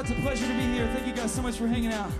It's a pleasure to be here. Thank you guys so much for hanging out.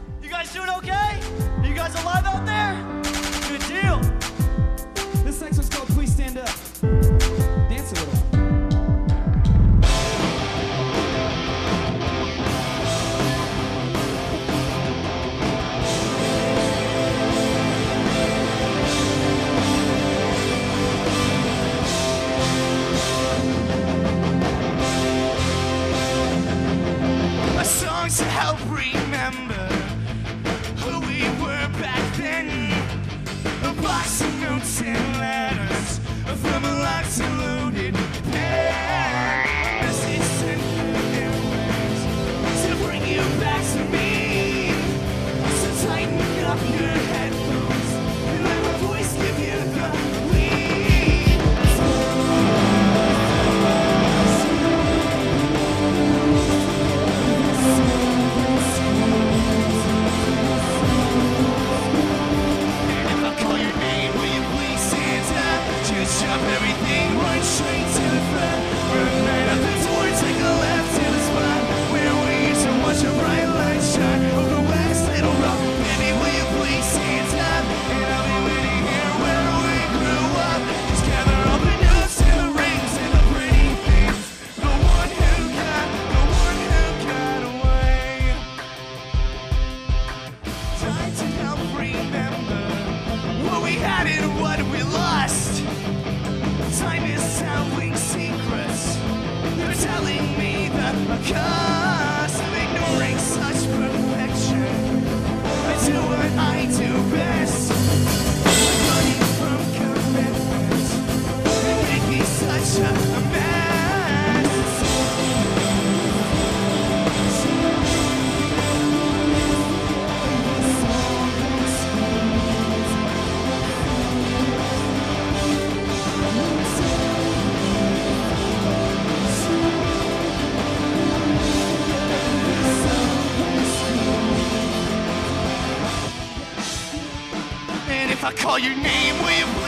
Call your name, will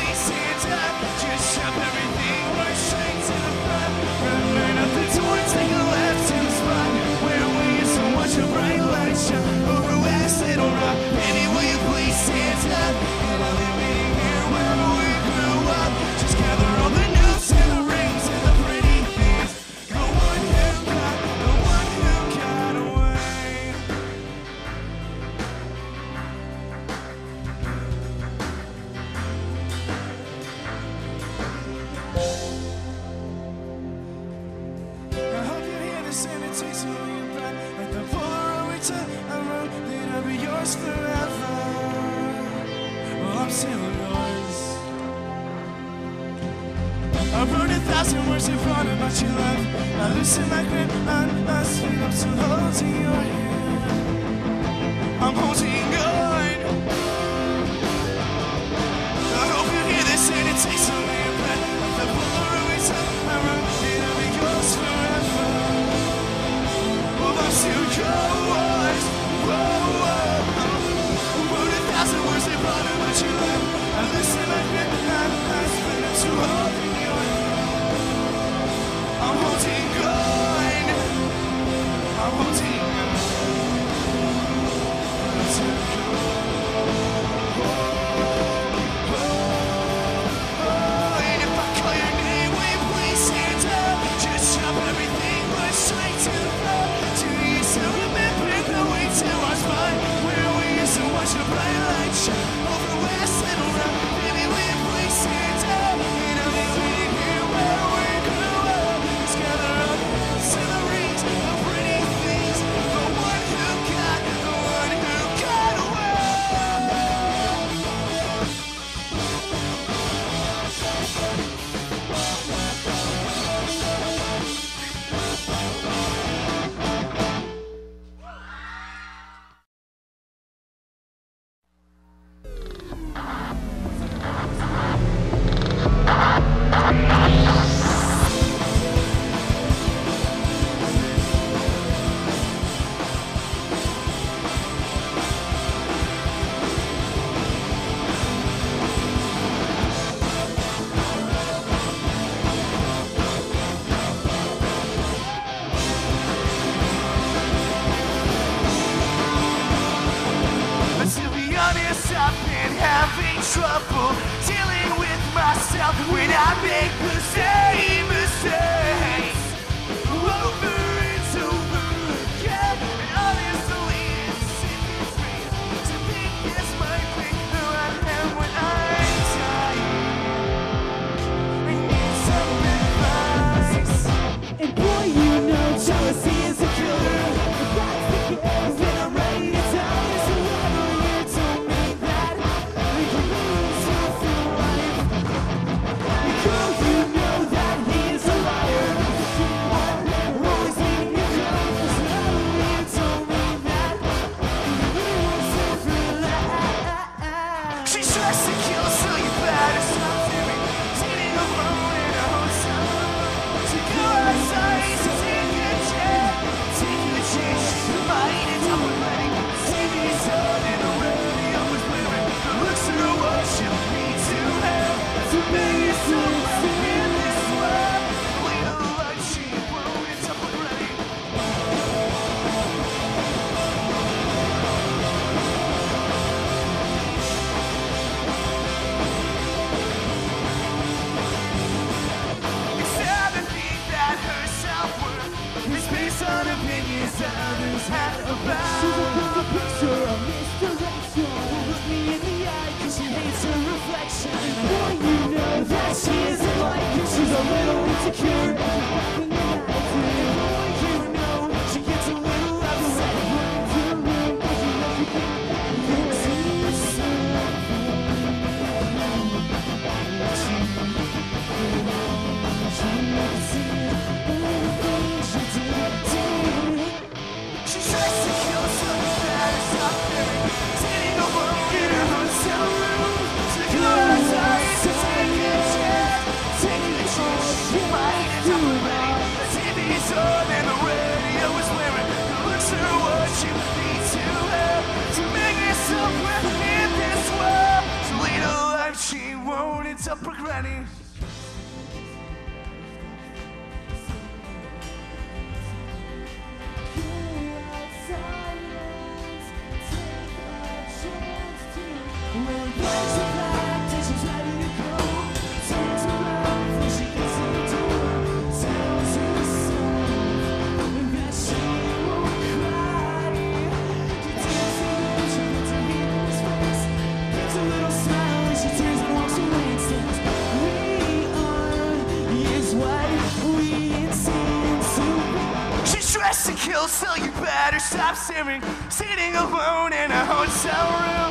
better stop staring. Sitting alone in a hotel room.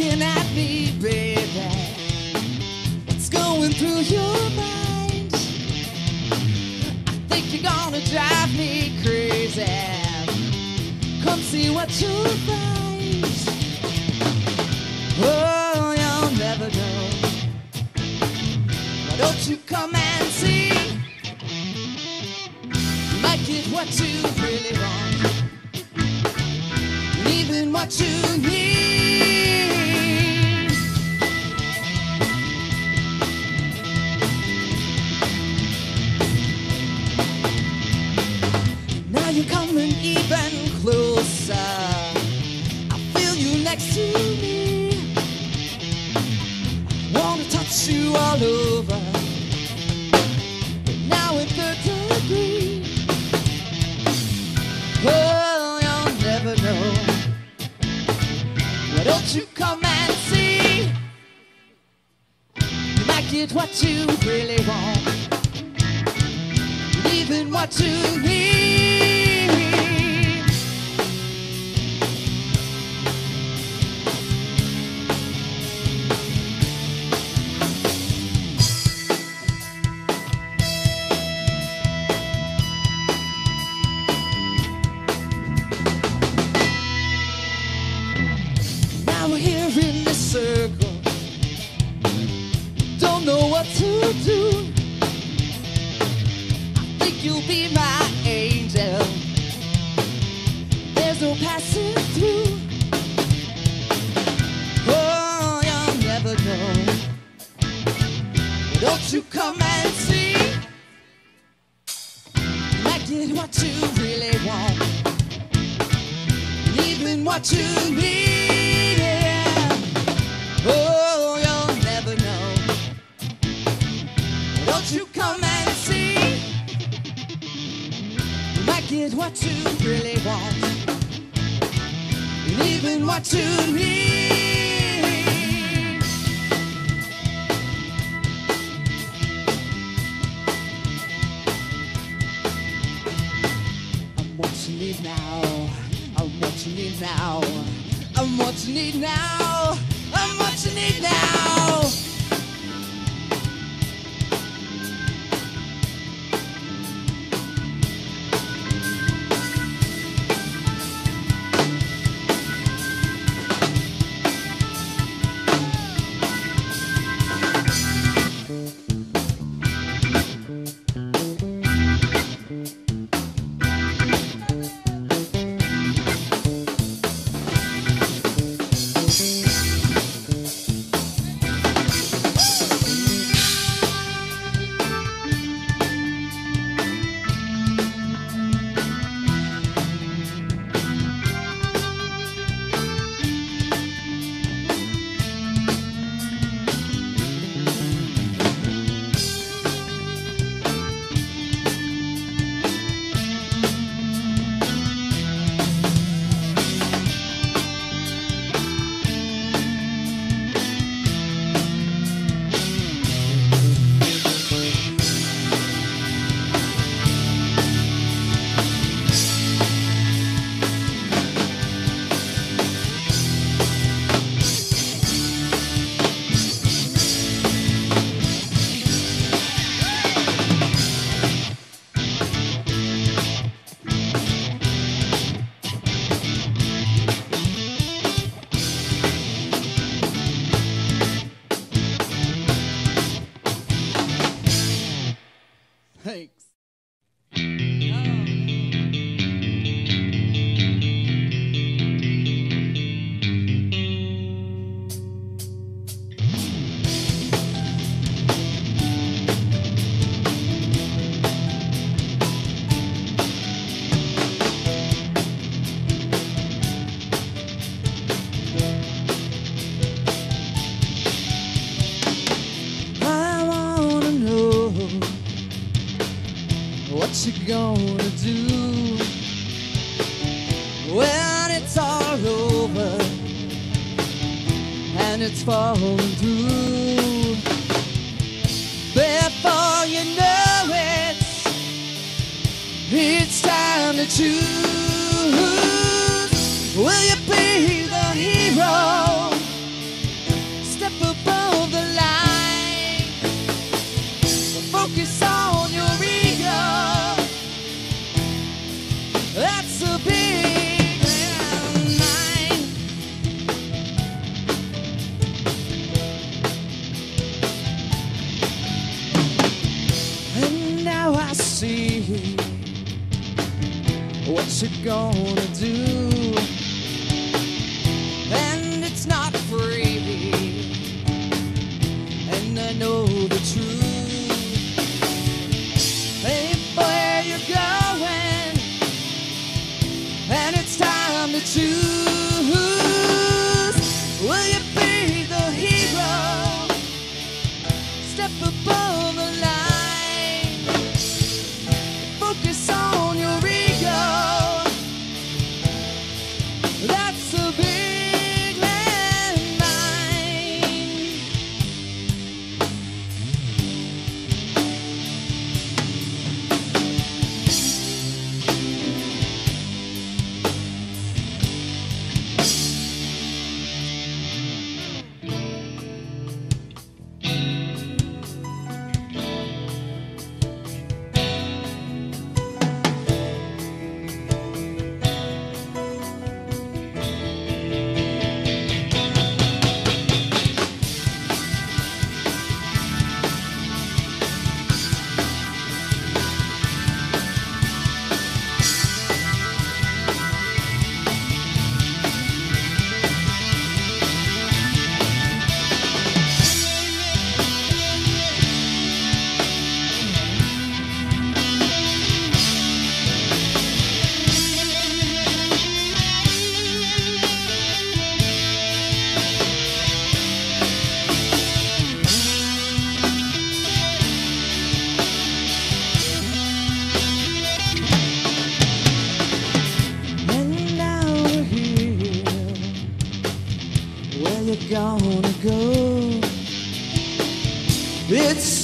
looking at me, baby. What's going through your mind? I think you're gonna drive me.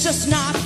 Just not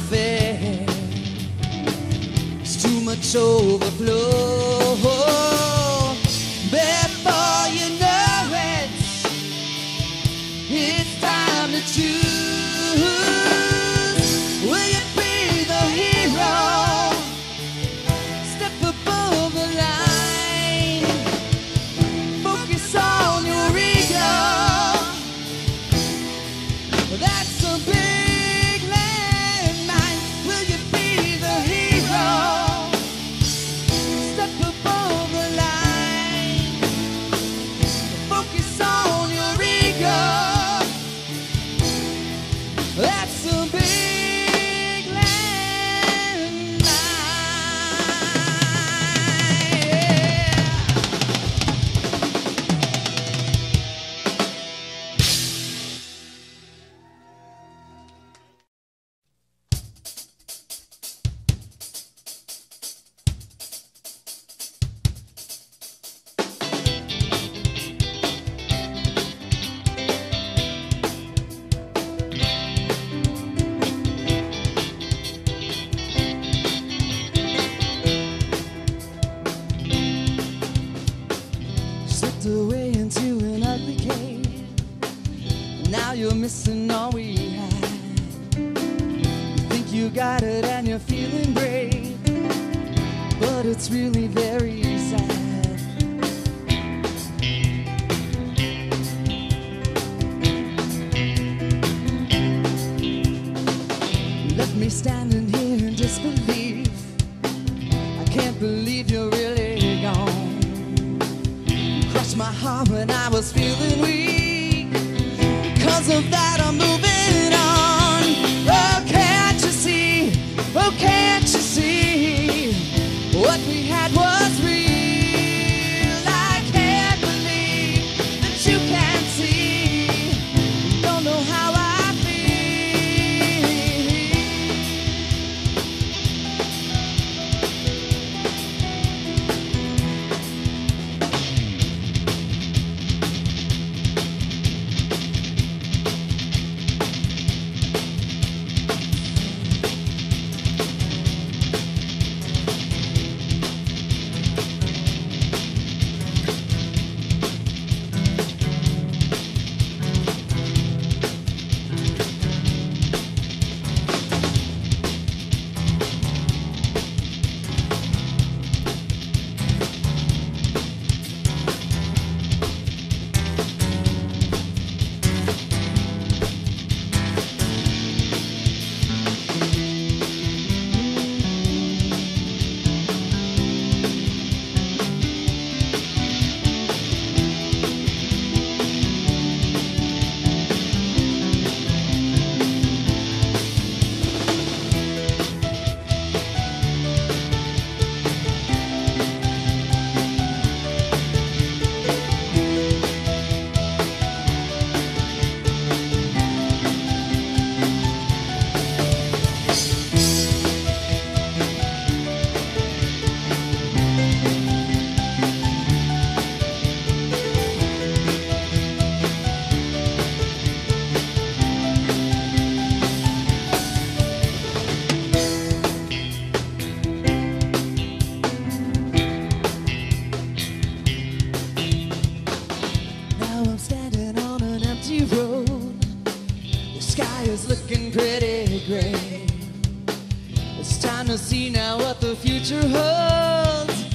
the future holds.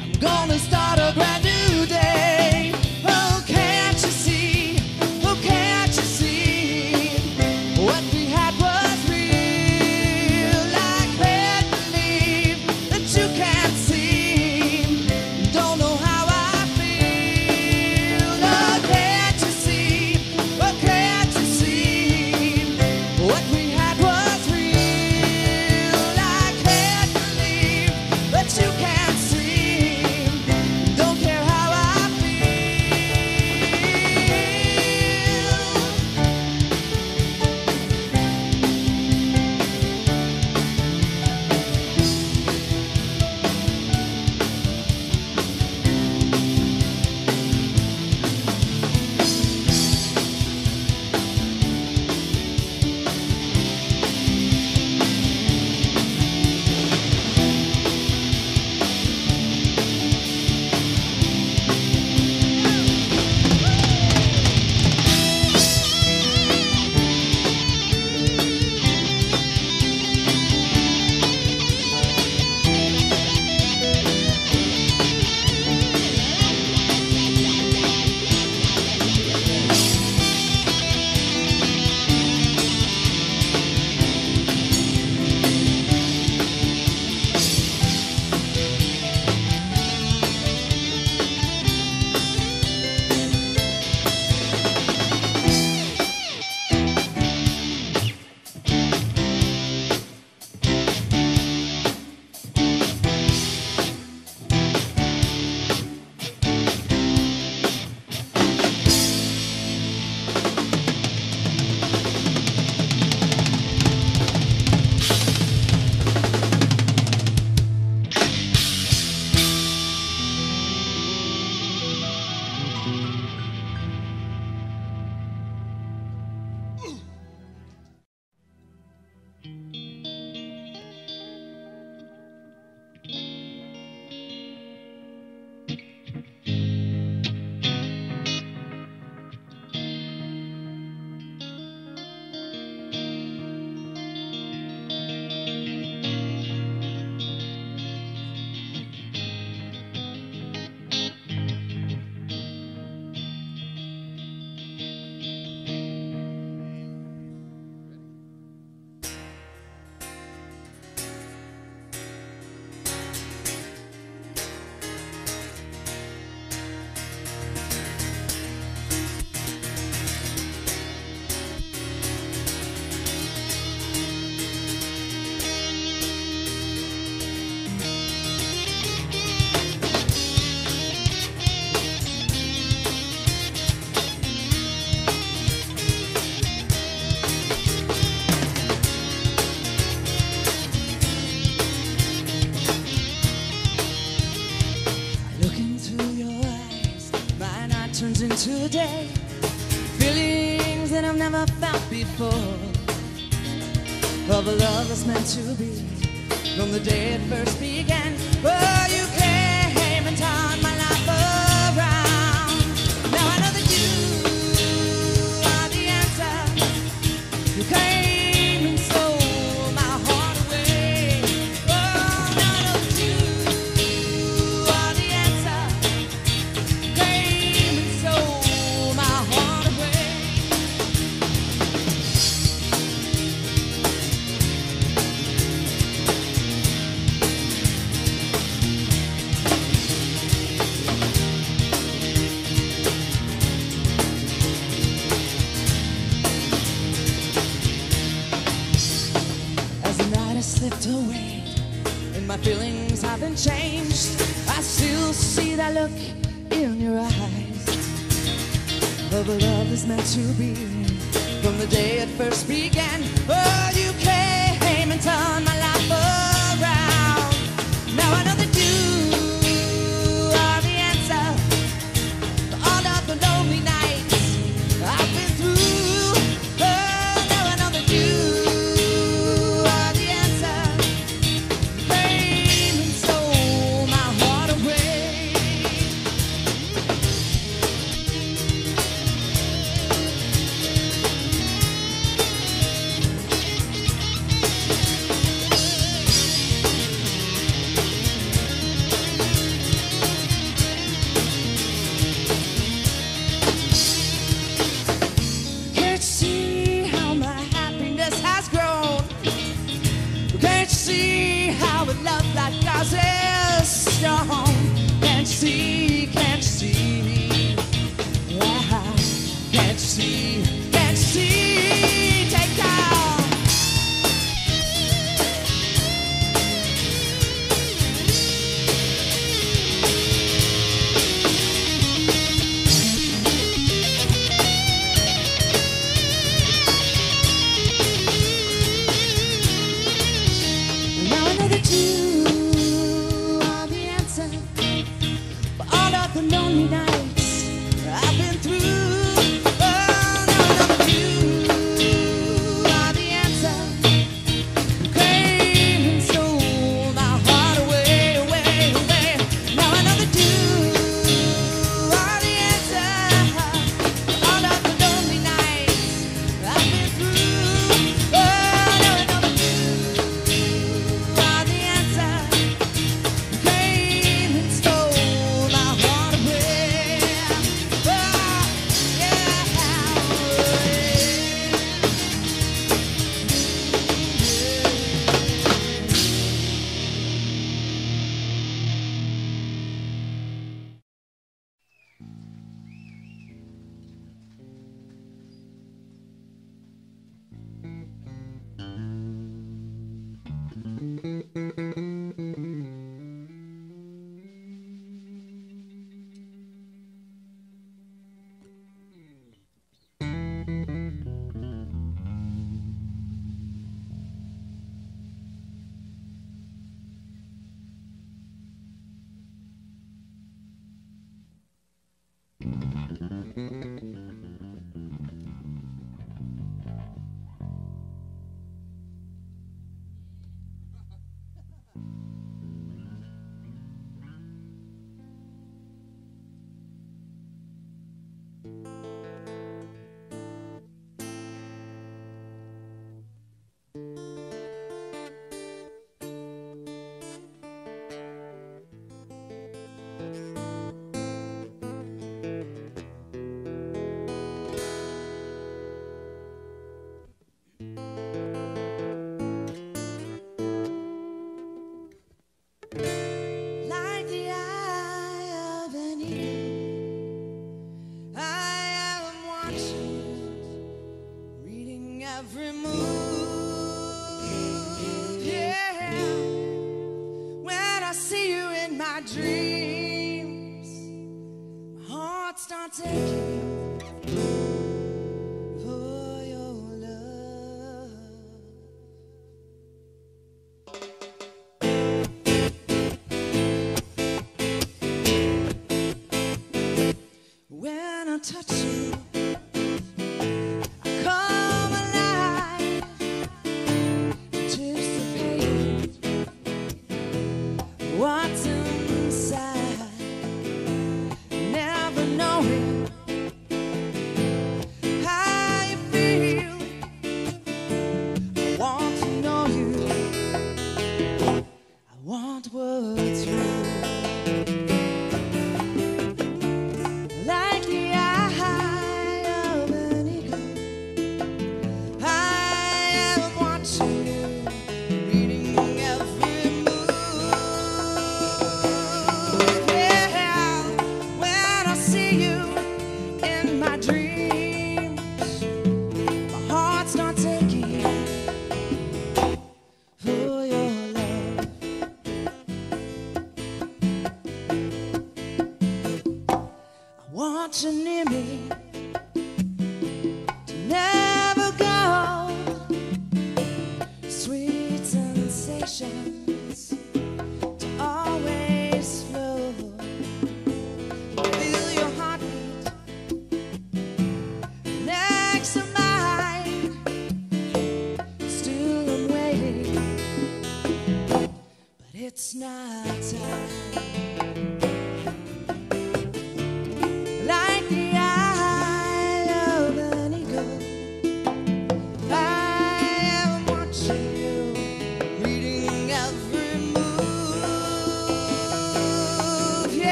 I'm gonna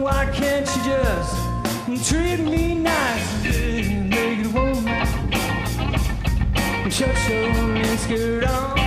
why can't you just treat me nice? Make it warm. Shut your skirt on.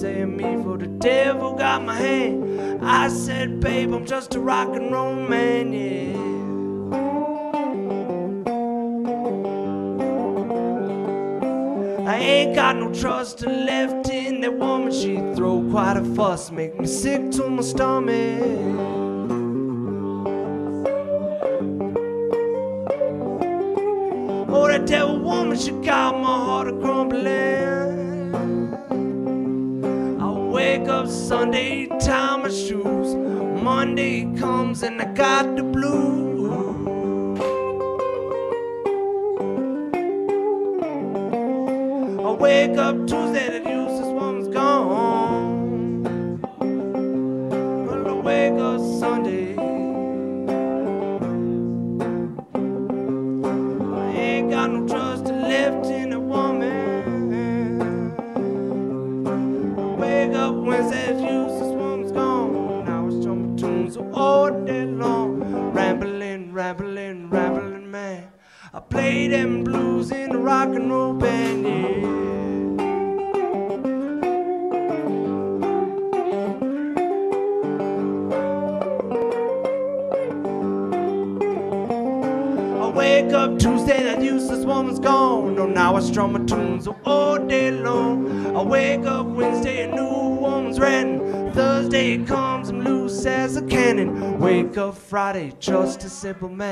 Saying me just a simple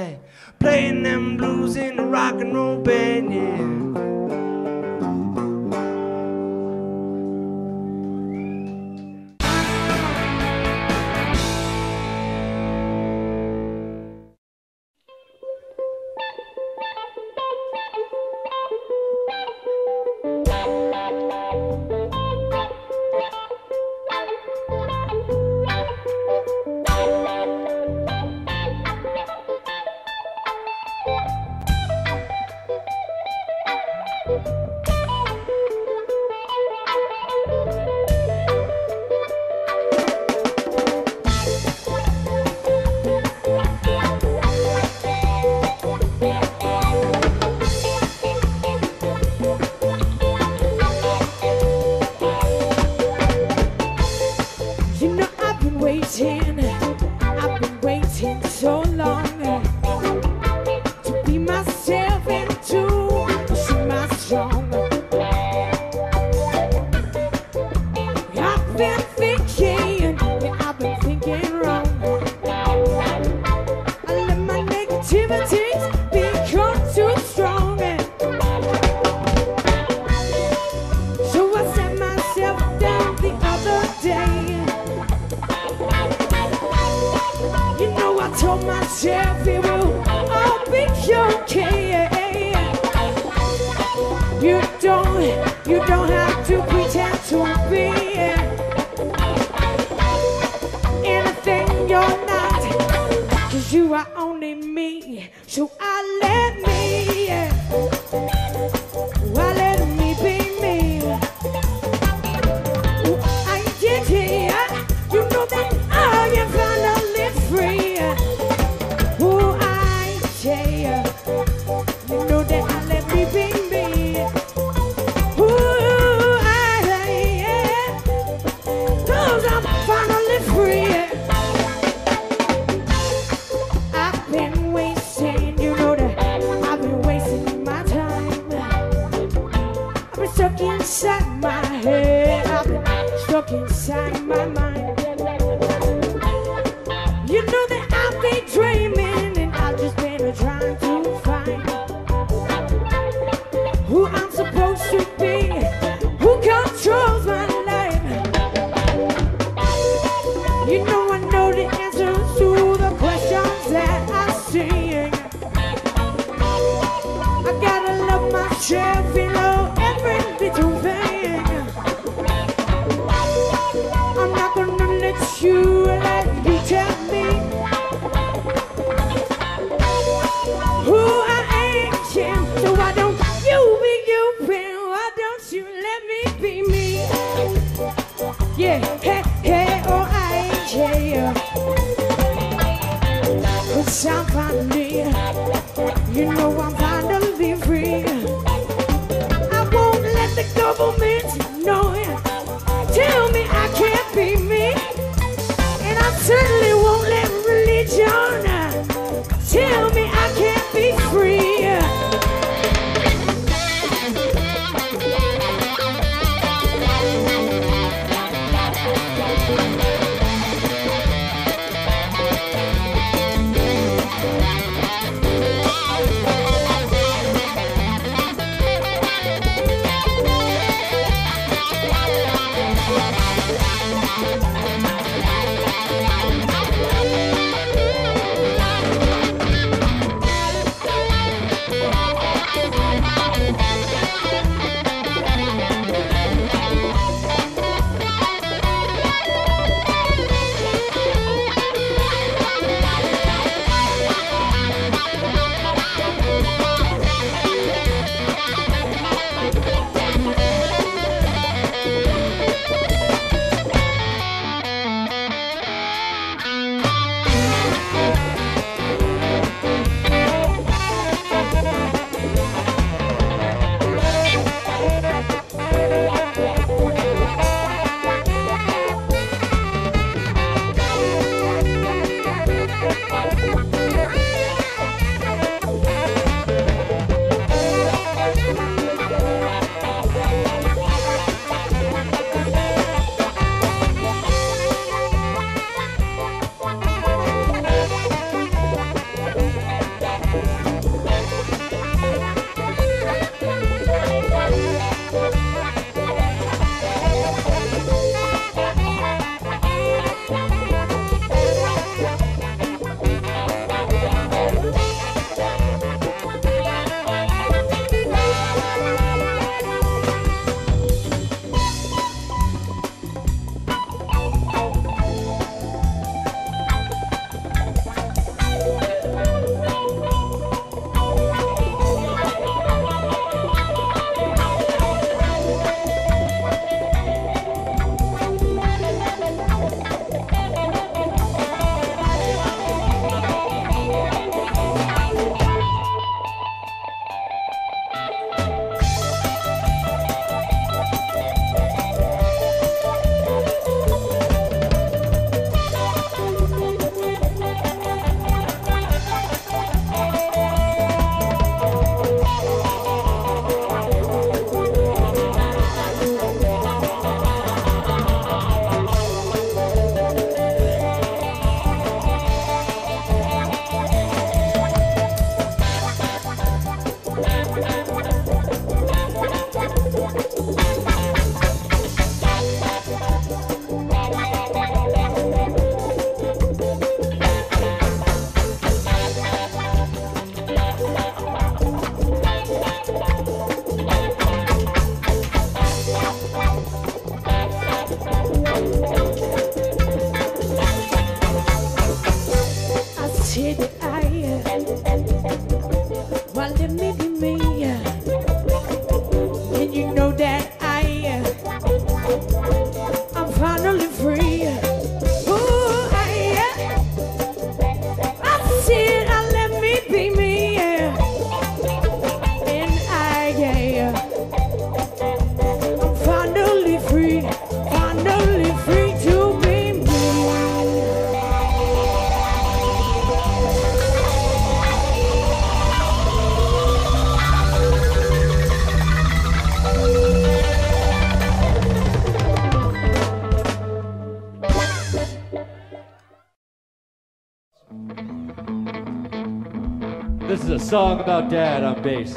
Proud Dad on bass.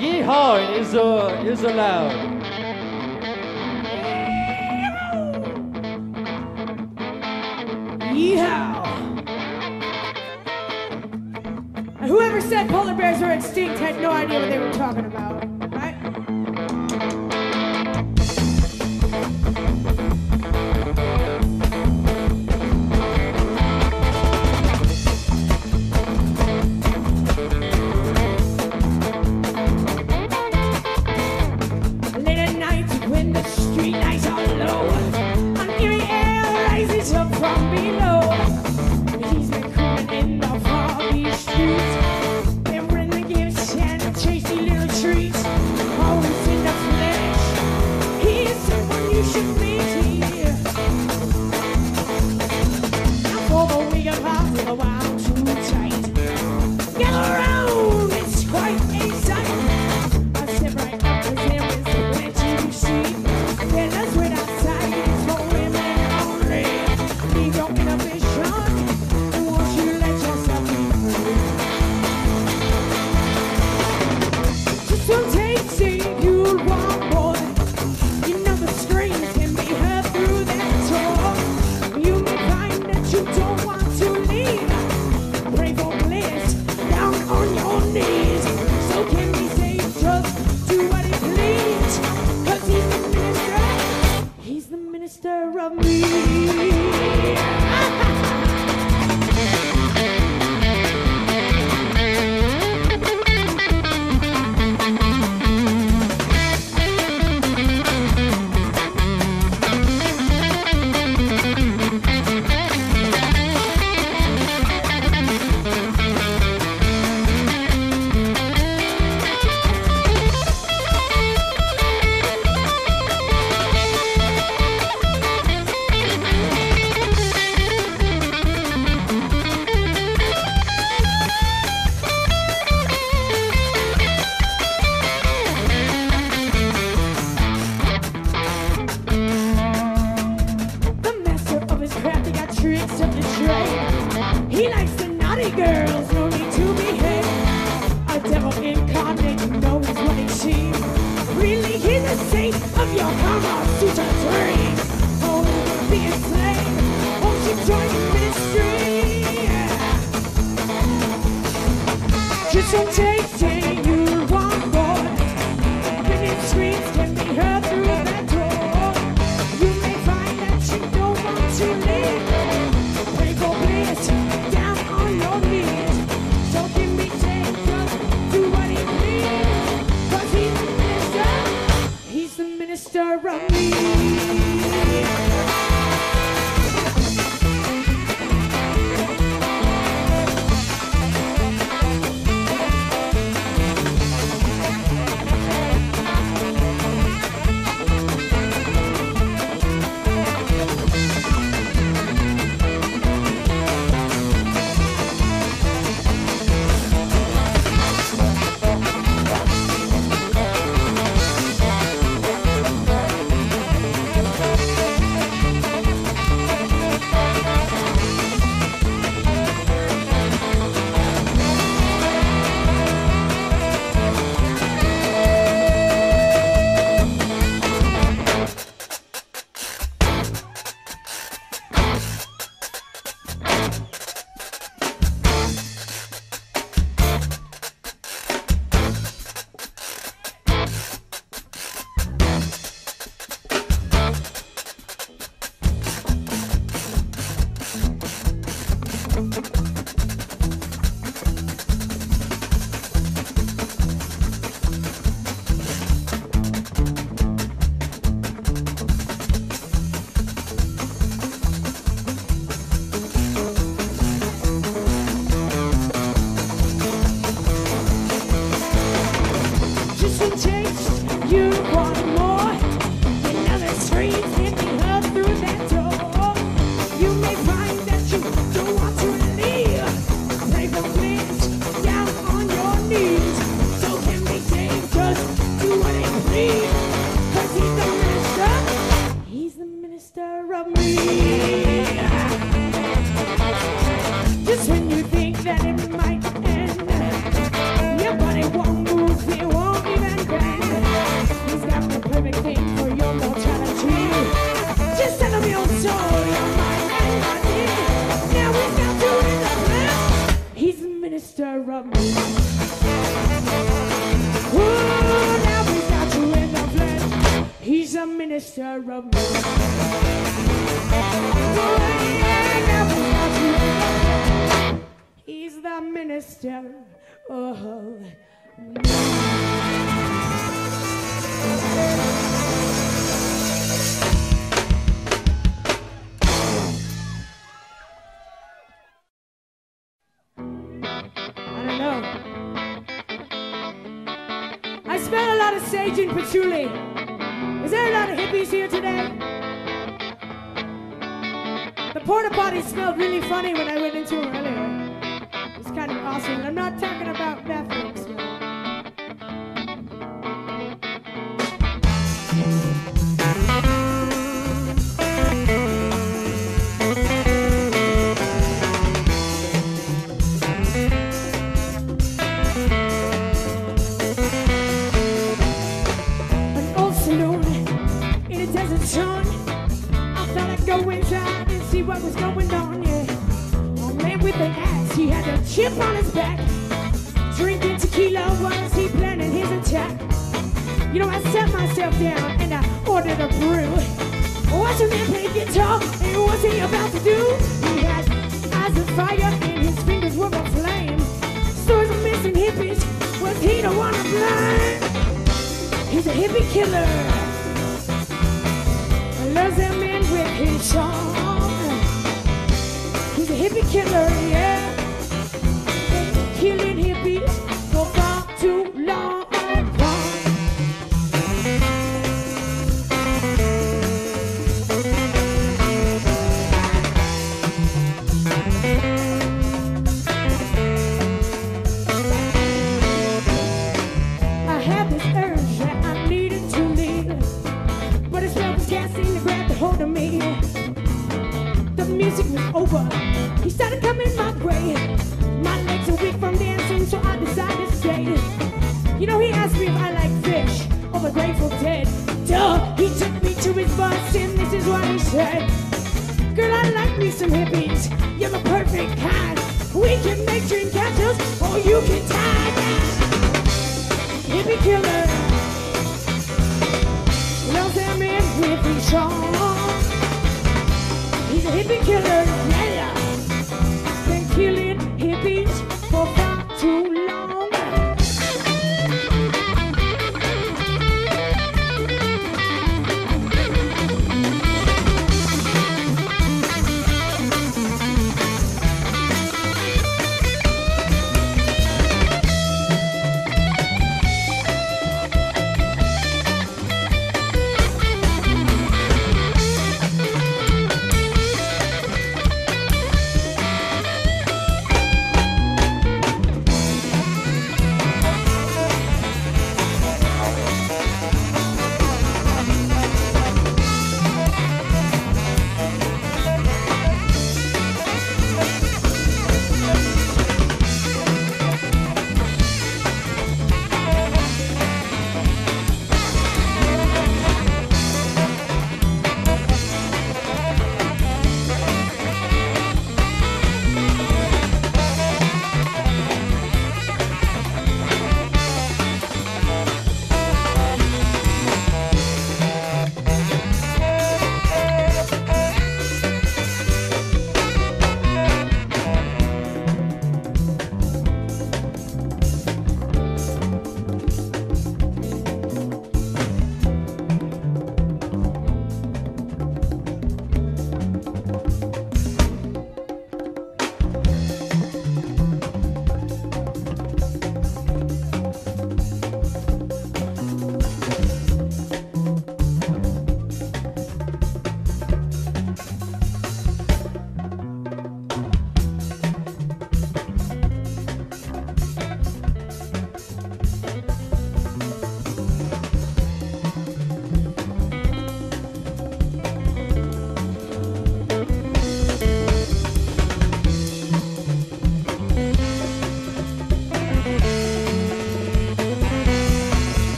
Yeehaw! It is uh, a, is allowed.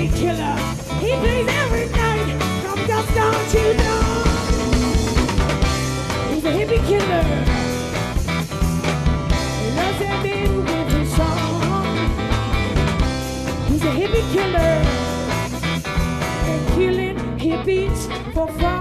Zombie Killer. He plays every night from dusk on to dawn. He's a hippie killer. He loves that baby with his song. He's a hippie killer. And killing hippies for fun.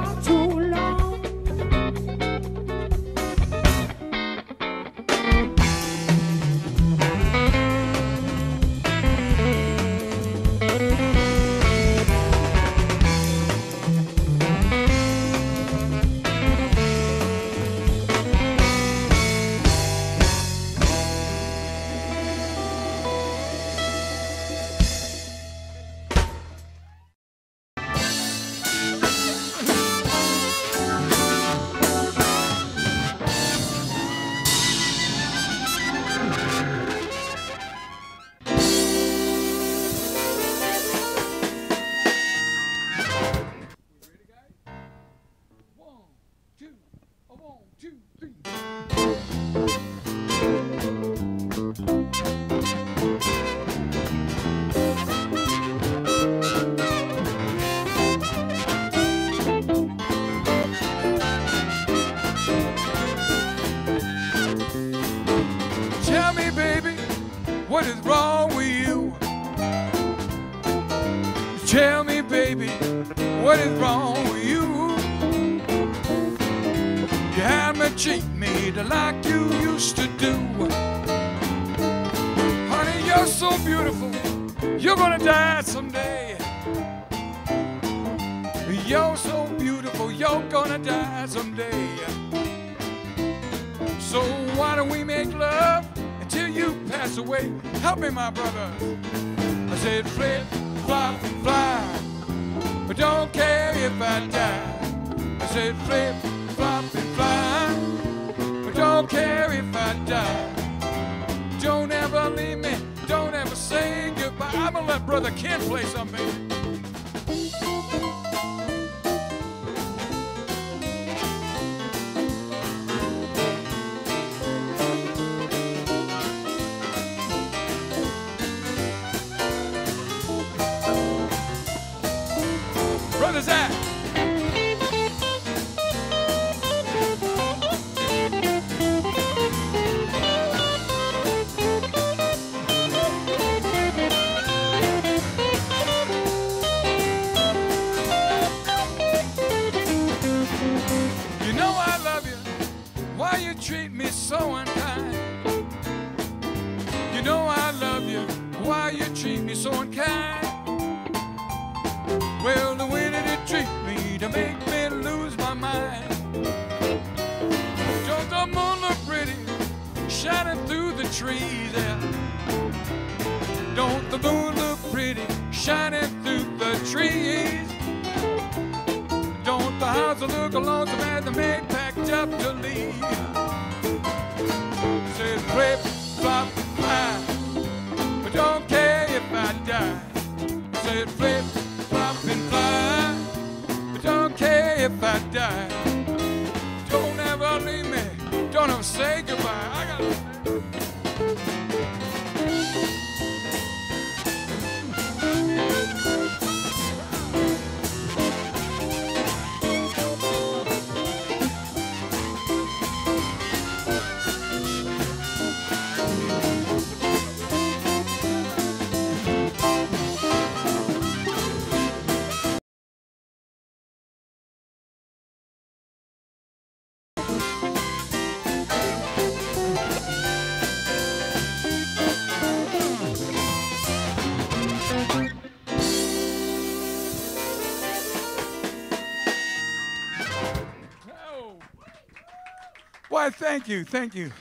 Why, thank you, thank you.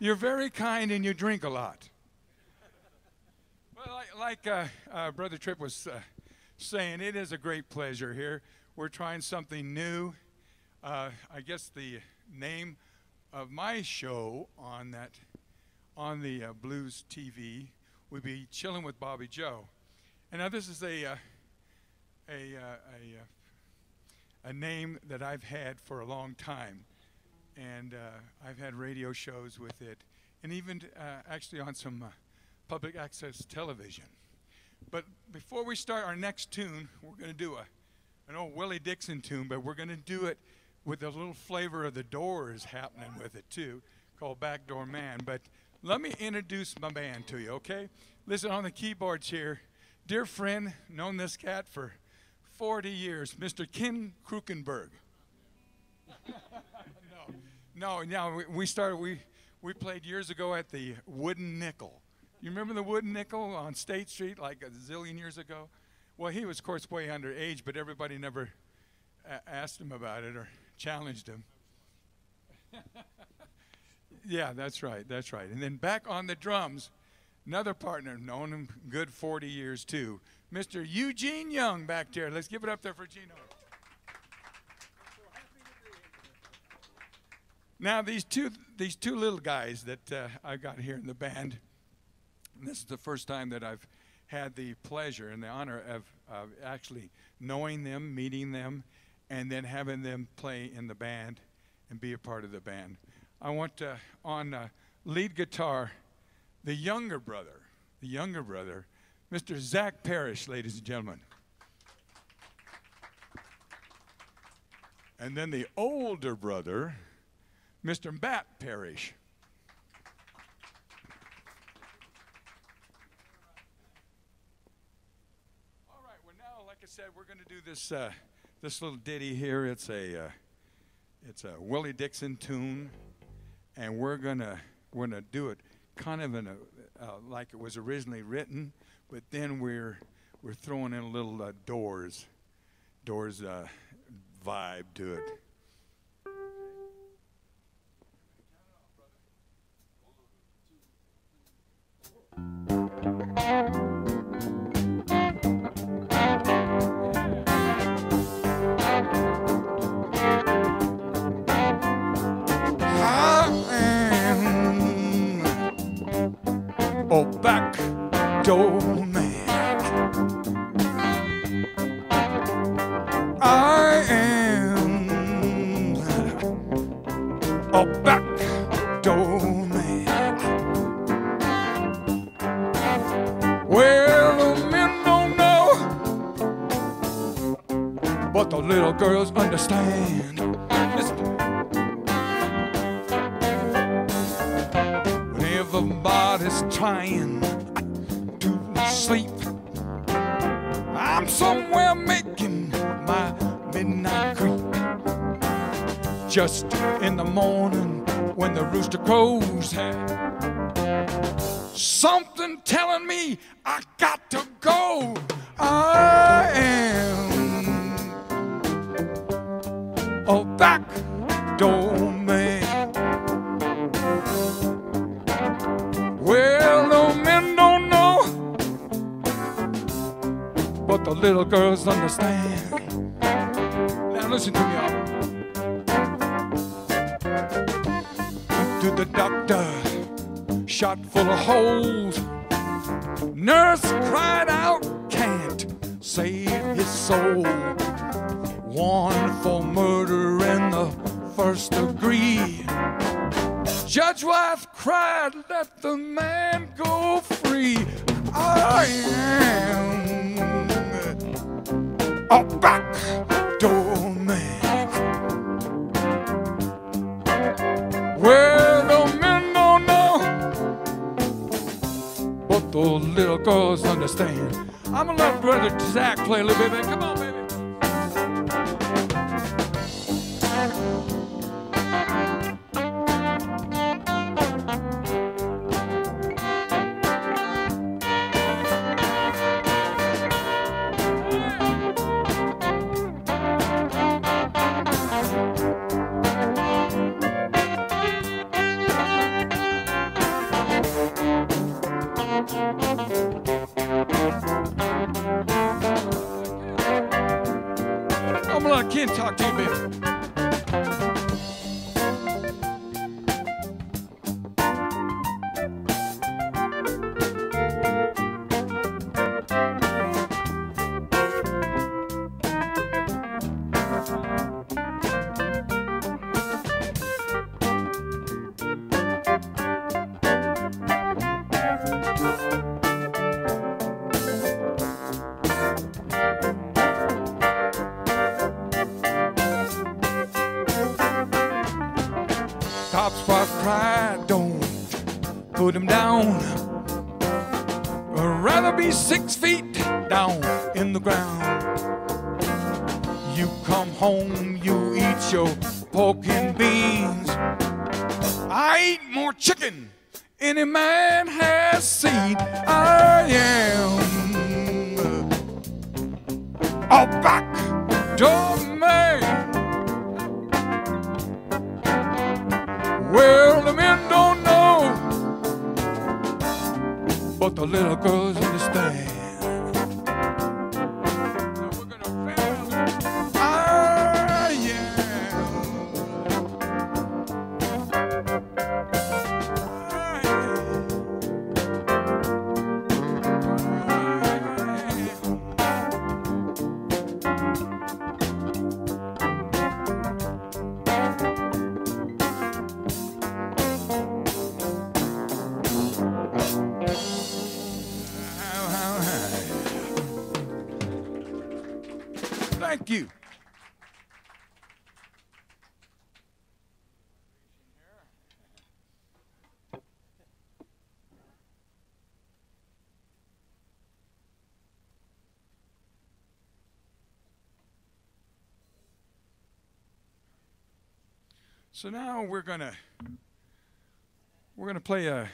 You're very kind and you drink a lot. Well, like, like uh, uh, Brother Tripp was uh, saying, it is a great pleasure here. We're trying something new. Uh, I guess the name of my show on that on the uh, Blues TV would be Chilling with Bobby Joe. And now this is a uh, a a, uh, a name that I've had for a long time, and uh, I've had radio shows with it, and even uh, actually on some uh, public access television. But before we start our next tune, we're going to do a an old Willie Dixon tune, but we're going to do it with a little flavor of the Doors happening with it too, called Backdoor Man. But let me introduce my band to you, okay? Listen on the keyboards here, dear friend, known this cat for 40 years, Mr. Ken Krukenberg. No, no. We, started. We we played years ago at the Wooden Nickel. You remember the Wooden Nickel on State Street, like a zillion years ago? Well, he was, of course, way underage, but everybody never asked him about it or challenged him. yeah, that's right. That's right. And then back on the drums, another partner, known him good 40 years too, Mr. Eugene Young back there. Let's give it up there for Gino. Now these two these two little guys that uh, I got here in the band, and this is the first time that I've had the pleasure and the honor of, actually knowing them, meeting them, and then having them play in the band and be a part of the band. I want uh, on uh, lead guitar, the younger brother, the younger brother, Mr. Zach Parrish, ladies and gentlemen. And then the older brother, Mr. Matt Parrish. All right. Well, now, like I said, we're going to do this uh, this little ditty here. It's a uh, it's a Willie Dixon tune, and we're gonna we're gonna do it kind of in a uh, like it was originally written, but then we're we're throwing in a little uh, Doors Doors uh, vibe to it. Back door little girls understand. When everybody's trying to sleep. I'm somewhere making my midnight creep. Just in the morning when the rooster crows, something telling me I got to go. I a back door man. Well, no men don't know, but the little girls understand. Now listen to me, y'all. To the doctor, shot full of holes. Nurse cried out, can't save his soul. One for murder in the first degree. Judge wife cried, let the man go free. I am a back door man. Well, the men don't know, but the little girls understand. I'm gonna let Brother Zach play a little bit. Come on, So now we're gonna we're gonna play a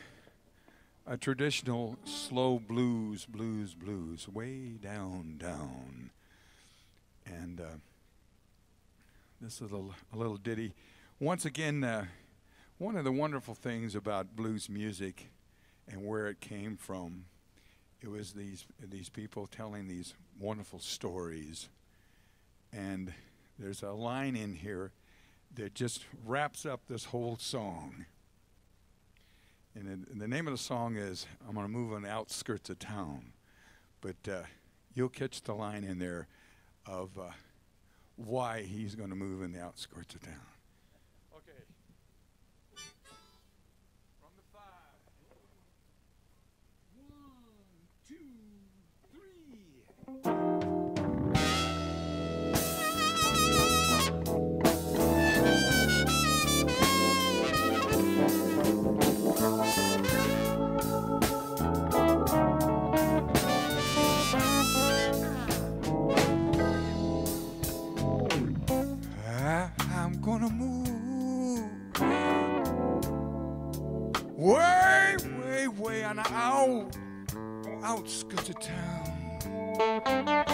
a traditional slow blues, blues, blues, way down, down. And uh, this is a, little ditty. Once again, uh, one of the wonderful things about blues music and where it came from, it was these these people telling these wonderful stories. And there's a line in here that just wraps up this whole song. And, the name of the song is I'm going to move on the outskirts of town. But uh, you'll catch the line in there of uh, why he's going to move in the outskirts of town. Outskirts of town.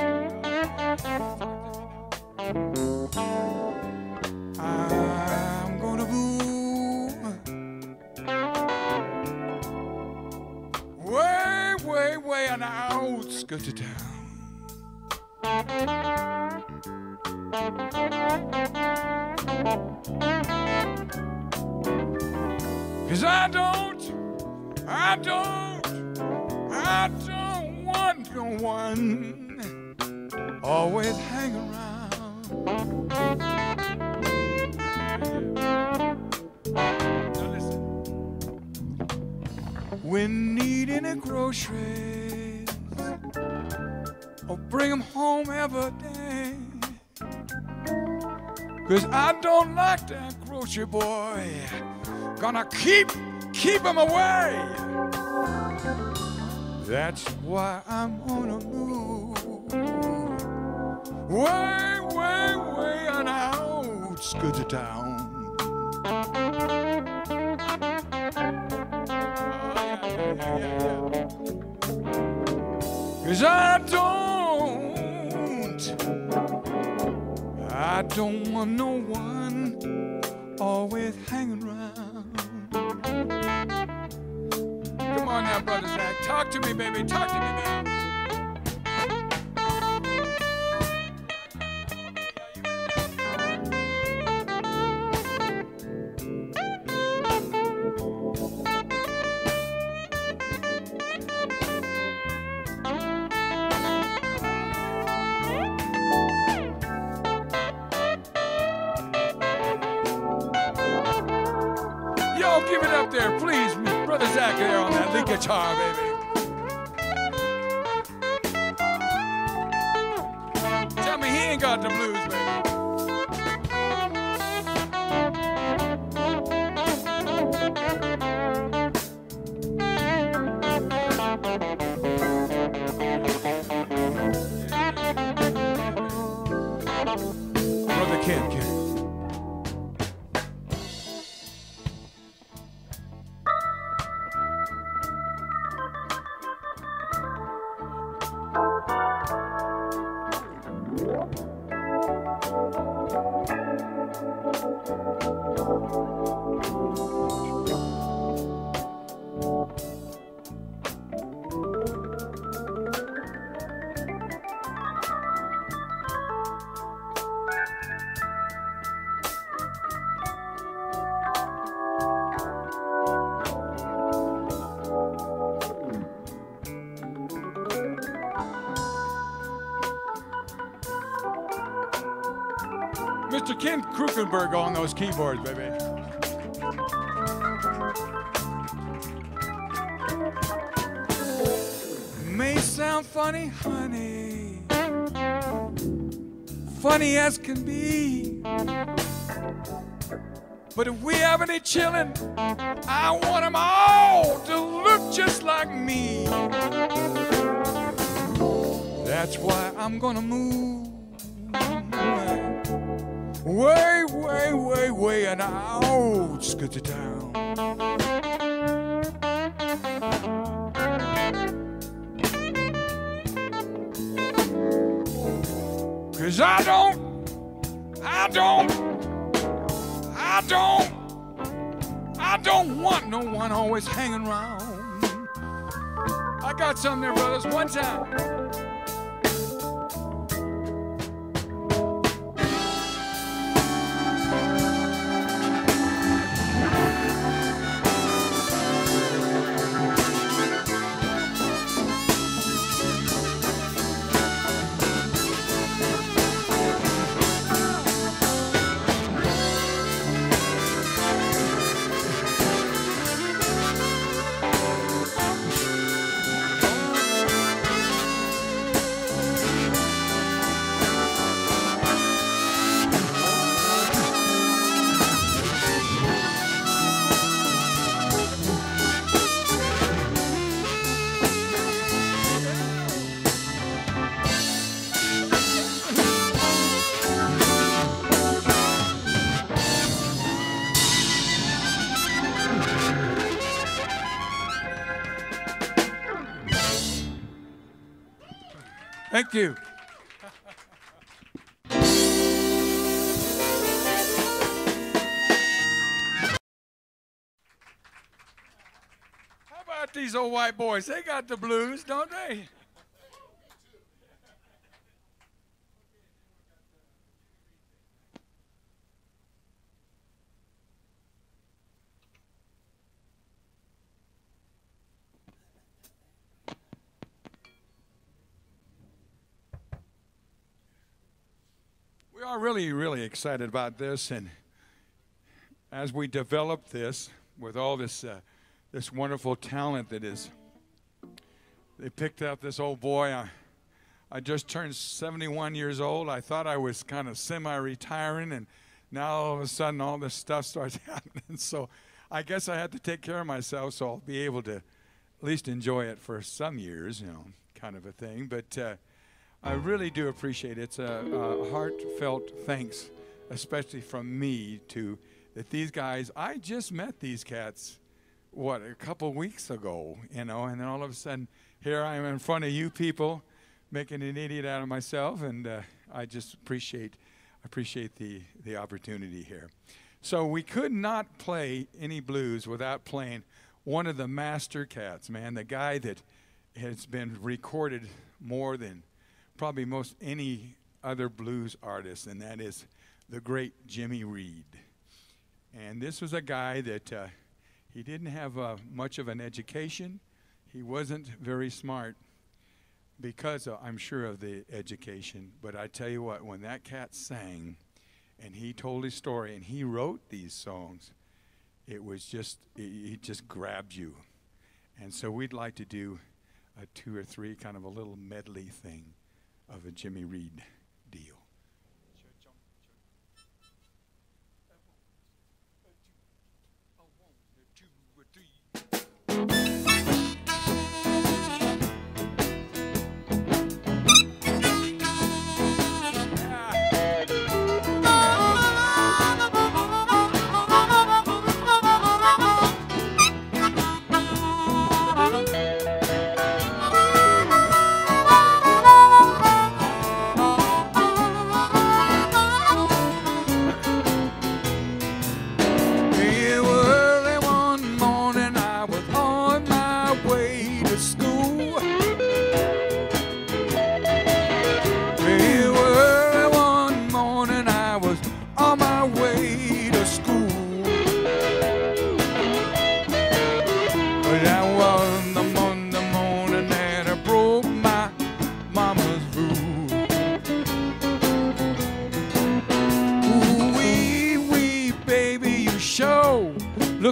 Don't like that grocery boy. Gonna keep, keep him away. That's why I'm gonna move. Way, way, way on the outskirts of town. Guitar, baby. On those keyboards, baby. May sound funny, honey. Funny as can be. But if we have any chillin', I want them all to look just like me. That's why I'm gonna move way and outskirts of town. Cause I don't, I don't, I don't, I don't want no one always hanging around. I got something there, brothers, one time. You. How about these old white boys? They got the blues, don't they? Are really, really excited about this, and as we develop this with all this, uh, this wonderful talent that is, they picked up this old boy. I, I just turned 71 years old. I thought I was kind of semi-retiring, and now all of a sudden all this stuff starts happening. So I guess I had to take care of myself, so I'll be able to at least enjoy it for some years, you know, kind of a thing. But uh, I really do appreciate it. It's a, a heartfelt thanks, especially from me, to that these guys. I just met these cats, what a couple weeks ago, you know, and then all of a sudden here I am in front of you people, making an idiot out of myself, and uh, I just appreciate appreciate the the opportunity here. So we could not play any blues without playing one of the master cats, man, the guy that has been recorded more than probably most any other blues artist, and that is the great Jimmy Reed. And this was a guy that uh, he didn't have uh, much of an education. He wasn't very smart because of, I'm sure of the education. But I tell you what, when that cat sang and he told his story and he wrote these songs, it was just it, it just grabbed you. And so we'd like to do a two or three kind of a little medley thing of a Jimmy Reed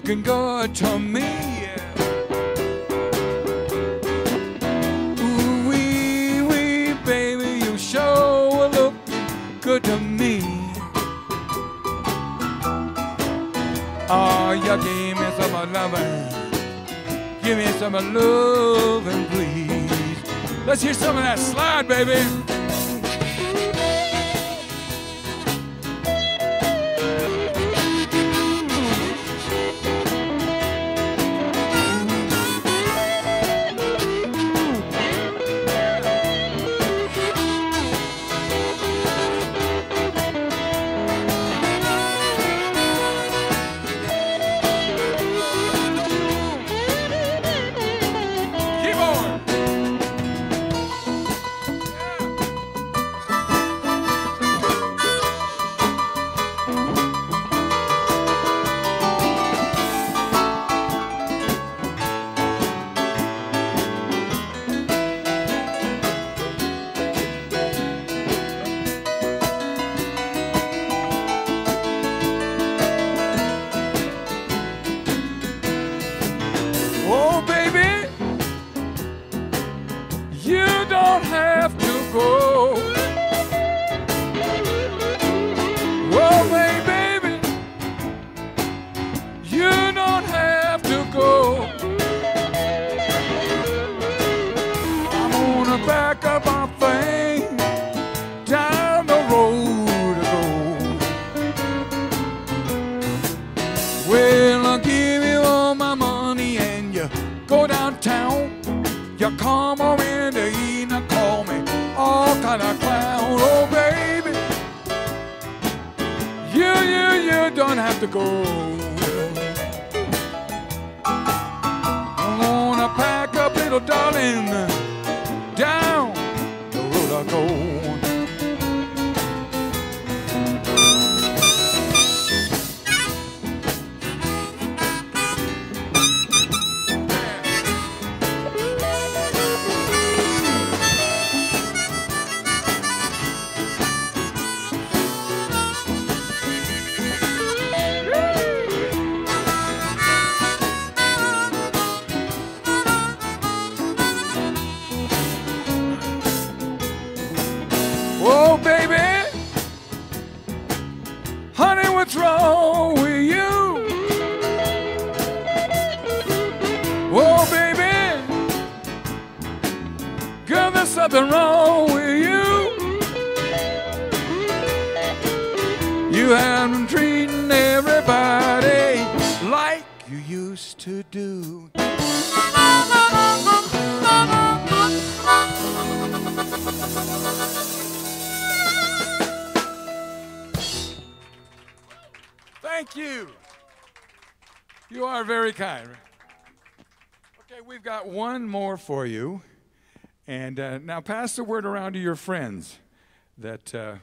looking good to me. Ooh, wee, wee, baby, you show look good to me. Oh, you gave me some of loving. Give me some loving, please. Let's hear some of that slide, baby. Now pass the word around to your friends that uh,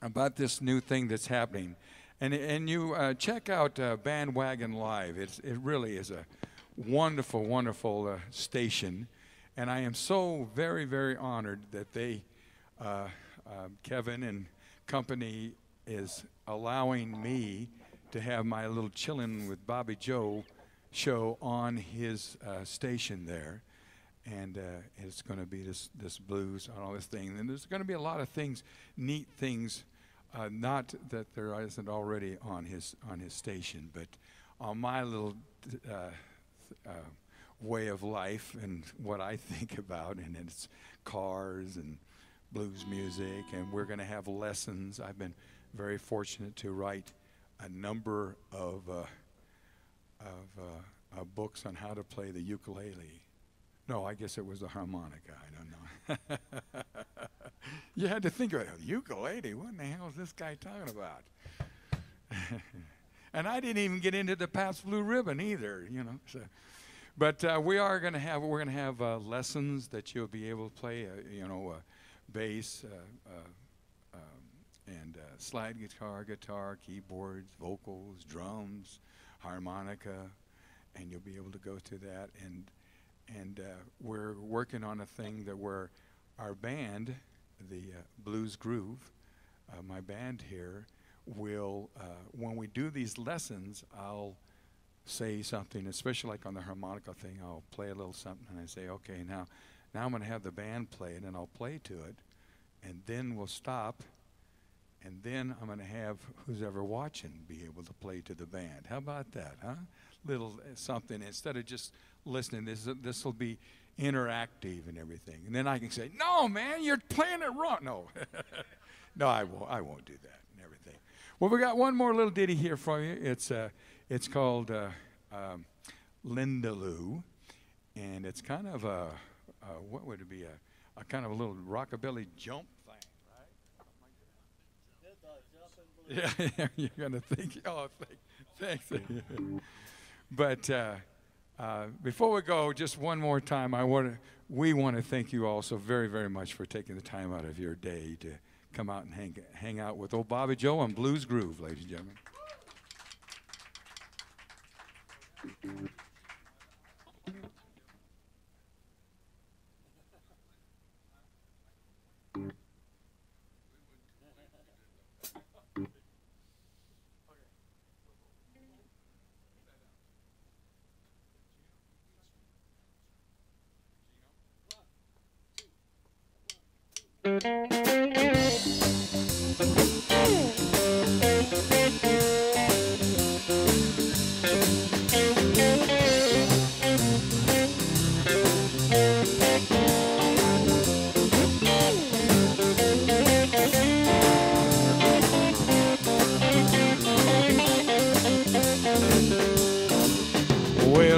about this new thing that's happening. And, and you uh, check out uh, Bandwagon Live. It's, it really is a wonderful, wonderful uh, station. And I am so very, very honored that they, uh, uh, Kevin and company, is allowing me to have my little chillin' with Bobby Joe show on his station there, and uh, it's going to be this this blues and all this thing. And there's going to be a lot of things, neat things, uh, not that there isn't already on his on his station, but on my little uh, uh, way of life and what I think about, and it's cars and blues music, and we're going to have lessons. I've been very fortunate to write a number of uh, of uh, uh, books on how to play the ukulele. No, I guess it was the harmonica. I don't know. you had to think about it. Ukulele? What in the hell is this guy talking about? and I didn't even get into the Pabst Blue Ribbon either, you know. So, but uh, we are going to have we're going to have uh, lessons that you'll be able to play. Uh, you know, uh, bass. Uh, uh, um, and slide guitar, guitar, keyboards, vocals, drums, harmonica, and you'll be able to go through that. And and uh, we're working on a thing that where our band, the uh, Blues Groove, uh, my band here, will uh, when we do these lessons, I'll say something, especially like on the harmonica thing. I'll play a little something, and I say, okay, now now I'm going to have the band play it, and I'll play to it, and then we'll stop. And then I'm going to have who's ever watching be able to play to the band. How about that, huh? Little uh, something instead of just listening. This this will be interactive and everything. And then I can say, "No, man, you're playing it wrong." No, no, I won't. I won't do that and everything. Well, we got one more little ditty here for you. It's uh, it's called uh, um, Linda Lou, and it's kind of a, a what would it be a, a kind of a little rockabilly jump thing, right? Yeah, you're gonna think. Oh, thank, thanks. but uh, uh, before we go, just one more time, I want to. We want to thank you all so very, very much for taking the time out of your day to come out and hang hang out with old Bobby Joe on Blues Groove, ladies and gentlemen. Well,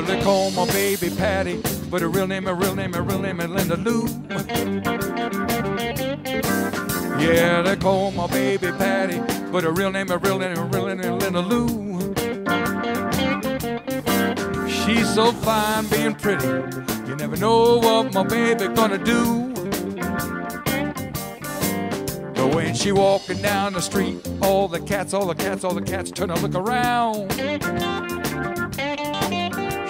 they call my baby Patty, but her real name, her real name, her real name is Linda Lou. Yeah, they call my baby Patty, but her real name, her real name, her real name Linda Lou. She's so fine being pretty, you never know what my baby gonna do. But when she walking down the street, all the cats, all the cats, all the cats turn to look around.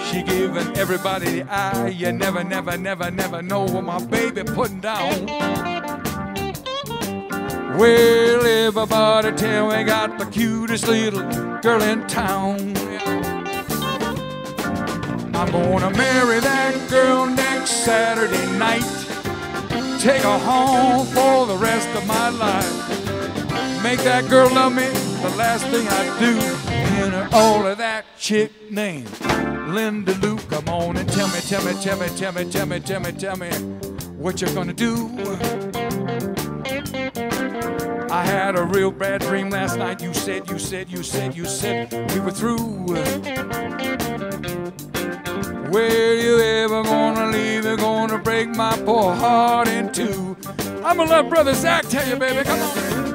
She giving everybody the eye. You never, never, never, never know what my baby putting down. Well, everybody tell me got the cutest little girl in town. I'm gonna marry that girl next Saturday night. Take her home for the rest of my life. Make that girl love me the last thing I do. And all of that chick named Linda Lou. Come on and tell me, tell me, tell me, tell me, tell me, tell me, tell me what you're gonna do. I had a real bad dream last night. You said, you said, you said, you said we were through. Where you ever gonna leave? You're gonna break my poor heart in two. I'm gonna let Brother Zach tell you, baby. Come on.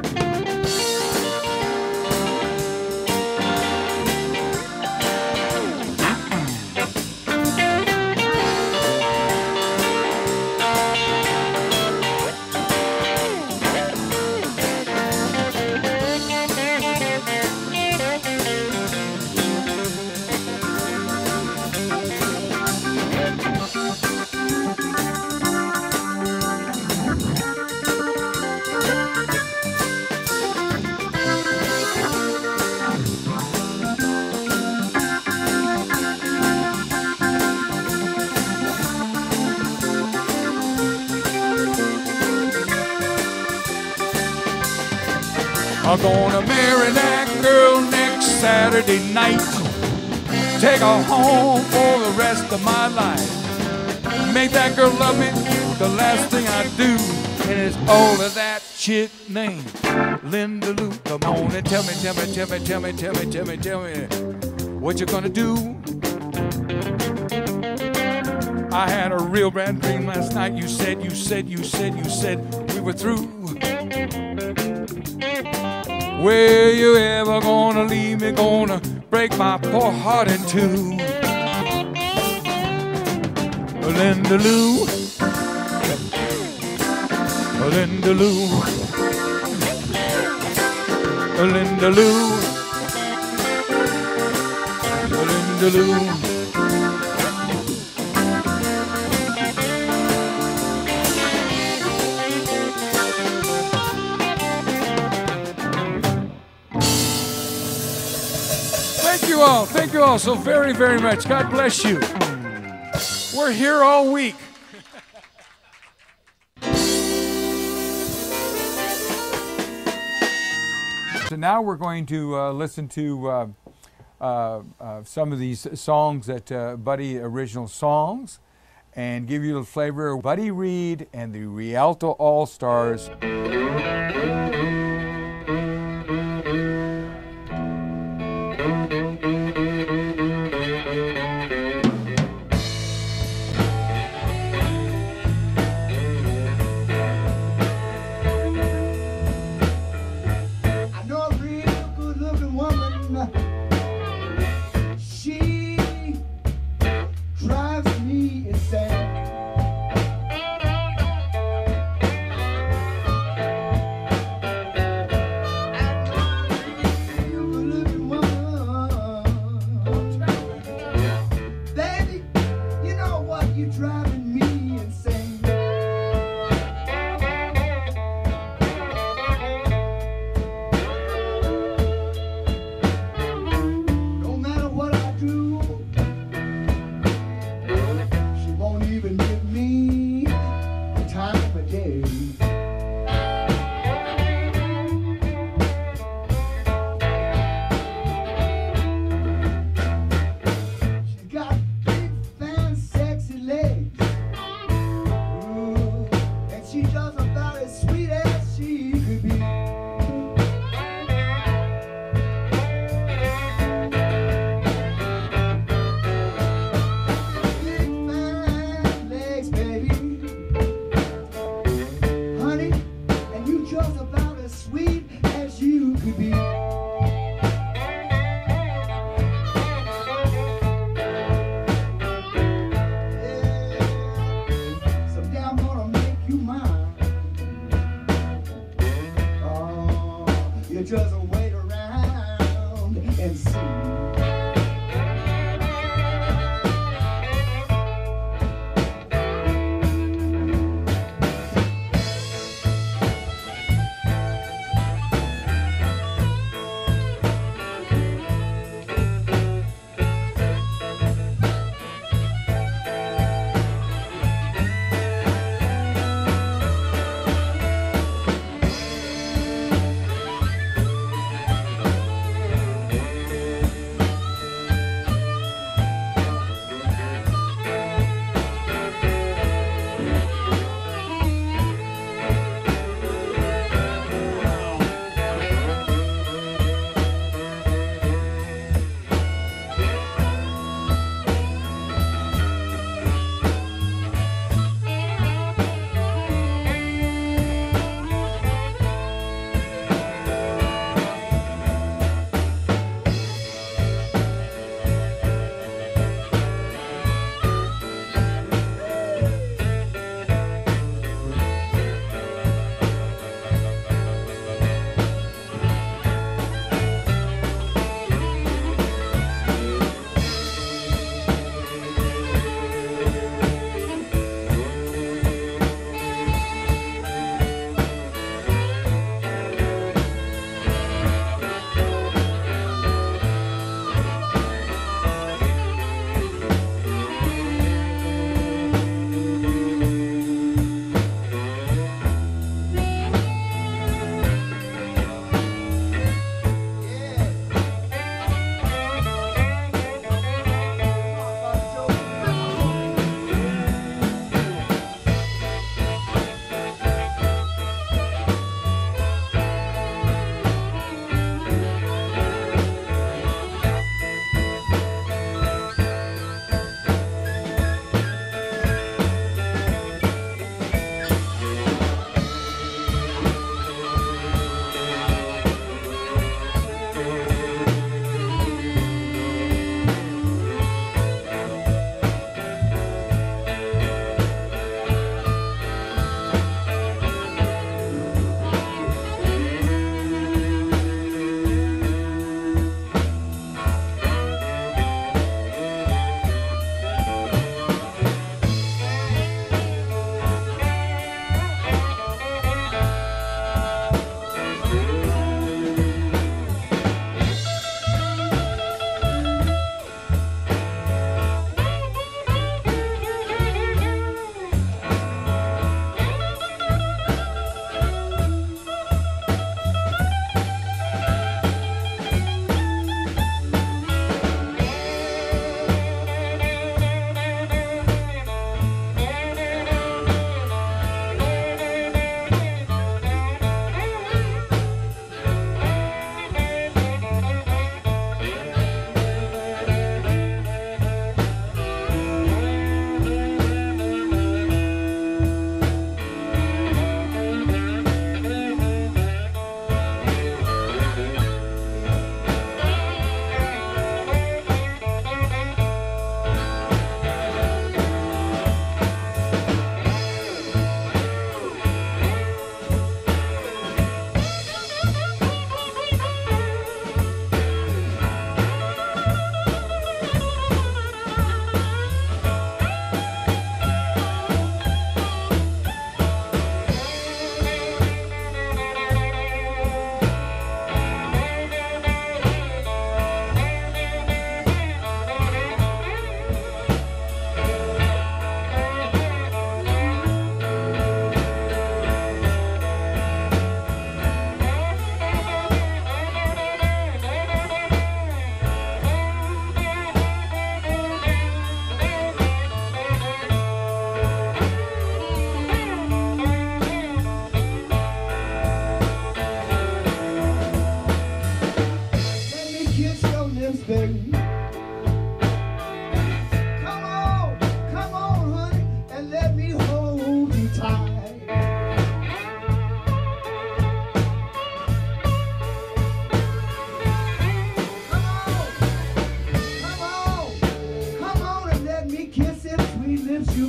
I'm gonna marry that girl next Saturday night. Take her home for the rest of my life. Make that girl love me the last thing I do. And it's all of that chick name, Linda Lou. Come on and tell me, tell me, tell me, tell me, tell me, tell me, tell me what you're gonna do. I had a real bad dream last night. You said, you said, you said, you said we were through. Where you ever gonna leave me? Gonna break my poor heart in two. Linda Lou. Linda Lou. Linda Lou. Linda Lou. You all. Thank you all so very, very much. God bless you. We're here all week. So now we're going to uh, listen to uh, uh, uh, some of these songs that uh, Buddy original songs and give you a flavor of Buddy Reed and the Rialto All Stars.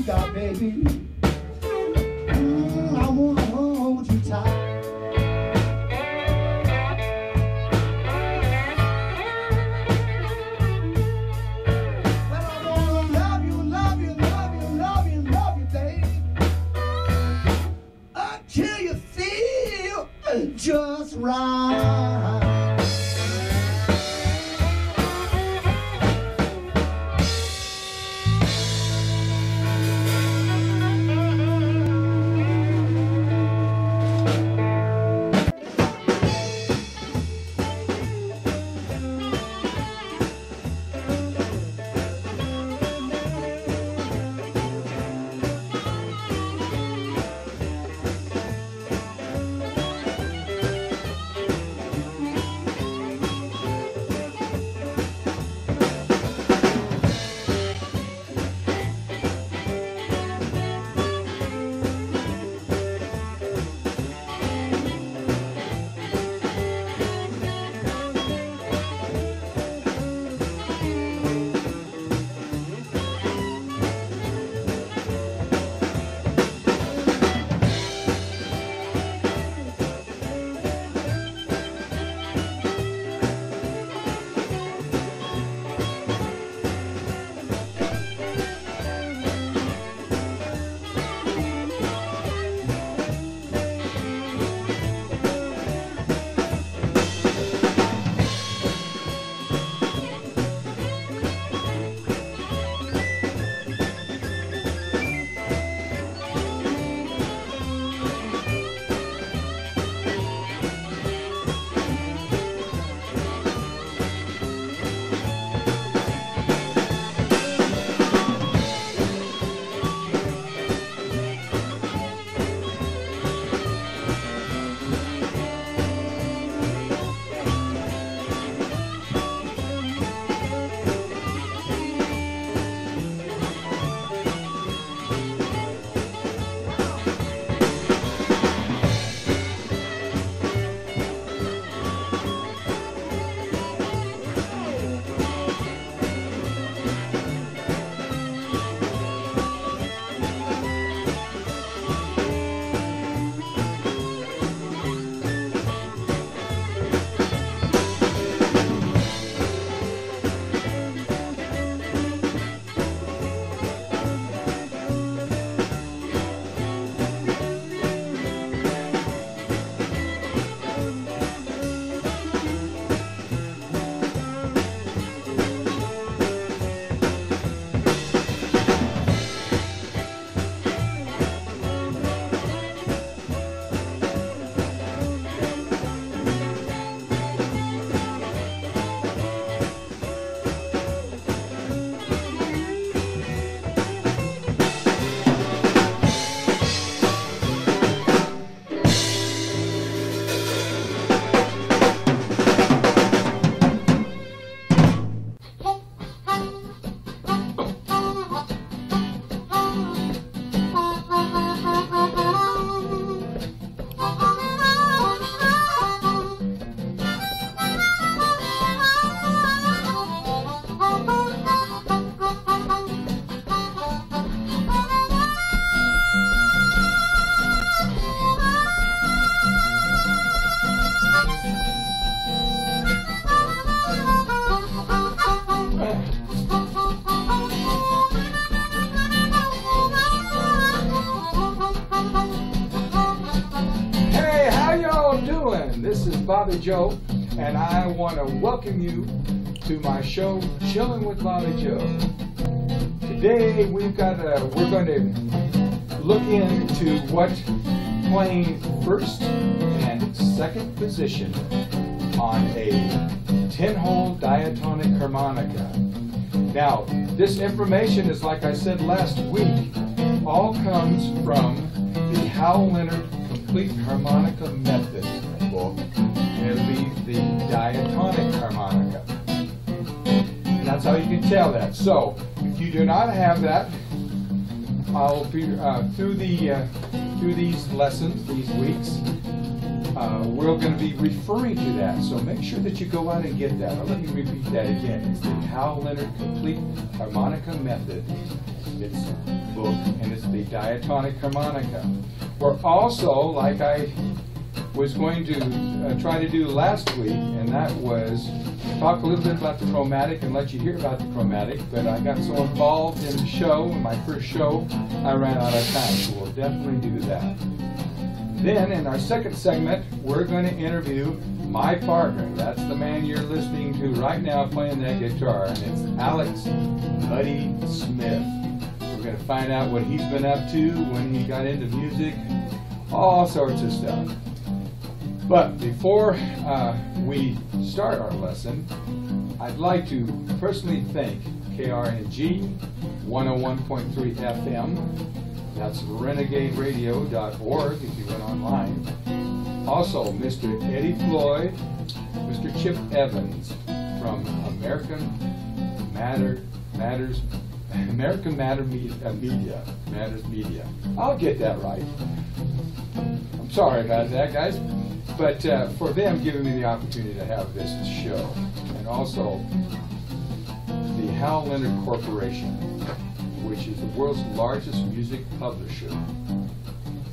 Got, baby. Bobby Joe, and I want to welcome you to my show, Chilling with Bobby Joe. Today we've got a, we're going to look into what playing first and second position on a 10-hole diatonic harmonica. Now, this information is like I said last week, all comes from the Hal Leonard Complete Harmonica So, if you do not have that, I'll be uh, through the uh, through these lessons, these weeks. uh, we're going to be referring to that. So make sure that you go out and get that. Let me repeat that again. It's the Hal Leonard Complete Harmonica Method. It's book, and it's the diatonic harmonica. We're also, like I was going to uh, try to do last week, and that was talk a little bit about the chromatic and let you hear about the chromatic. But I got so involved in the show, in my first show, I ran out of time. So we'll definitely do that. Then, in our second segment, we're going to interview my partner. That's the man you're listening to right now playing that guitar, and it's Alex Buddy Smith. We're going to find out what he's been up to when he got into music, all sorts of stuff. But before uh, we start our lesson, I'd like to personally thank KRNG 101.3 FM. That's renegaderadio.org if you went online. Also, Mr. Eddie Floyd, Mr. Chip Evans from American Matter Matters American Matter uh, Media Matters Media. I'll get that right. I'm sorry about that, guys. But uh, for them giving me the opportunity to have this show, and also the Hal Leonard Corporation, which is the world's largest music publisher,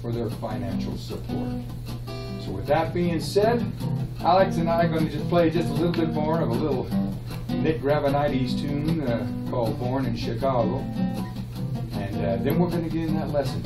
for their financial support. So with that being said, Alex and I are going to just play just a little bit more of a little Nick Gravenites tune uh, called Born in Chicago. And uh, then we're going to get in that lesson.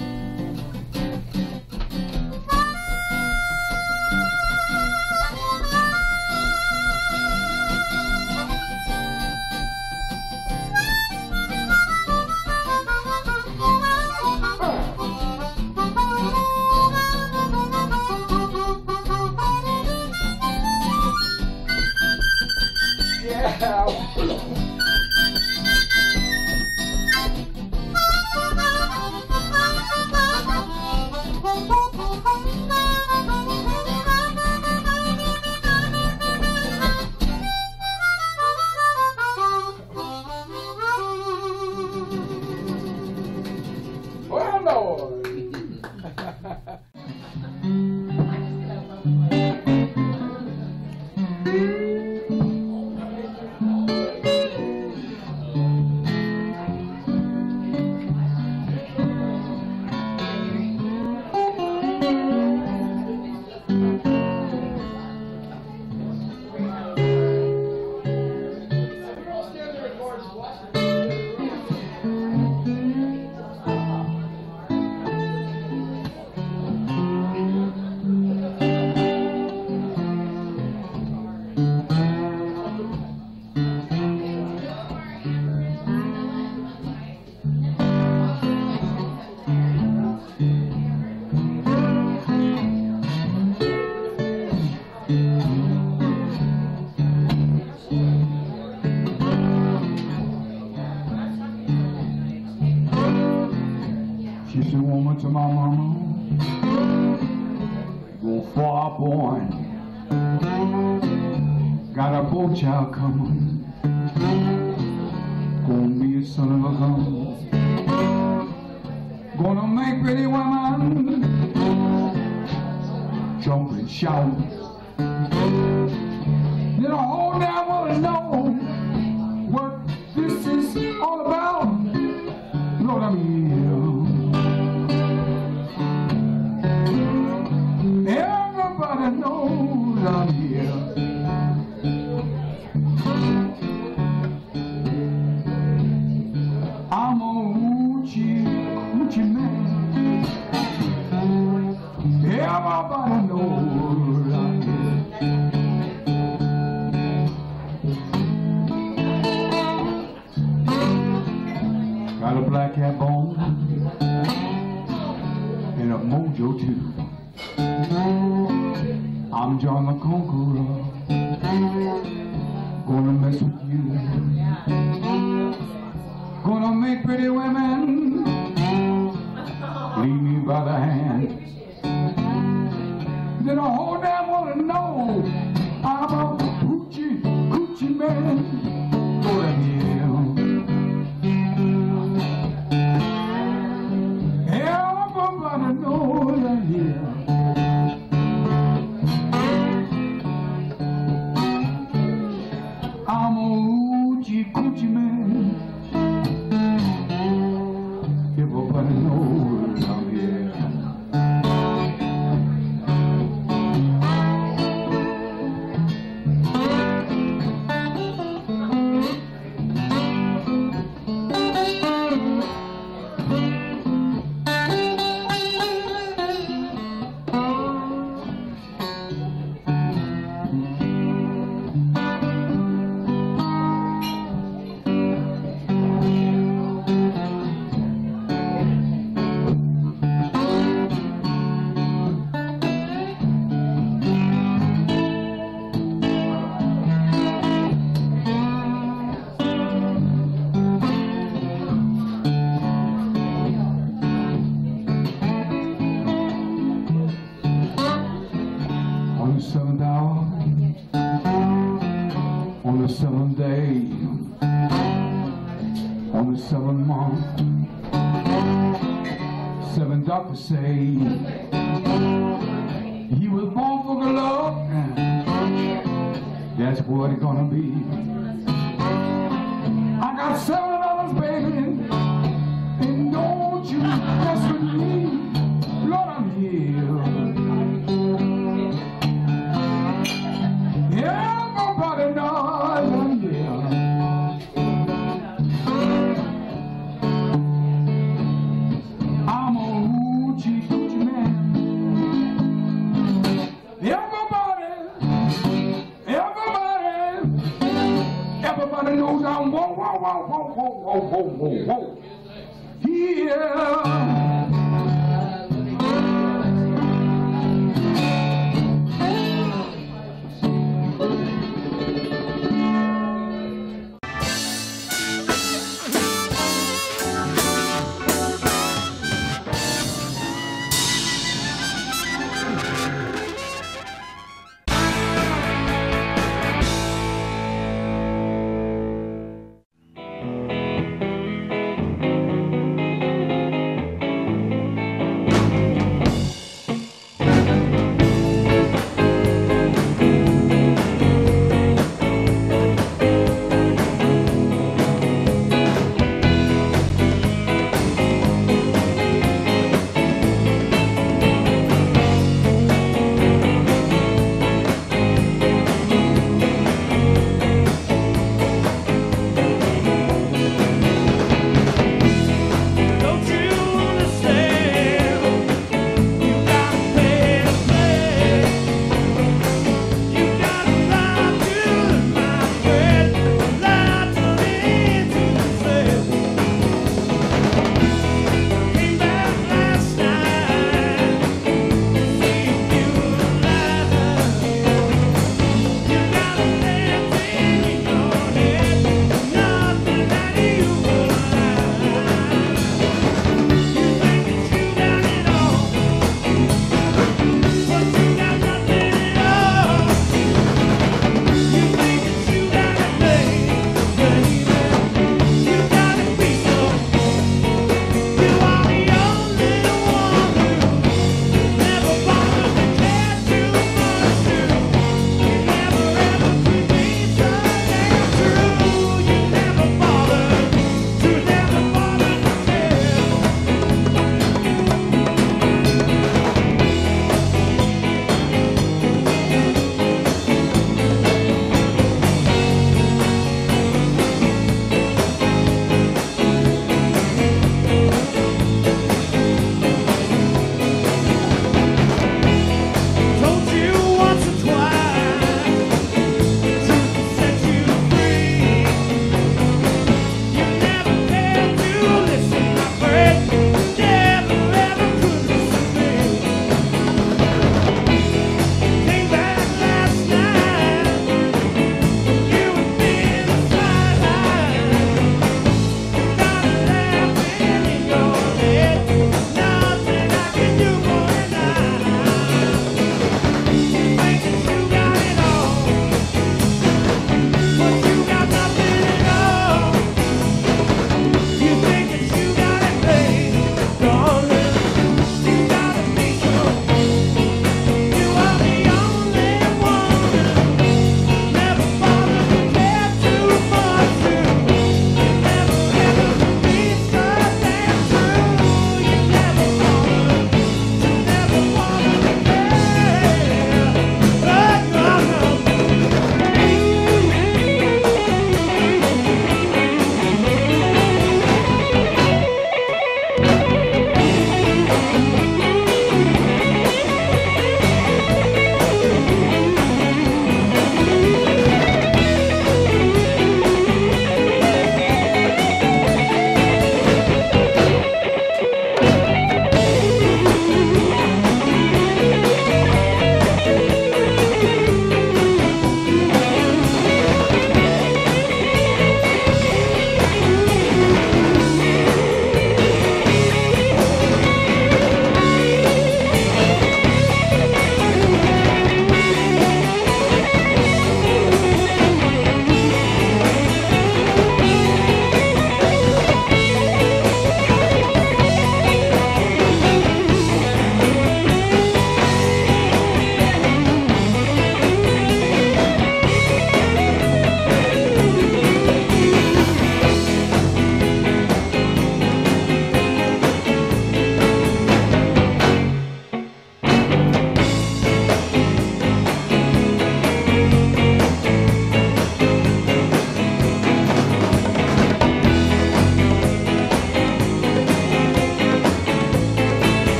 A boy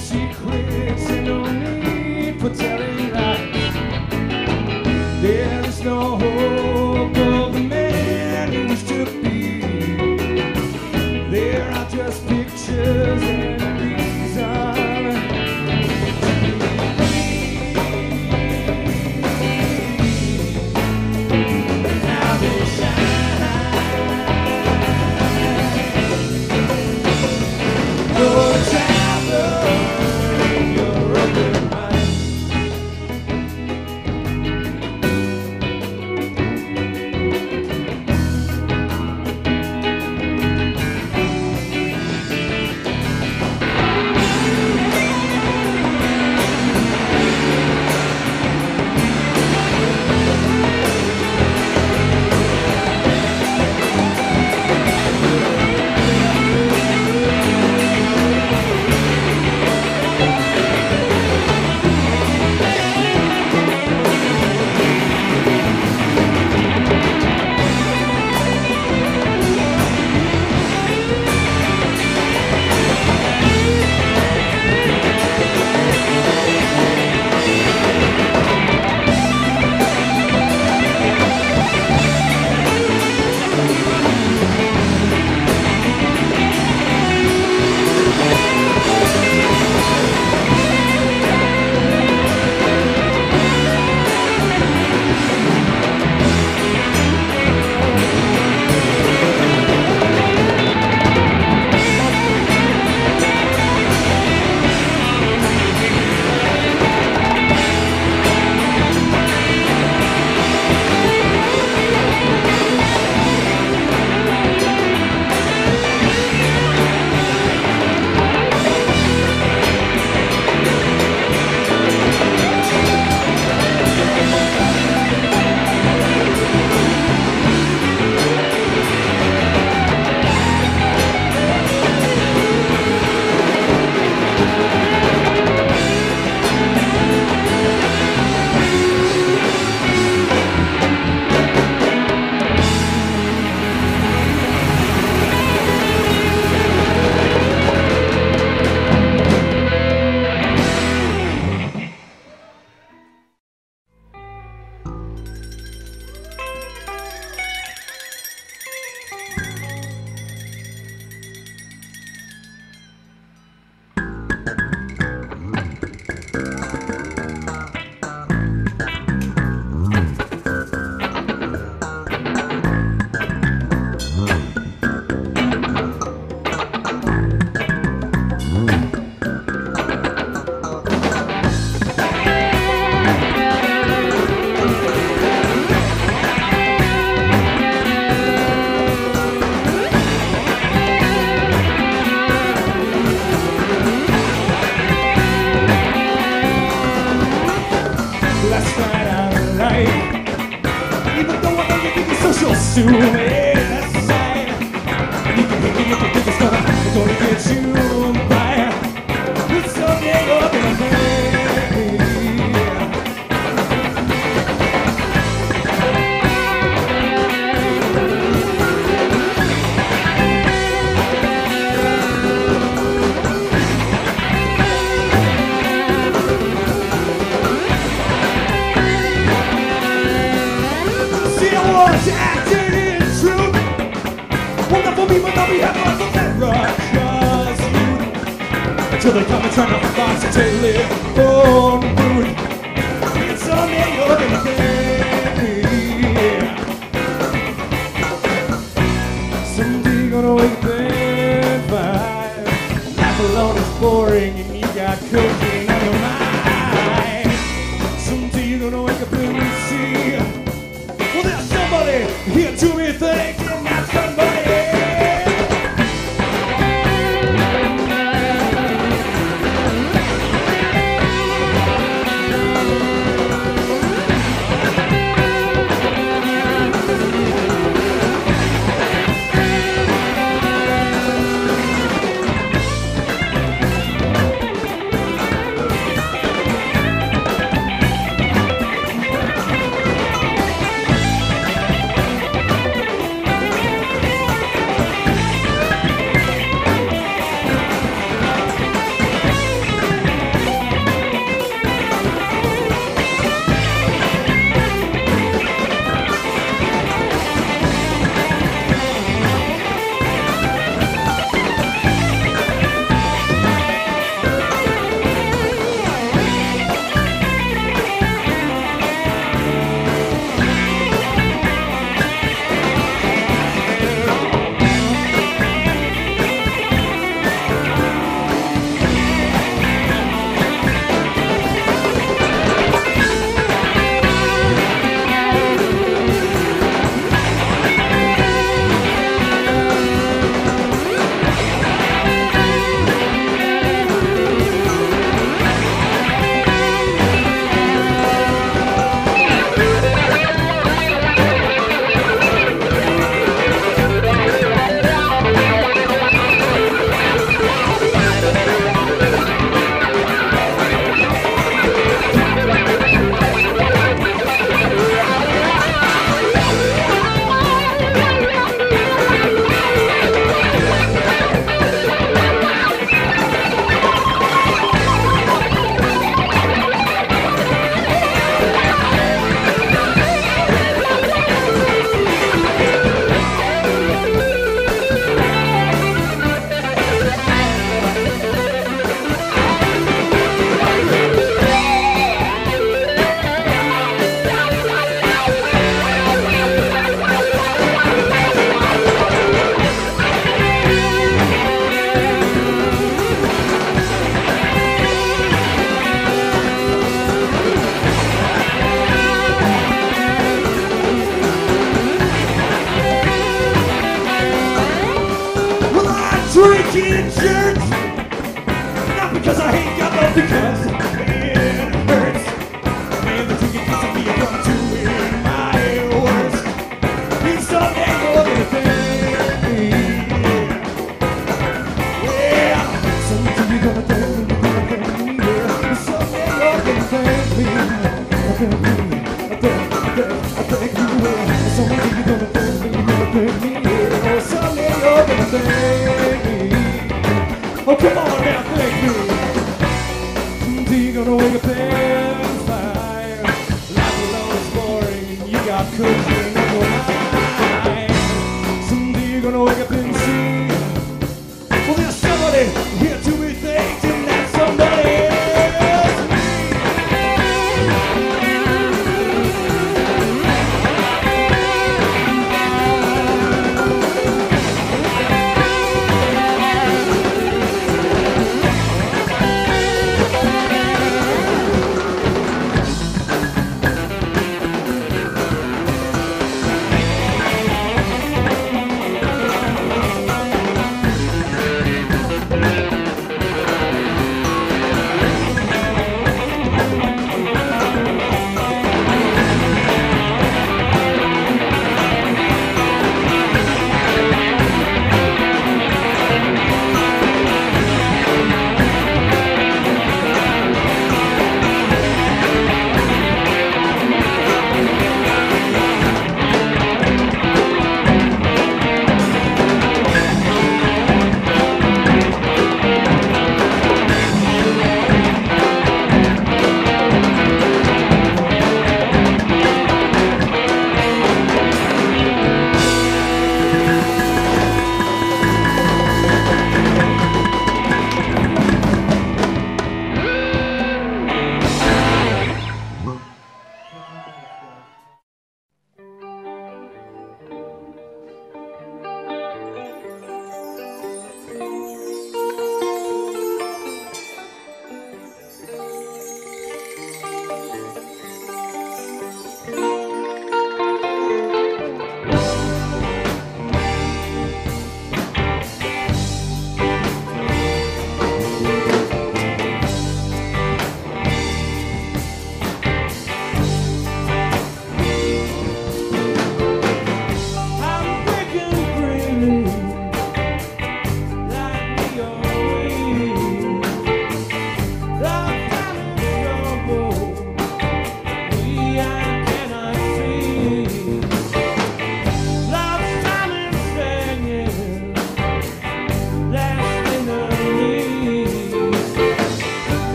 No secrets and no need for telling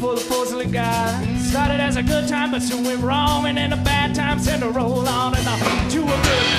for the porcelain guy. Started as a good time, but soon went wrong, and then a bad time sent a roll on and I to a good.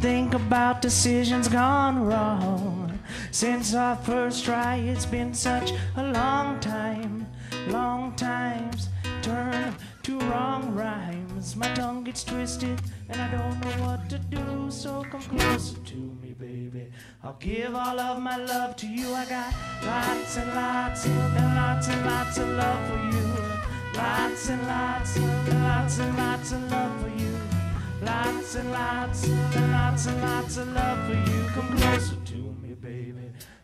think about decisions gone wrong. Since our first try, it's been such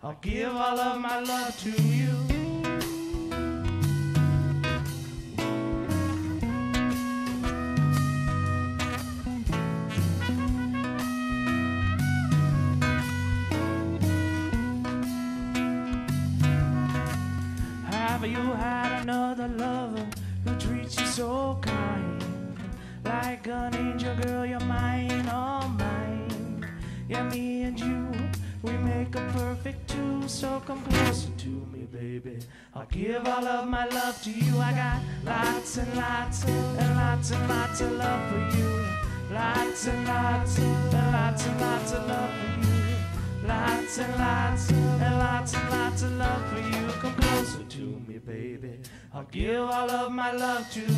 I'll give all of my give all of my love to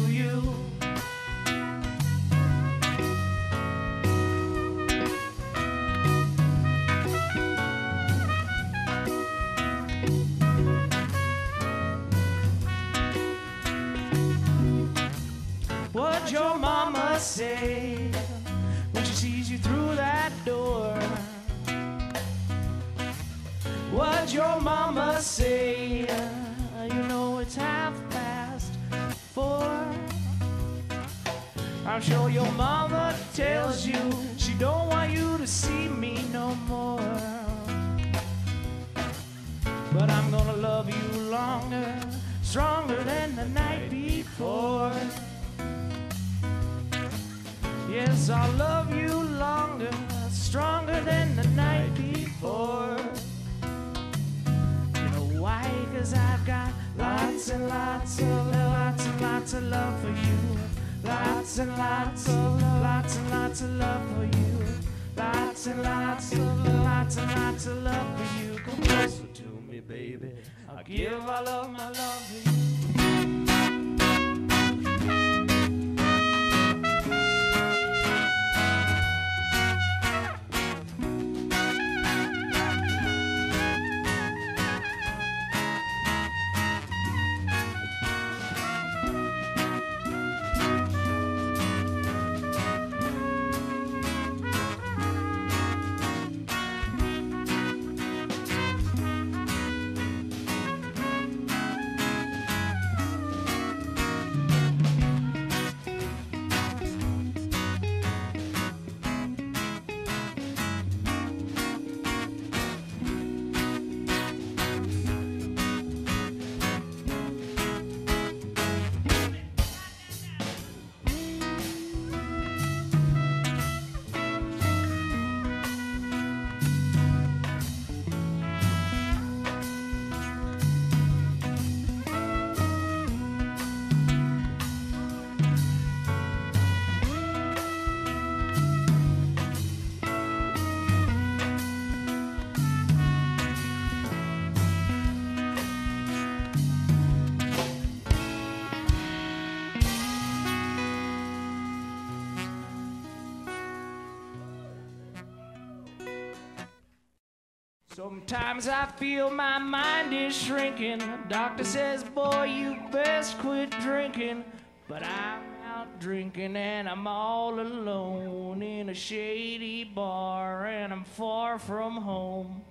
Sometimes I feel my mind is shrinking. Doctor says, boy, you best quit drinking. But I'm out drinking and I'm all alone in a shady bar and I'm far from home.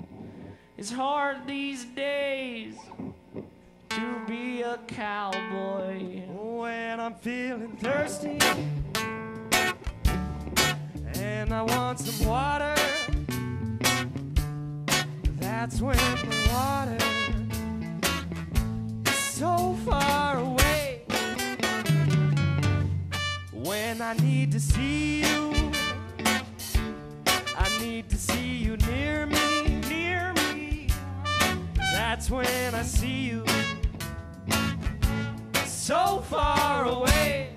It's hard these days to be a cowboy when I'm feeling thirsty and I want some water. That's when the water is so far away. When I need to see you, I need to see you near me, near me. That's when I see you so far away.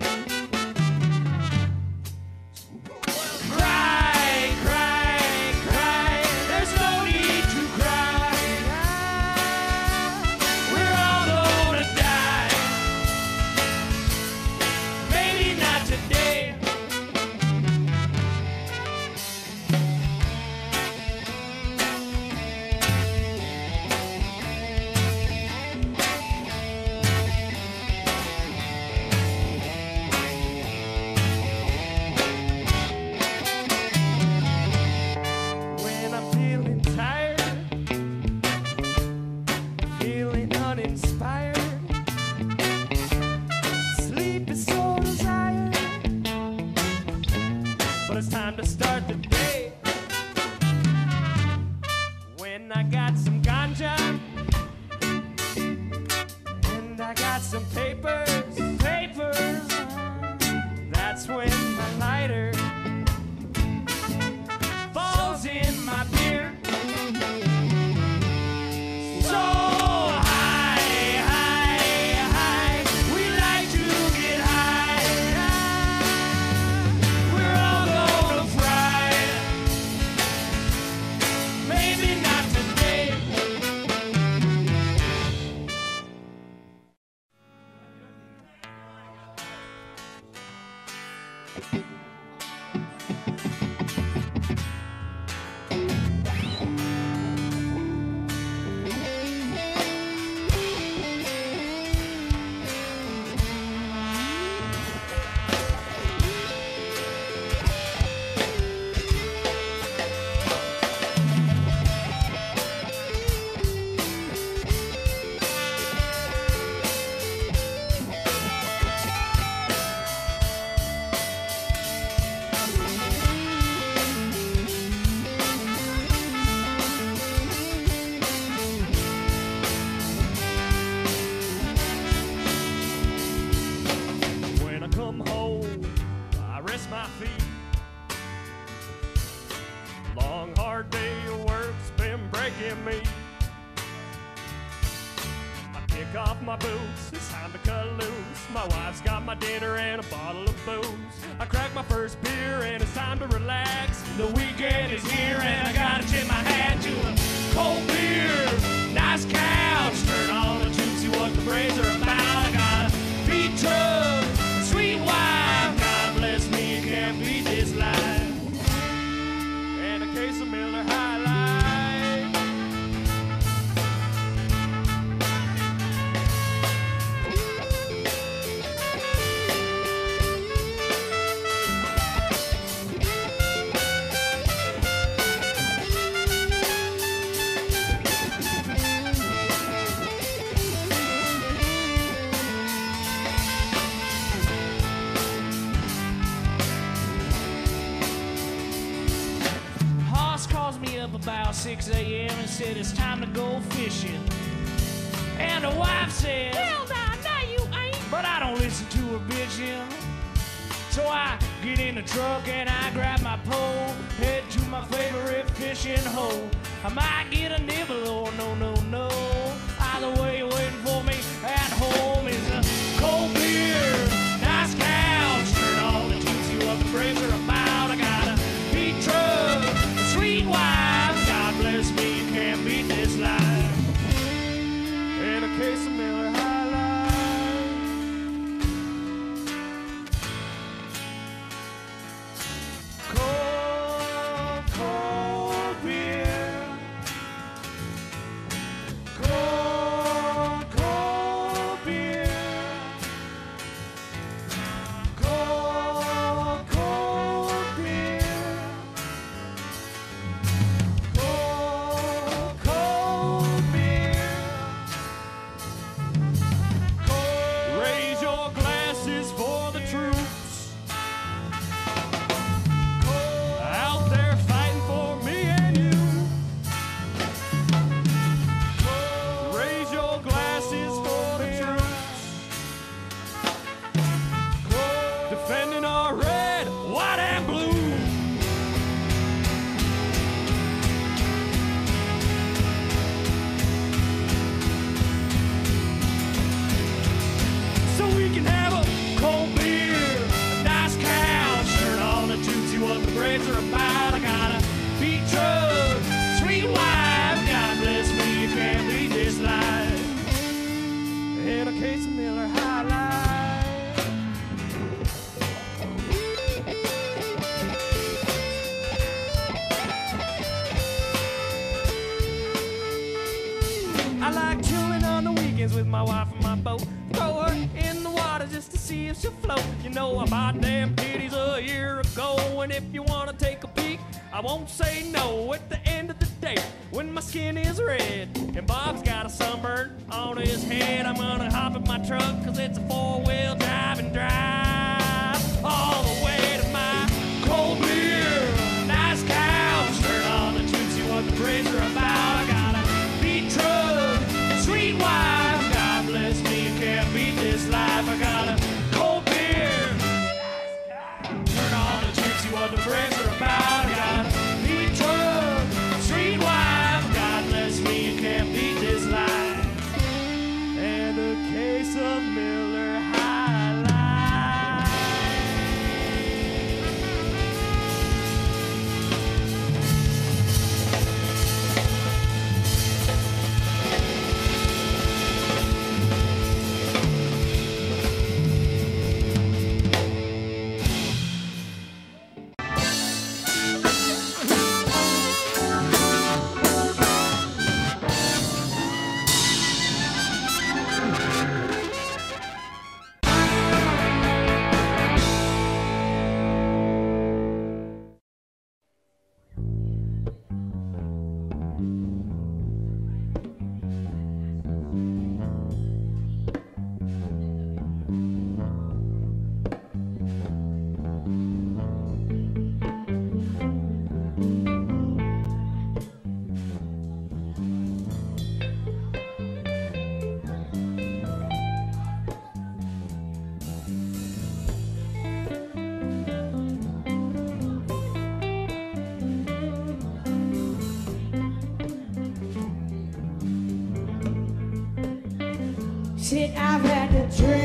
Dream.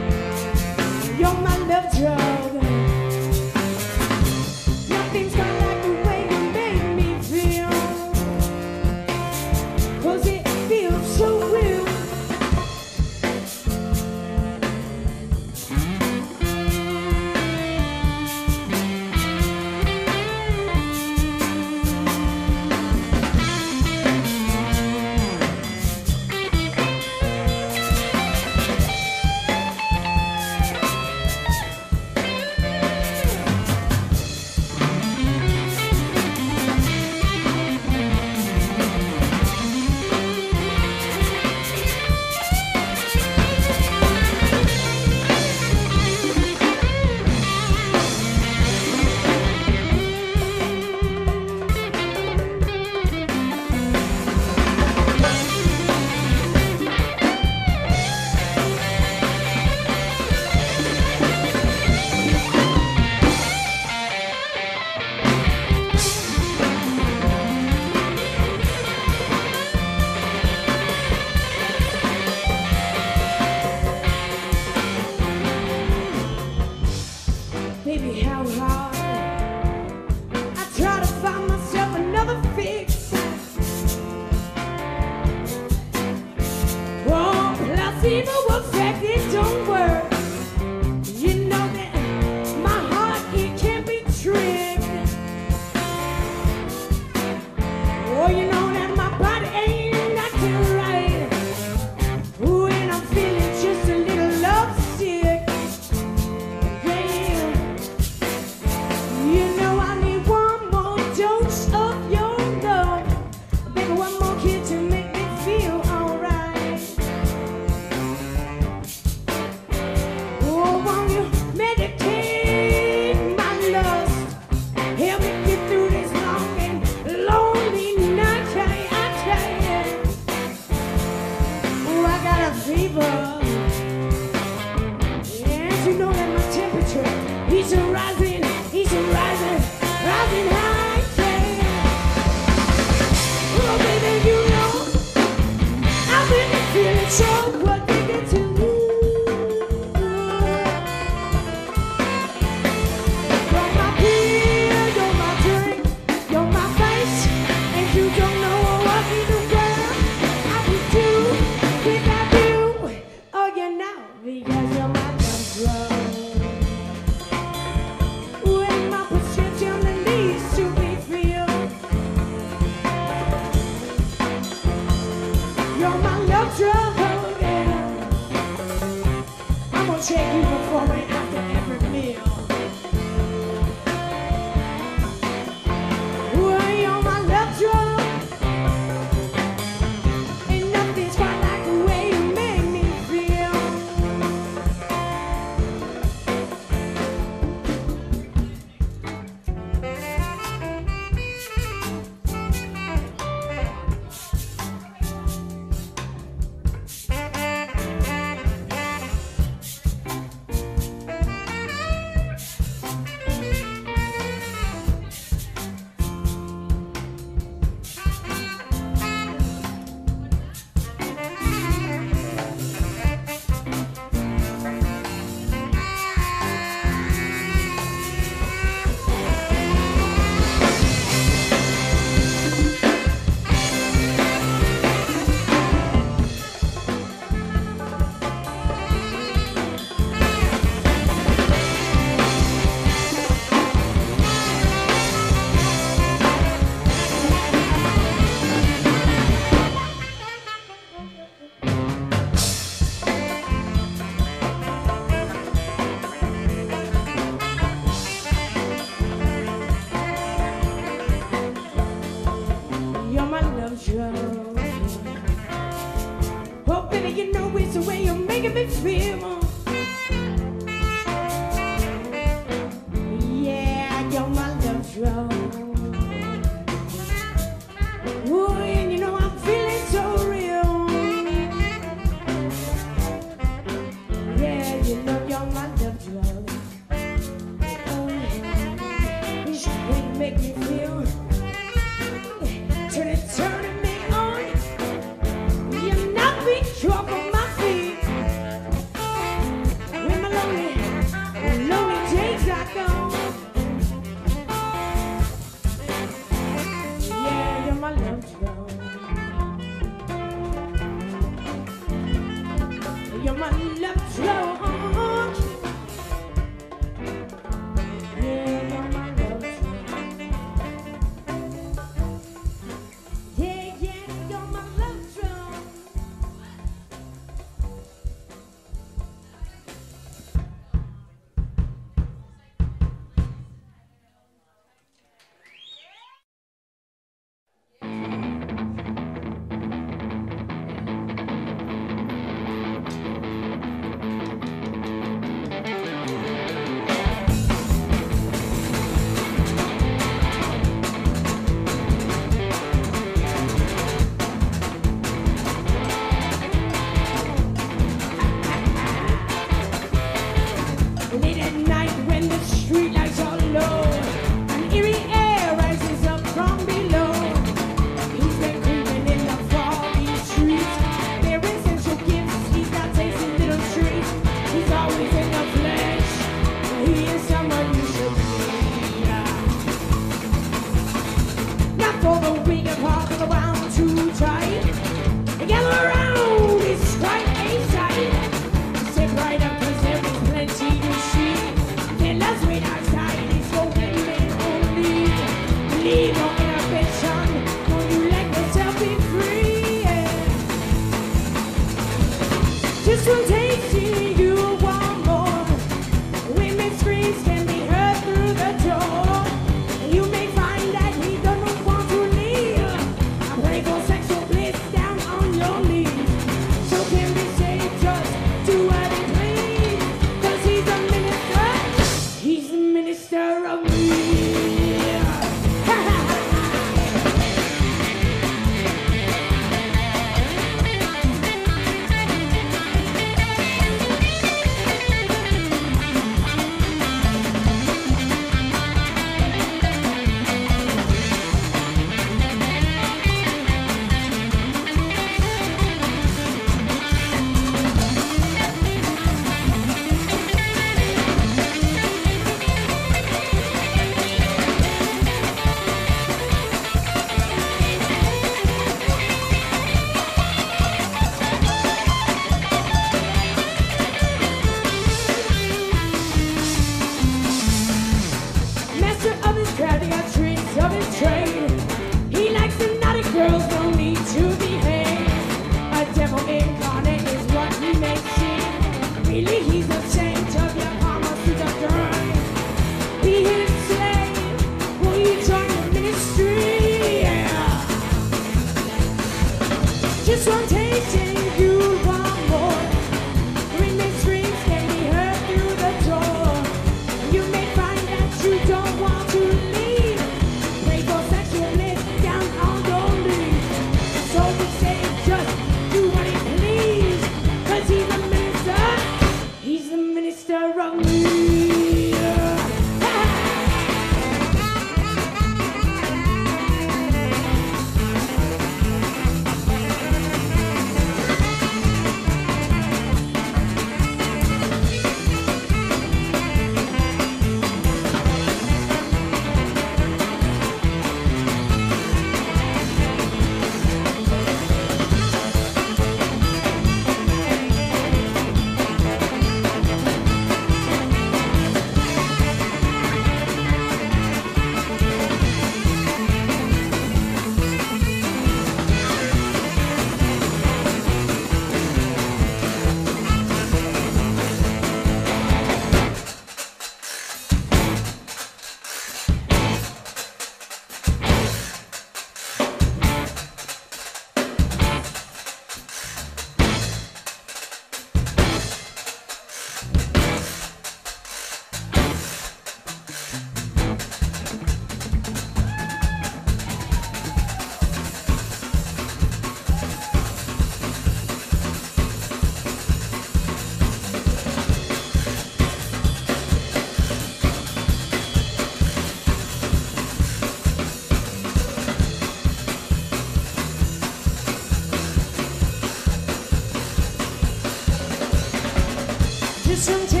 Just from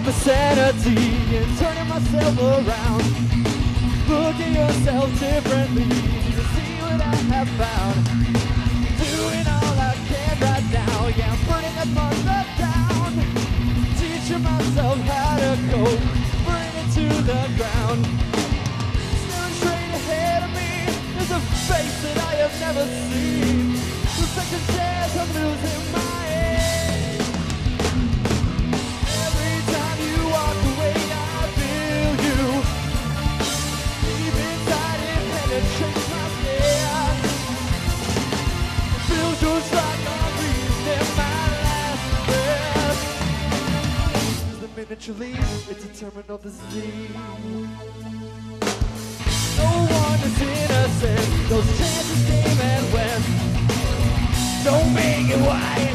at my sanity and turning myself around. Look at yourself differently to see what I have found. Doing all I can right now, yeah, I'm burning that monster down. Teaching myself how to cope, burning it to the ground. Staring straight ahead of me, there's a face that I have never seen. prematurely. It's a terminal disease. No one is innocent. Those chances came and went. Don't make it wild.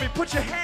Me, put your hands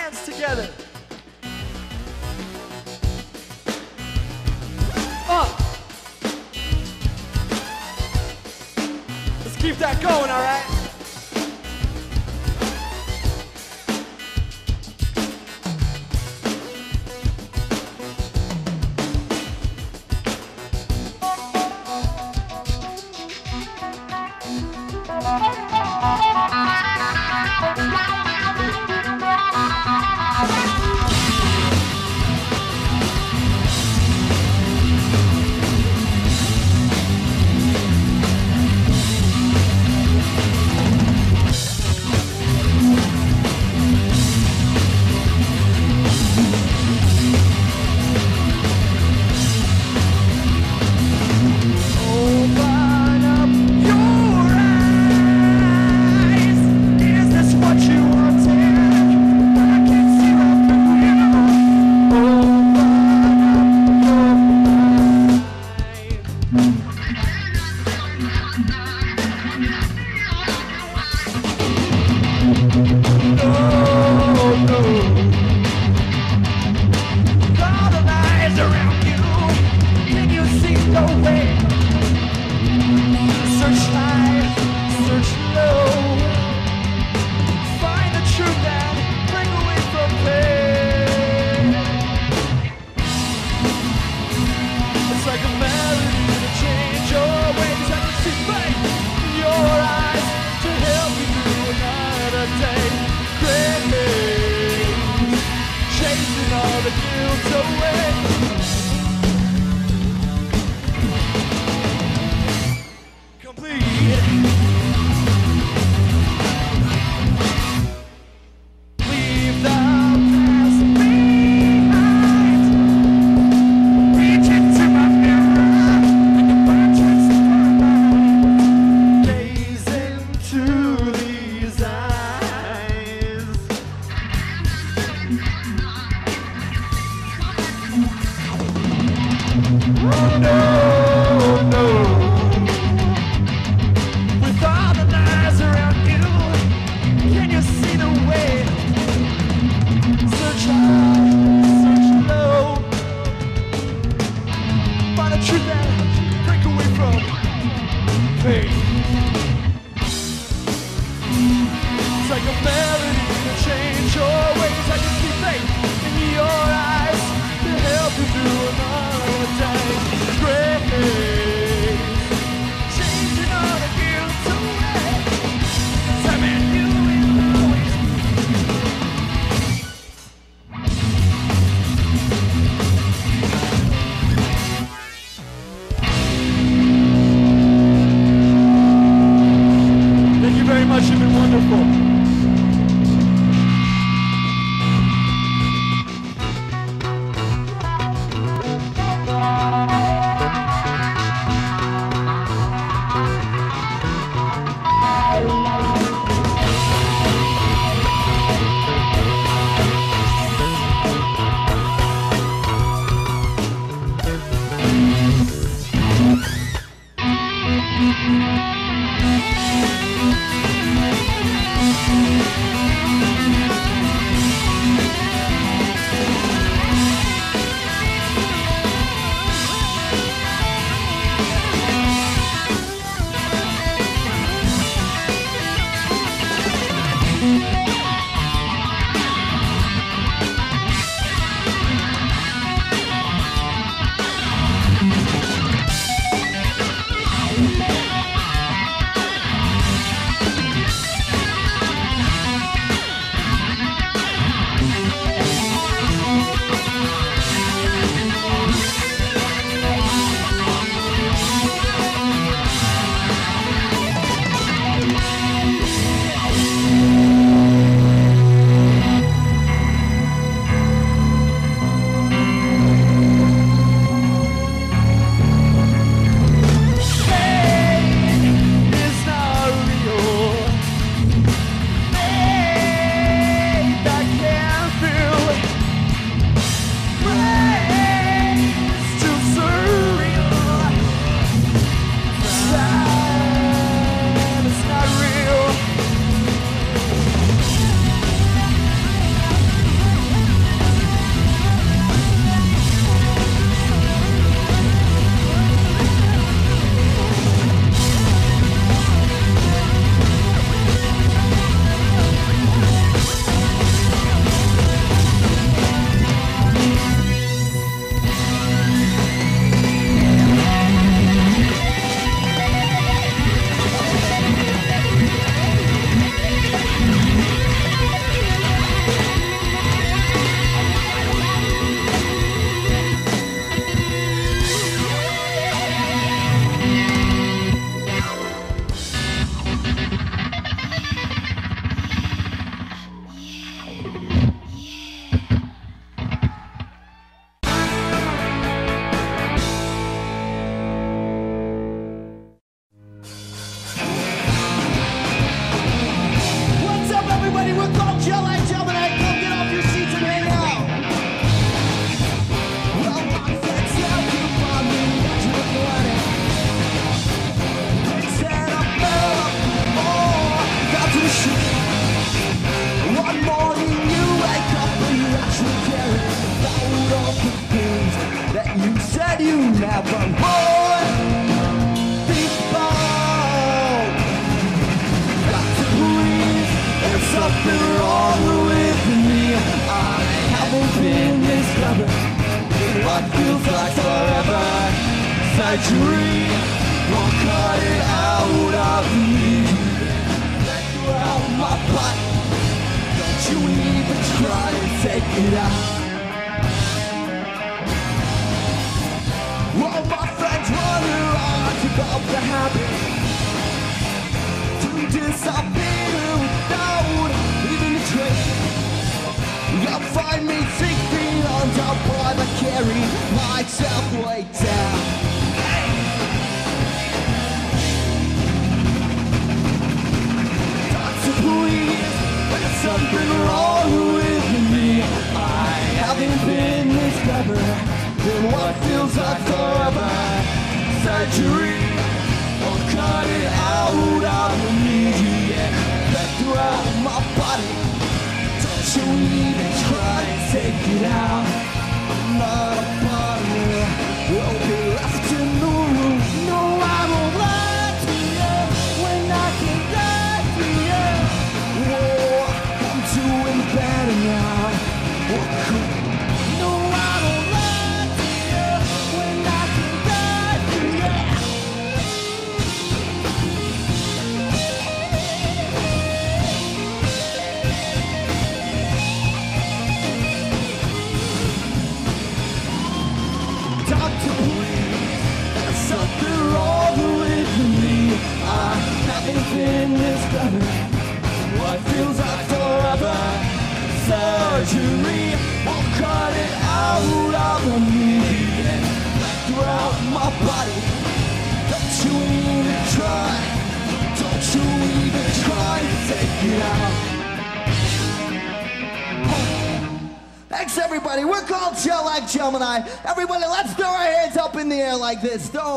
Gemini. Everybody, let's throw our hands up in the air like this. Throw.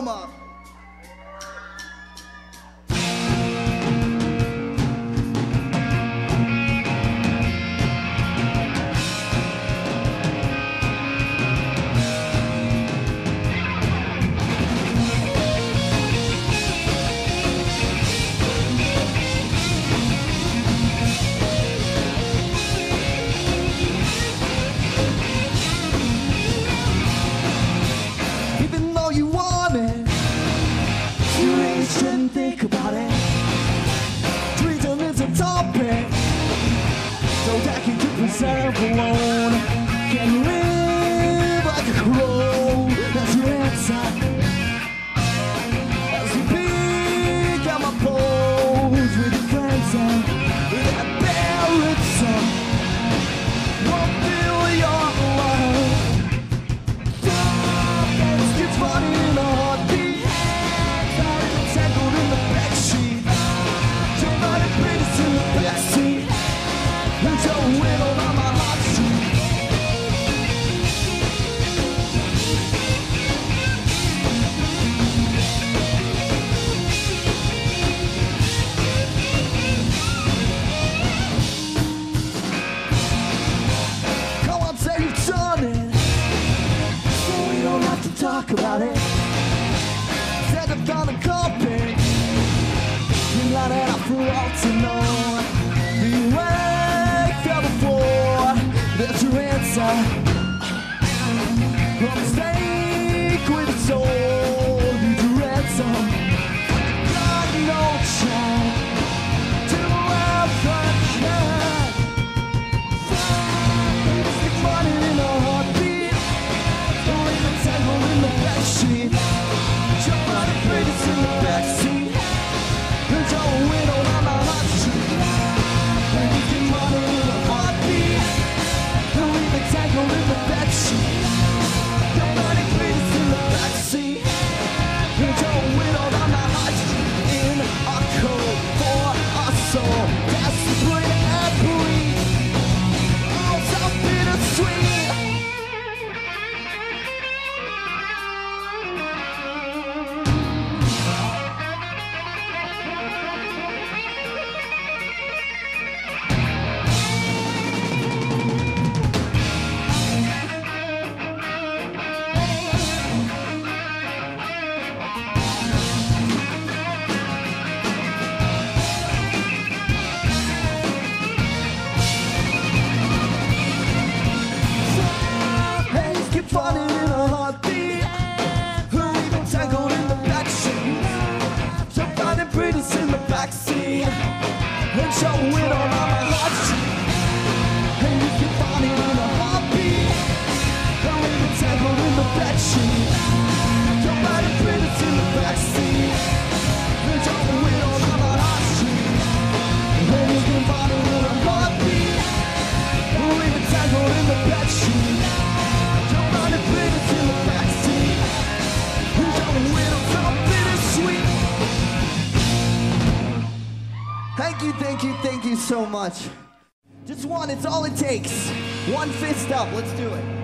Takes. One fist up, let's do it.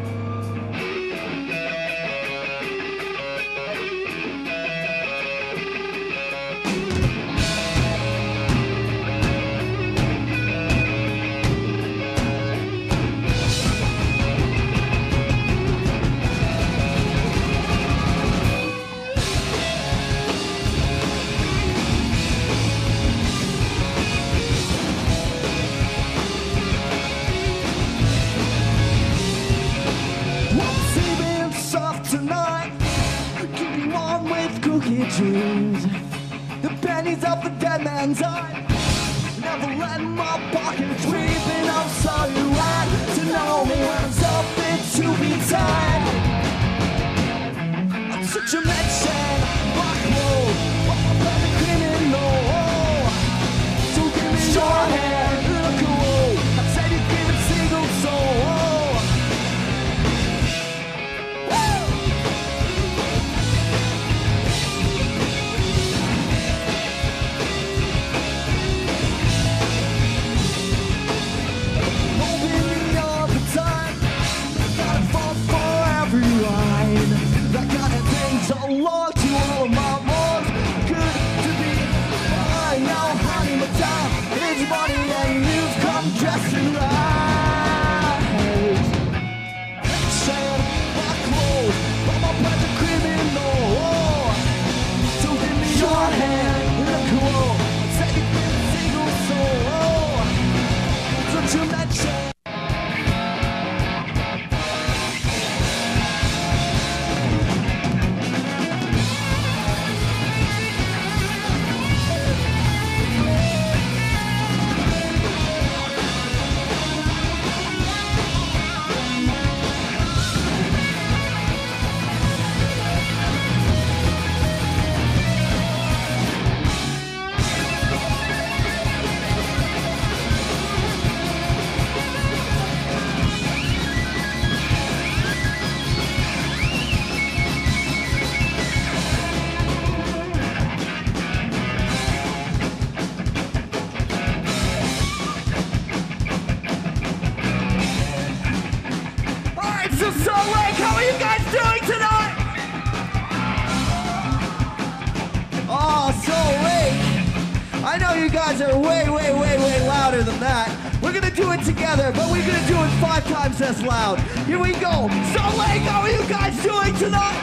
Together, but we're gonna do it five times as loud. Here we go. Salt Lake, how are you guys doing tonight?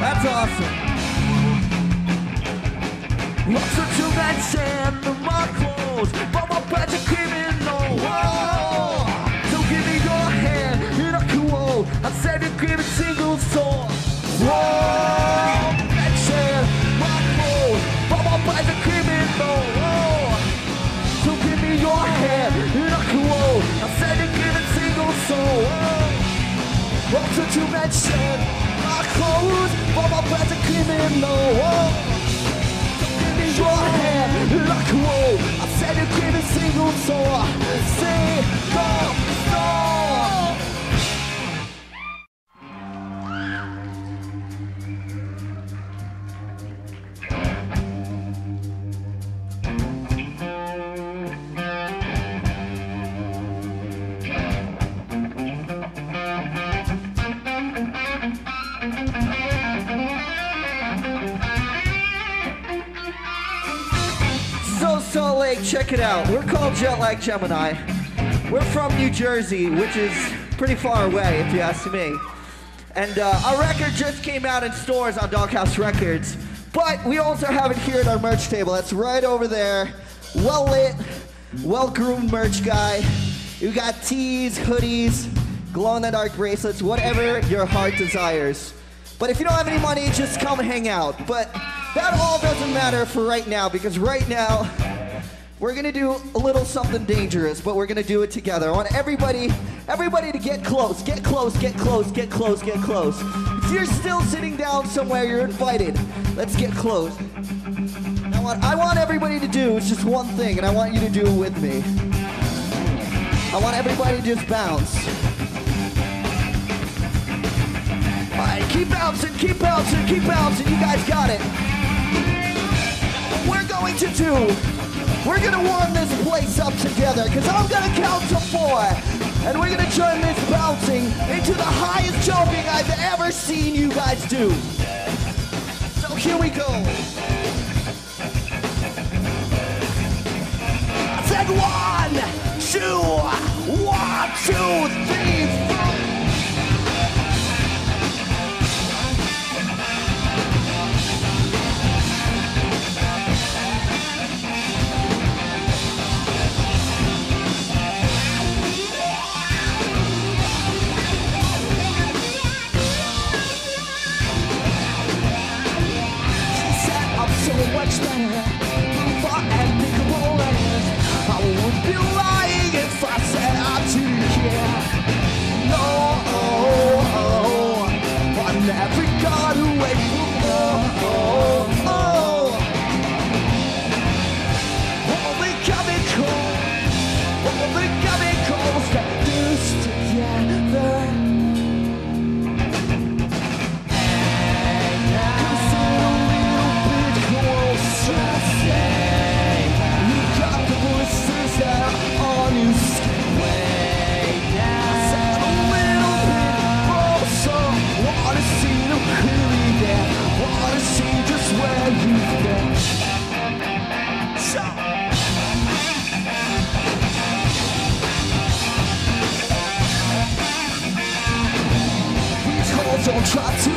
That's awesome. Lots of two men in my clothes, but my bed's a criminal. Whoa! So give me your hand in a cool. I said you give it single Whoa! Lots of two men my clothes, but my bed's a criminal. Whoa! in your hand like a wall. I said you give a single soul. Say Jet Lag Gemini. We're from New Jersey, which is pretty far away, if you ask me. And uh, our record just came out in stores on Doghouse Records. But we also have it here at our merch table. That's right over there. Well lit, well groomed merch guy. You got tees, hoodies, glow in the dark bracelets, whatever your heart desires. But if you don't have any money, just come hang out. But that all doesn't matter for right now because right now we're gonna do a little something dangerous, but we're gonna do it together. I want everybody, everybody to get close, get close, get close, get close, get close. If you're still sitting down somewhere, you're invited. Let's get close. Now what I want everybody to do is just one thing, and I want you to do it with me. I want everybody to just bounce. Alright, keep bouncing, keep bouncing, keep bouncing. You guys got it. We're going to do we're gonna warm this place up together, cause I'm gonna count to four. And we're gonna turn this bouncing into the highest jumping I've ever seen you guys do. So here we go. I said one, two, one, two, three, four. don't try to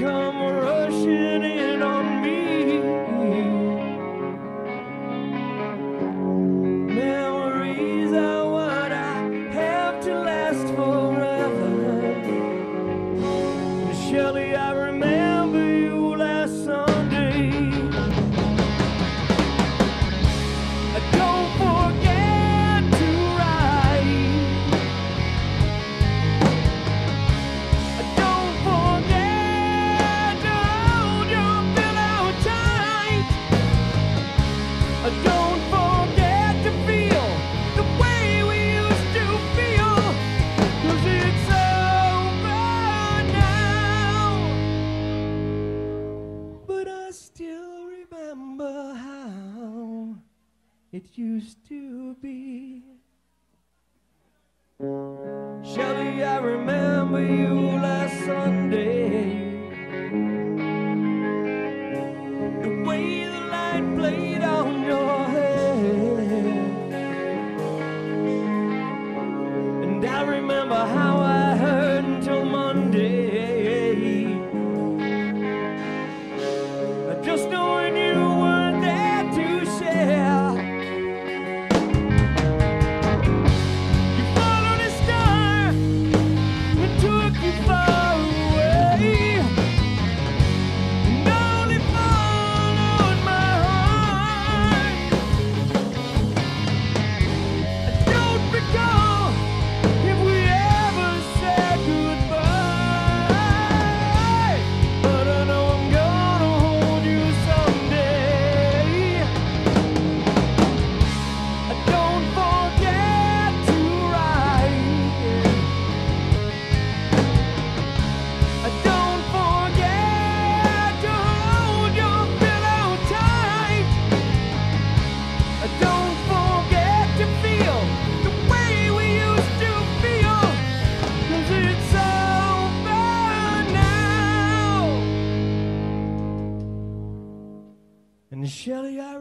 come rushing in on me. It used to be. and Shelly I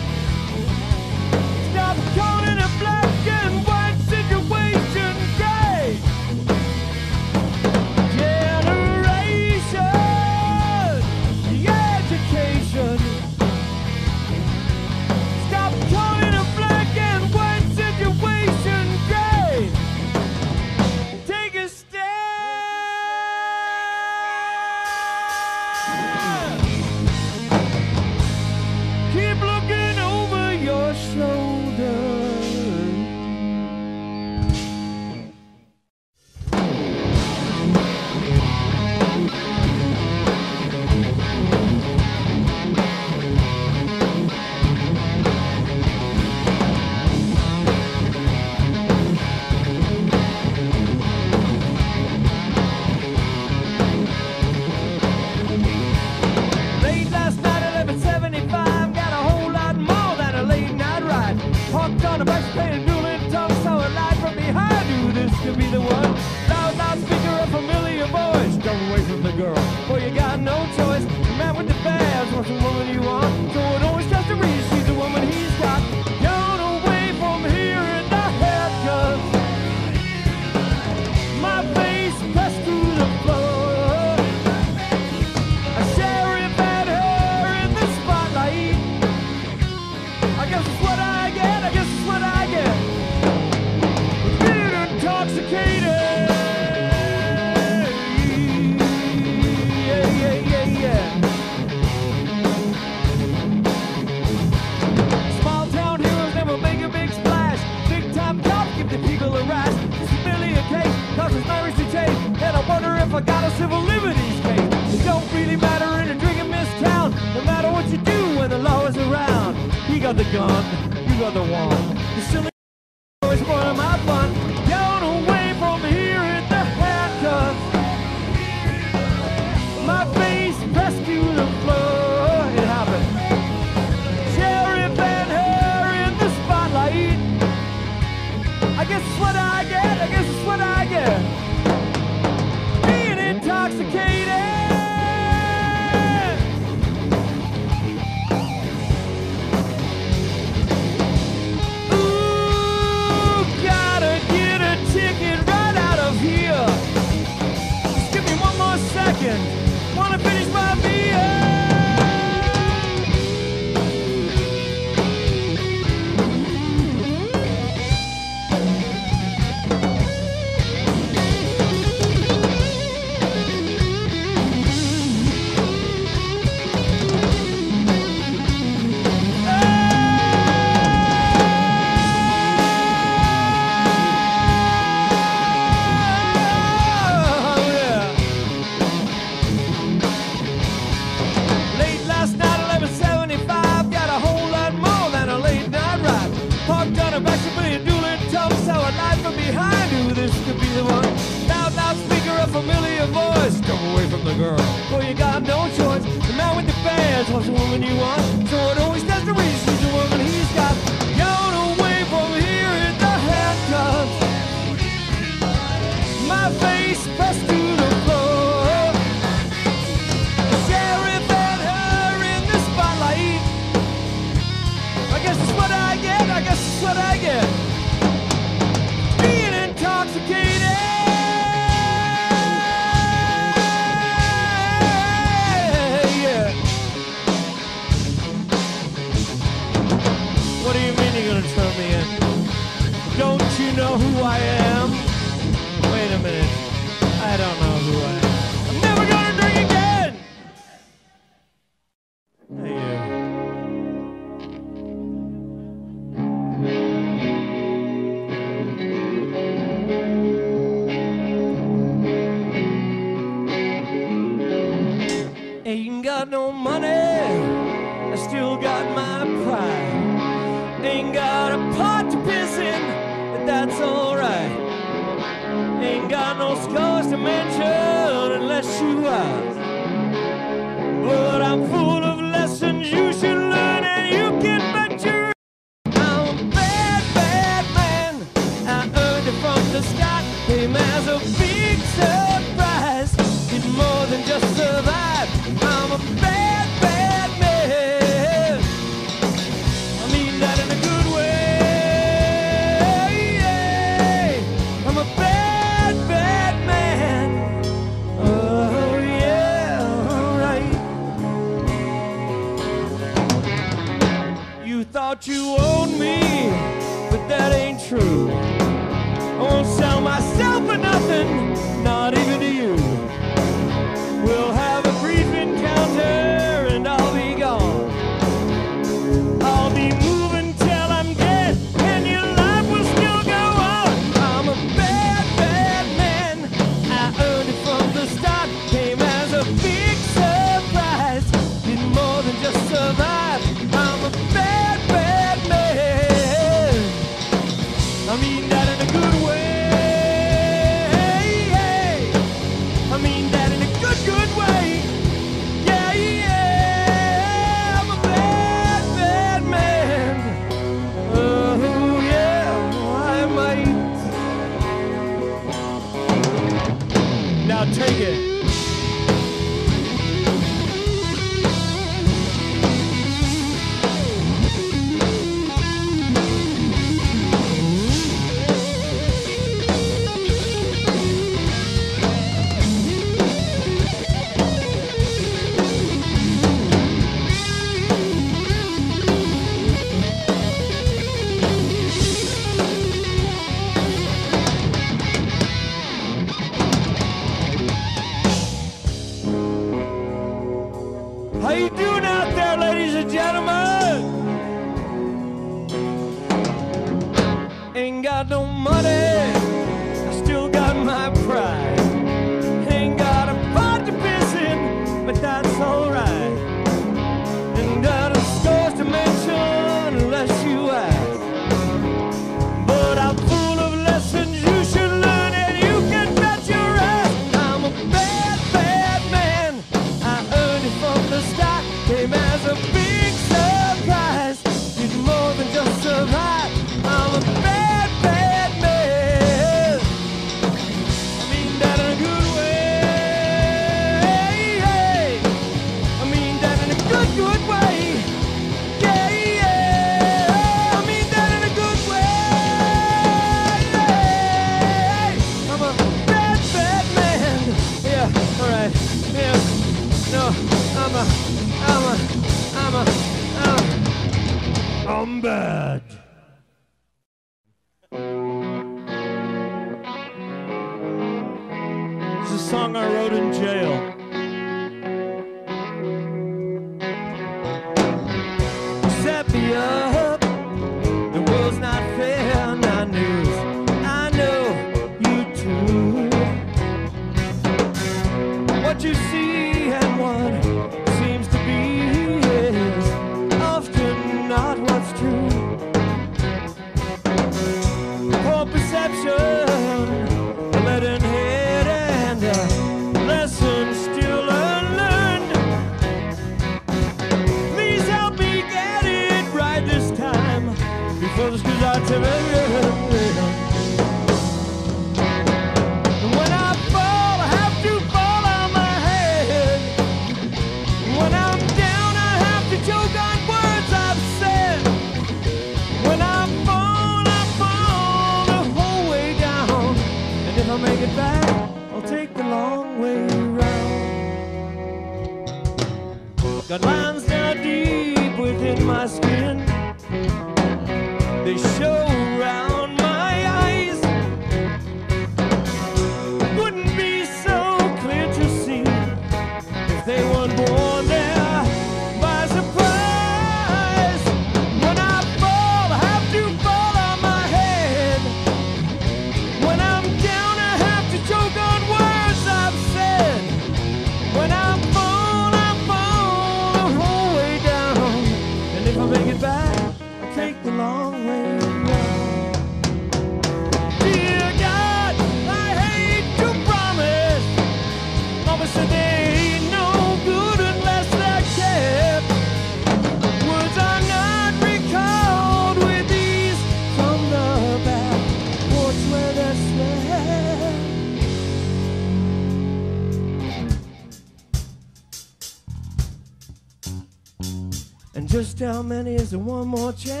how many is it? one more chance?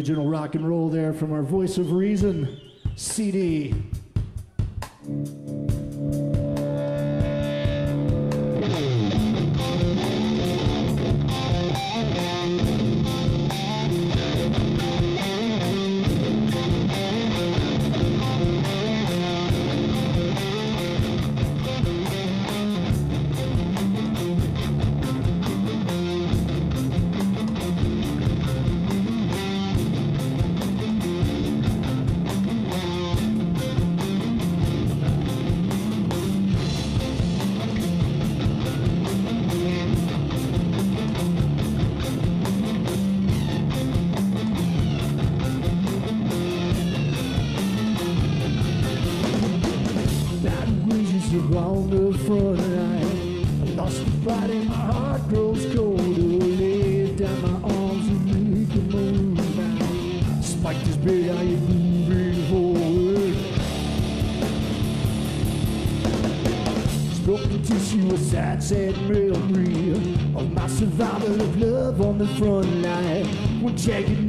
original rock and roll there from our Voice of Reason CD. hunger for the light. I lost my body, my heart grows colder. Oh, lay down my arms and make a move. Spike this big, I ain't moving forward. Spoken to sad, sad memory of my survival of love on the front line. One jagged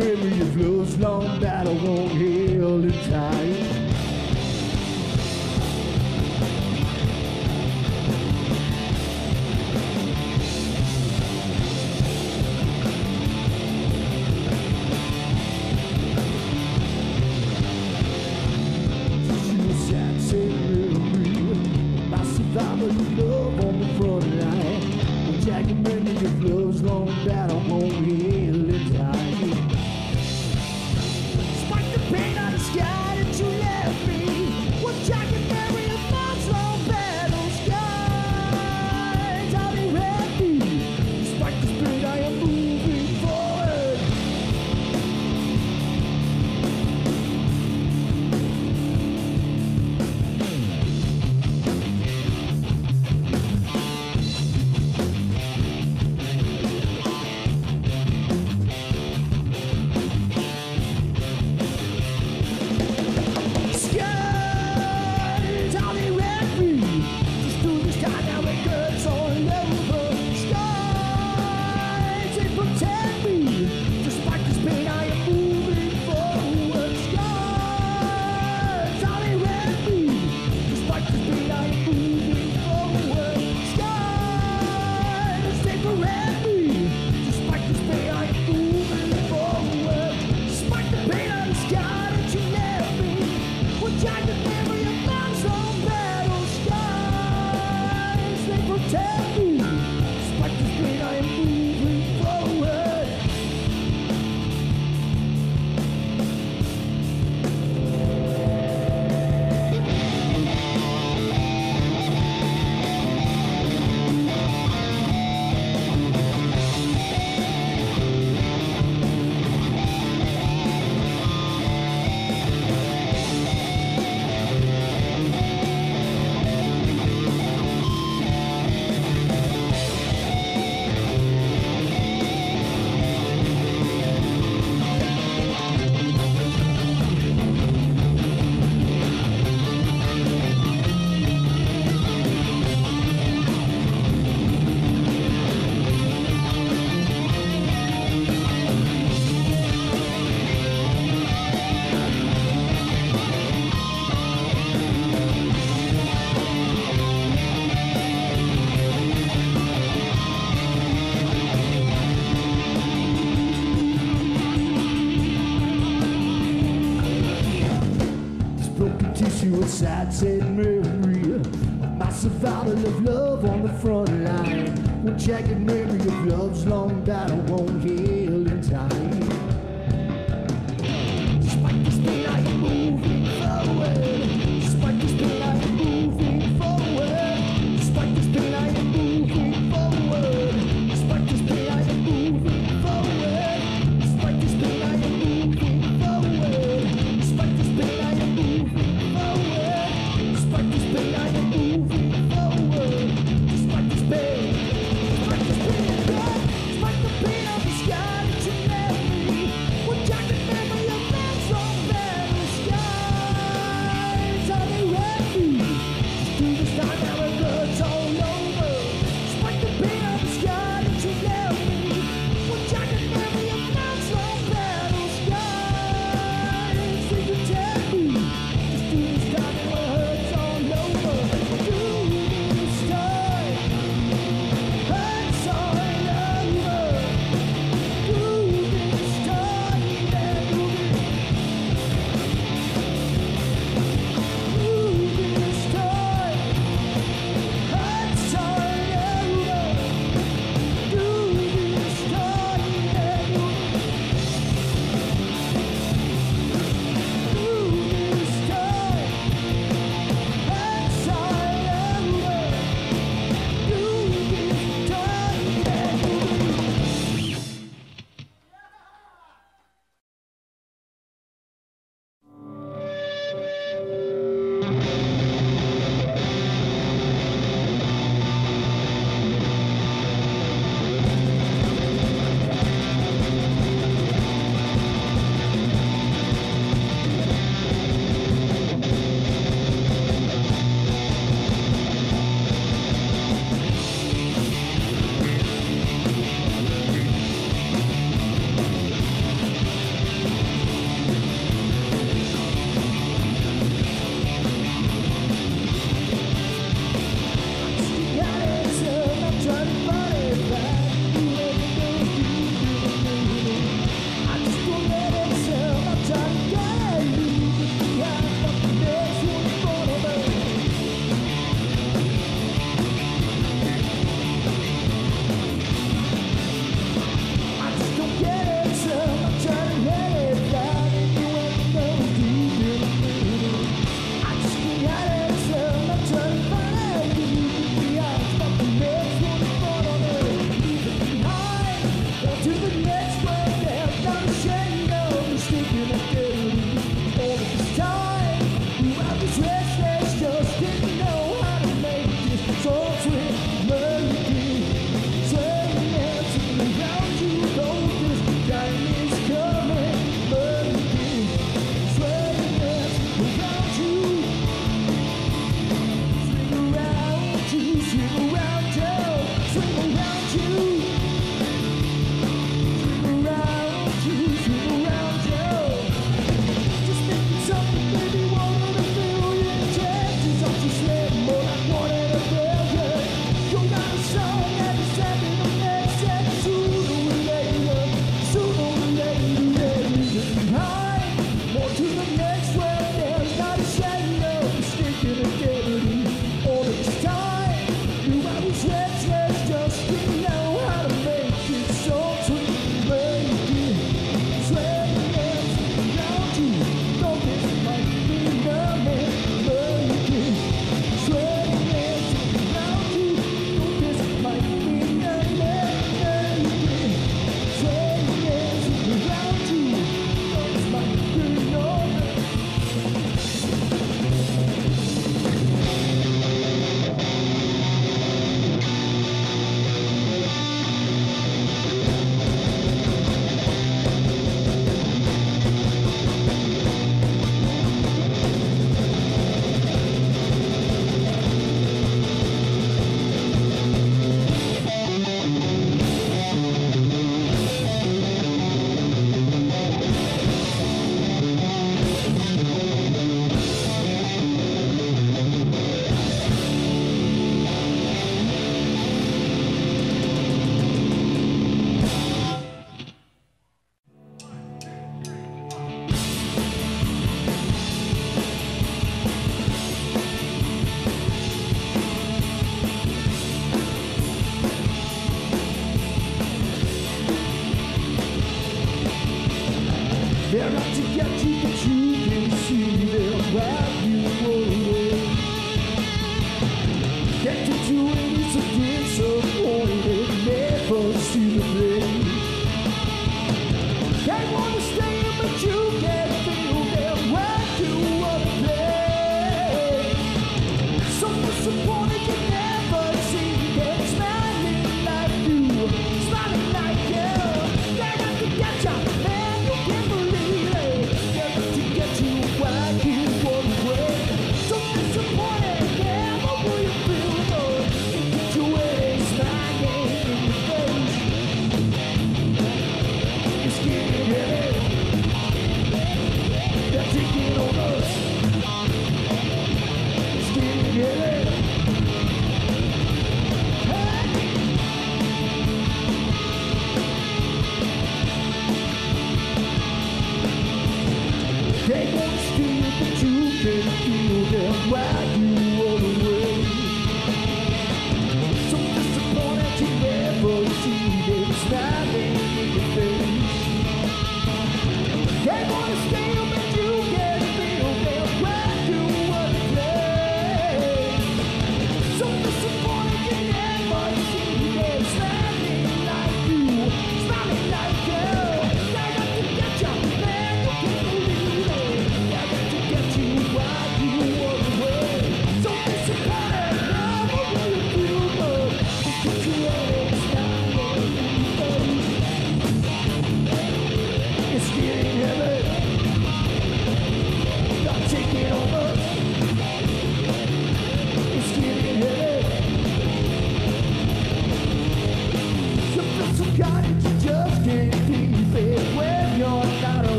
Check it, me.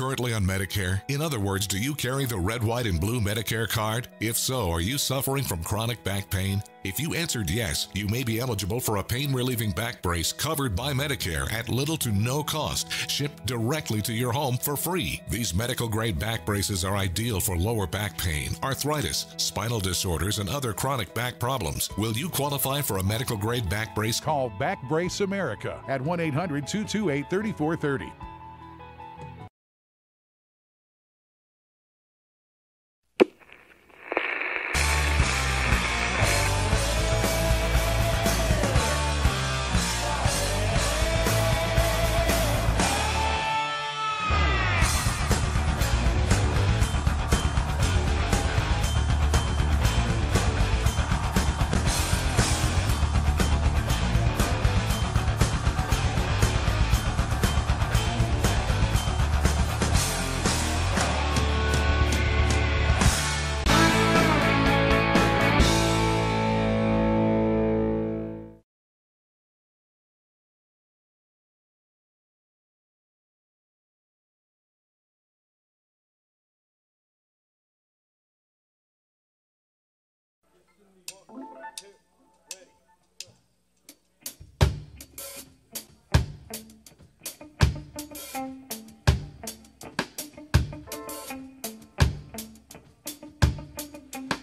currently on Medicare? In other words, do you carry the red, white, and blue Medicare card? If so, are you suffering from chronic back pain? If you answered yes, you may be eligible for a pain relieving back brace covered by Medicare at little to no cost, shipped directly to your home for free. These medical grade back braces are ideal for lower back pain, arthritis, spinal disorders, and other chronic back problems. Will you qualify for a medical grade back brace? Call Back Brace America at 1 800 228 3430.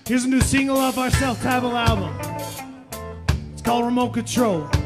Here's a new single off our self-titled album. It's called Remote Control.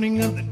sounding of the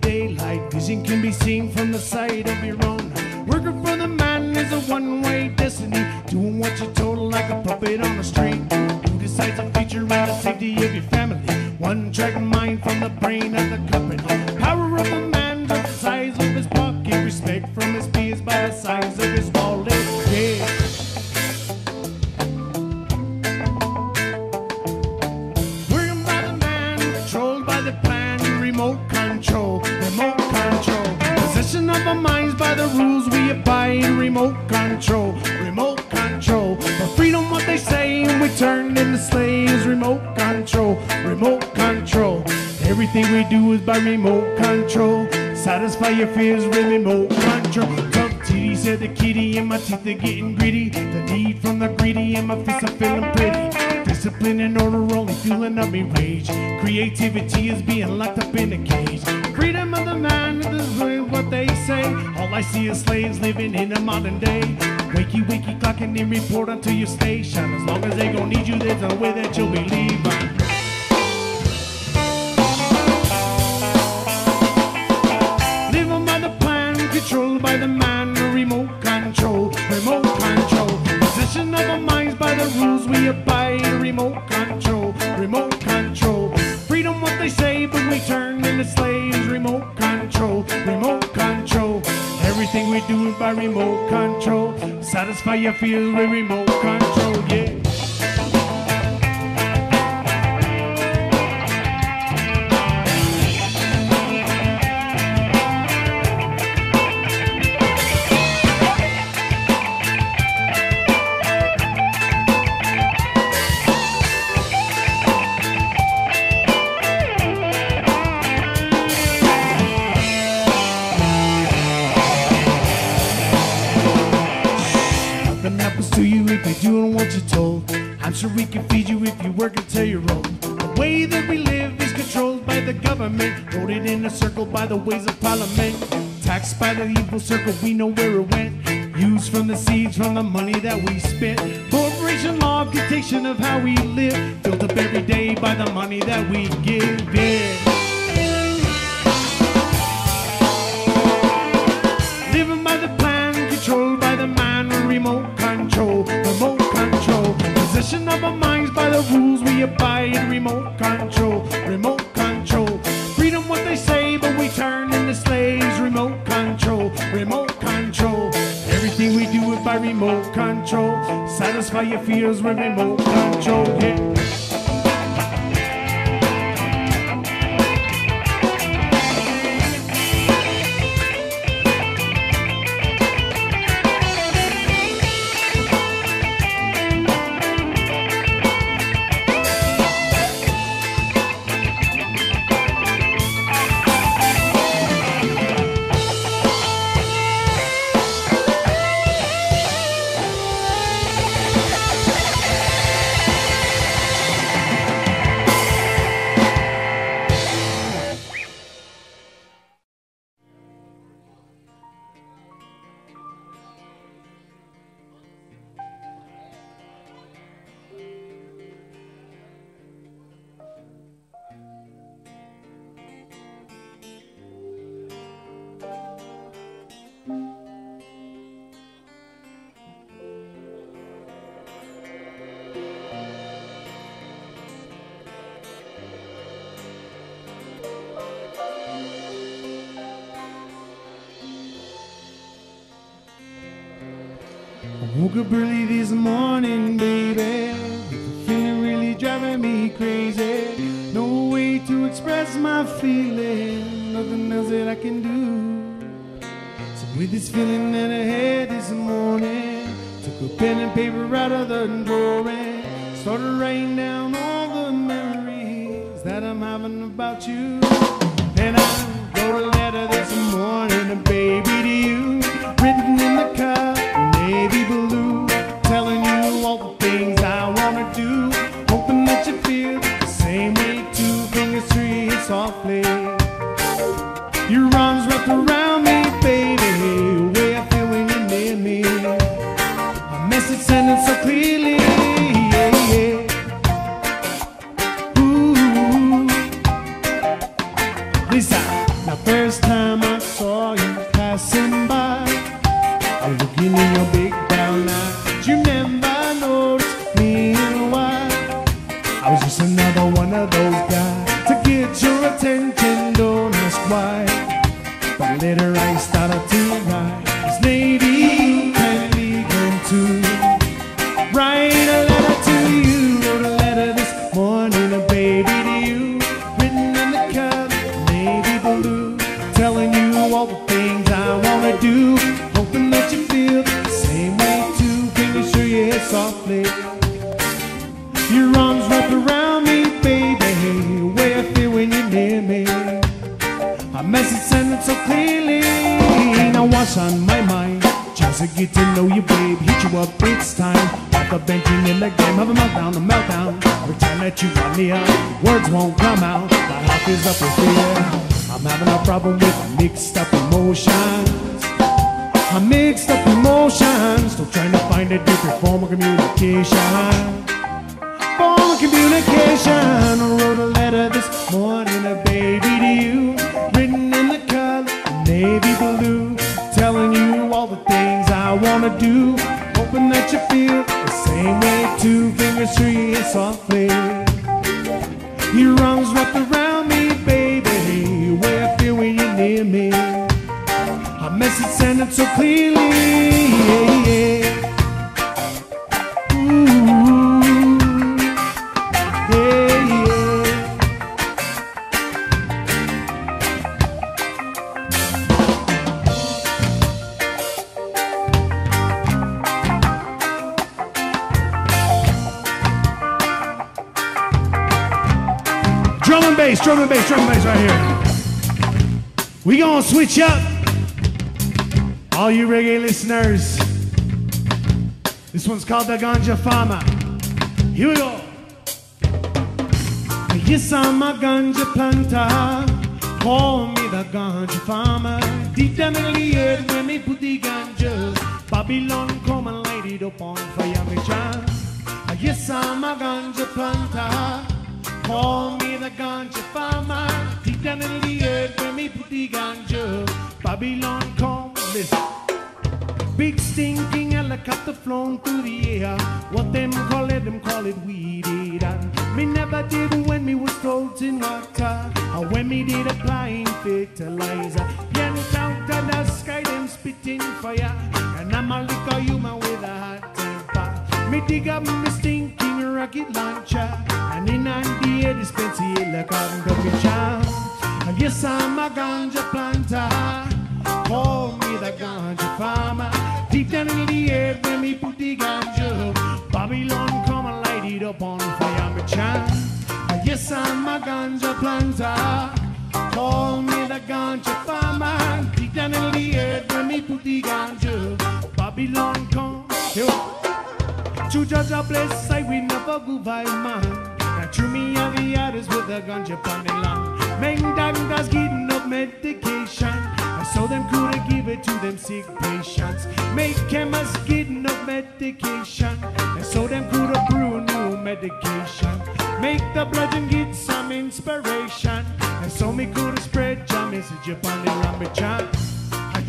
called the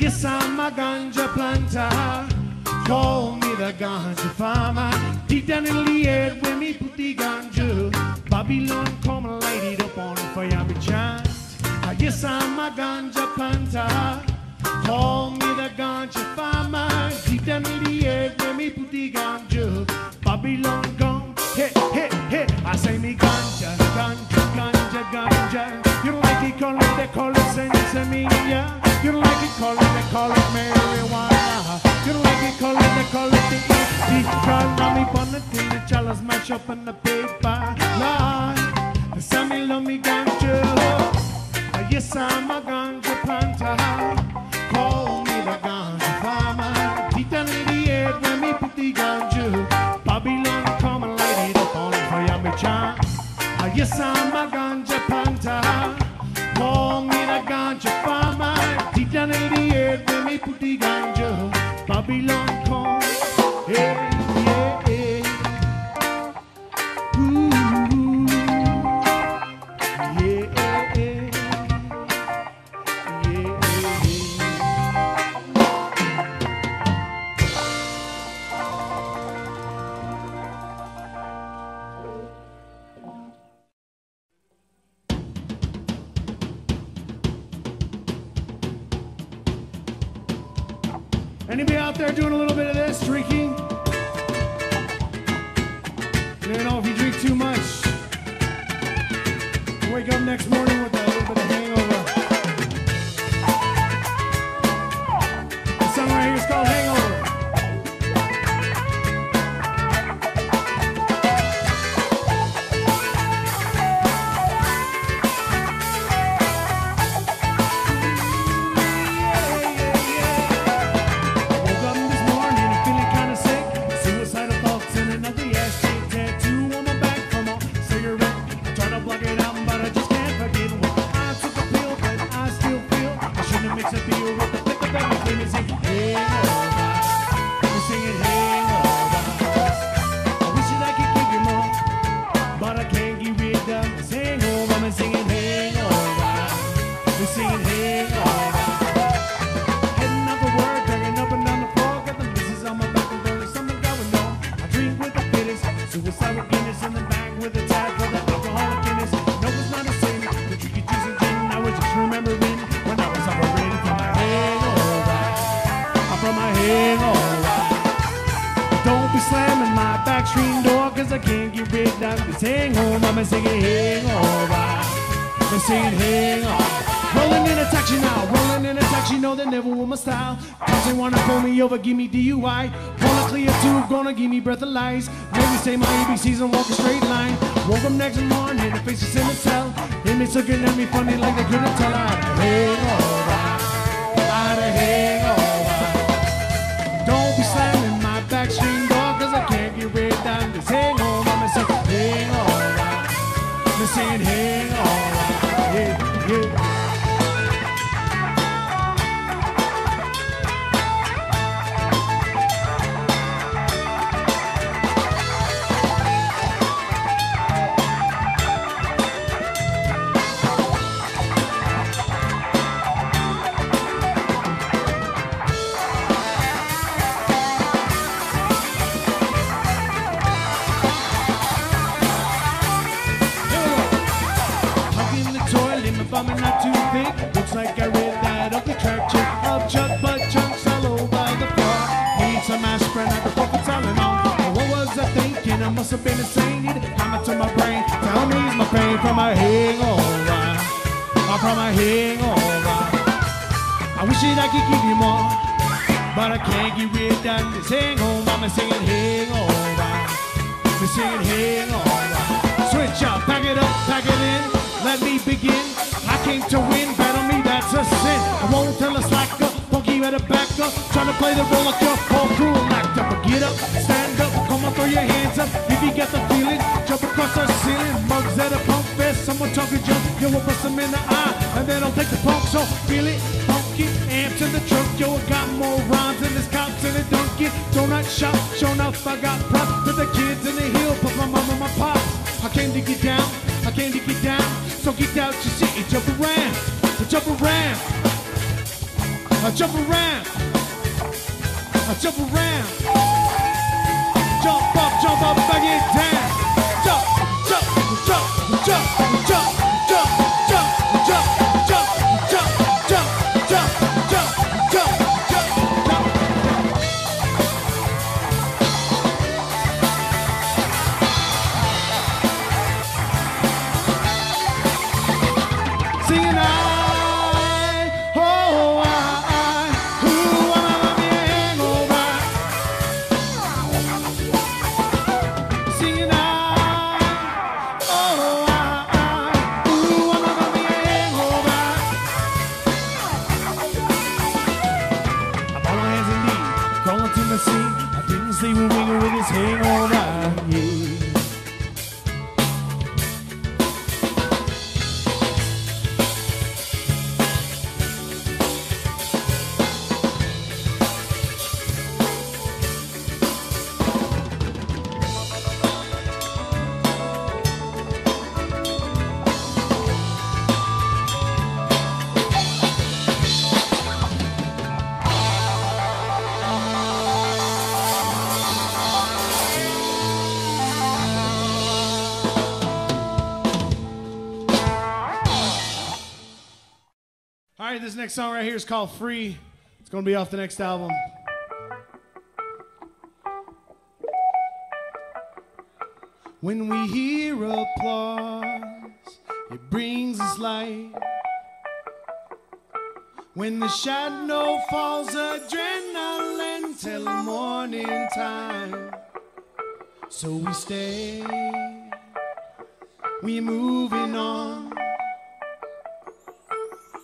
Yes, I'm a ganja planter. Call me the ganja farmer. Deep down in the head when me put the ganja. Babylon come and light it up on fire me chant. Yes, I'm a ganja planter. Call me the ganja farmer. Deep down in the head when me put the ganja. Babylon come. Hey, hey, hey. I say me ganja, ganja, ganja, ganja. You don't like it, call it, they call it sense, I mean, yeah. You don't like it, call it, they call it marijuana. You don't like it, call it, they call it the economy. Bun until the chalice mash up on the paper line. The Sammy Lummy Ganja. Yes, I'm a ganja planter. Call me the ganja farmer. Deep down in the air when me put the ganja. Babylon come and light it up on fire, me chant. Yes, I'm 1988 when we put the ganja Babylon come. Hey. next. say my ABCs and All right, this next song right here is called Free. It's going to be off the next album. When we hear applause, it brings us light. When the shadow falls, adrenaline till morning time. So we stay, we're moving on.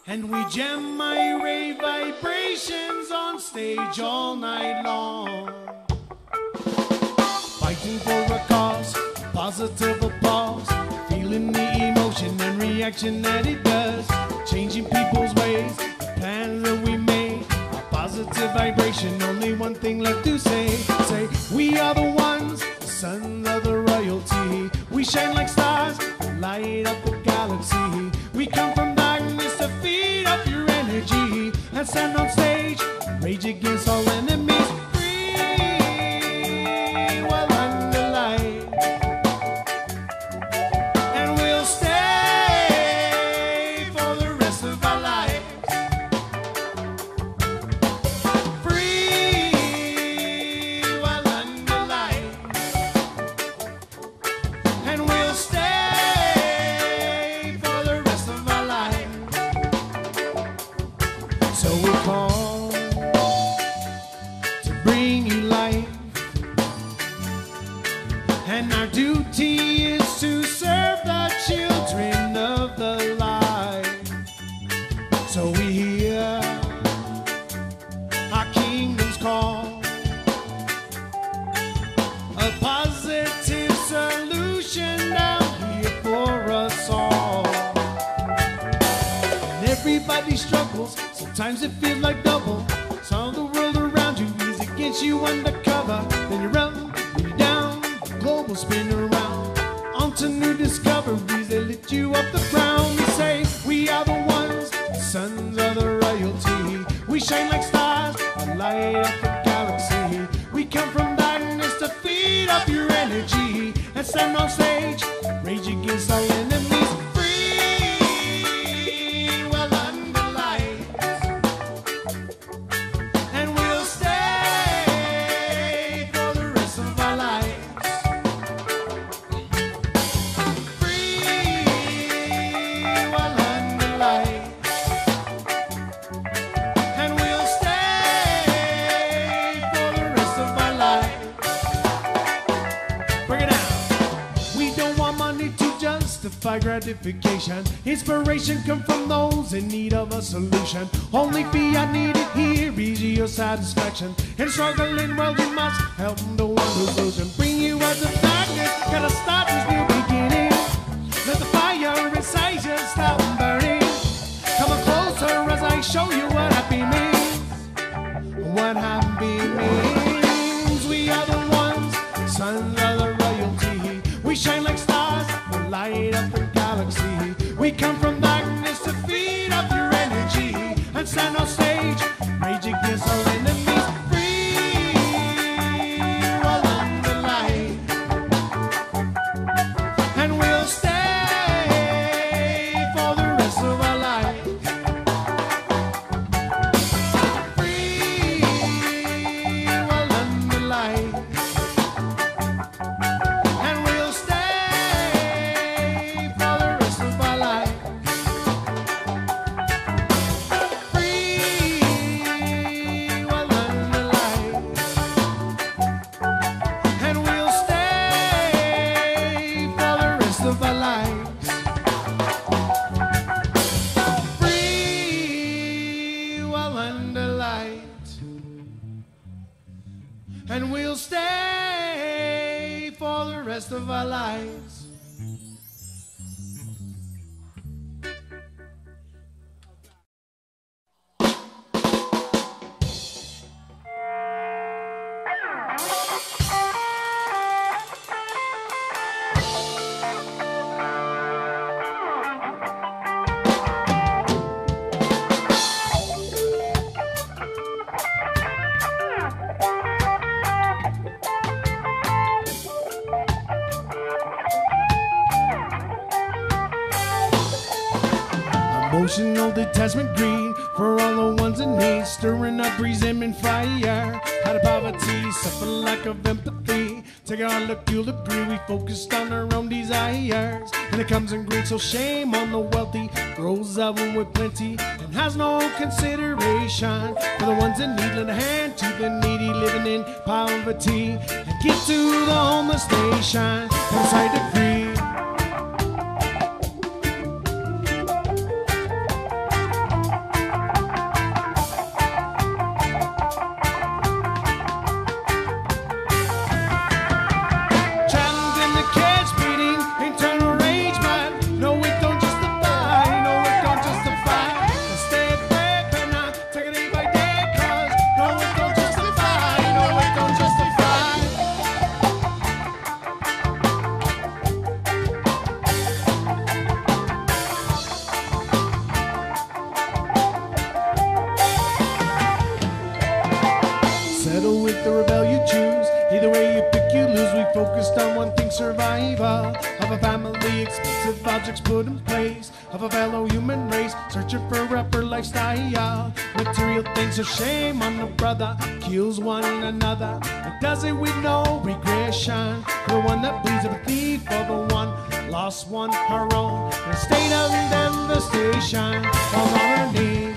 And we jam my rave vibrations on stage all night long. Fighting for a cause, positive applause. Feeling the emotion and reaction that it does. Changing people's ways, the plans that we made. A positive vibration, only one thing left to say. Say, we are the ones, the sons of the royalty. We shine like stars, light up the galaxy. We come from And stand on stage, rage against all sometimes it feels like double. Some of the world around you is against you undercover. Then you're up, then you're down, the global spin around. Onto new discoveries that lift you off the ground. We say we are the ones, sons of the royalty. We shine like stars, light up the galaxy. We come from darkness to feed up your energy and stand on stage, rage against all enemies. by gratification. Inspiration come from those in need of a solution. Only fee I need it here is your satisfaction. In struggling, well, you must help the one who's losing. Bring you as a magnet, gotta start this new beginning. Let the fire inside you stop burning. Come closer as I show you what happy means. What happy We come from So shame on the wealthy, grows up them with plenty, and has no consideration for the ones in need. Lend a hand to the needy living in poverty, and get to the homeless nation. Inside the free. searching for rapper lifestyle. Material things are shame on the brother, kills one another, and does it with no regression. The one that bleeds a thief for the one lost one her own, in a state of devastation. On her knees.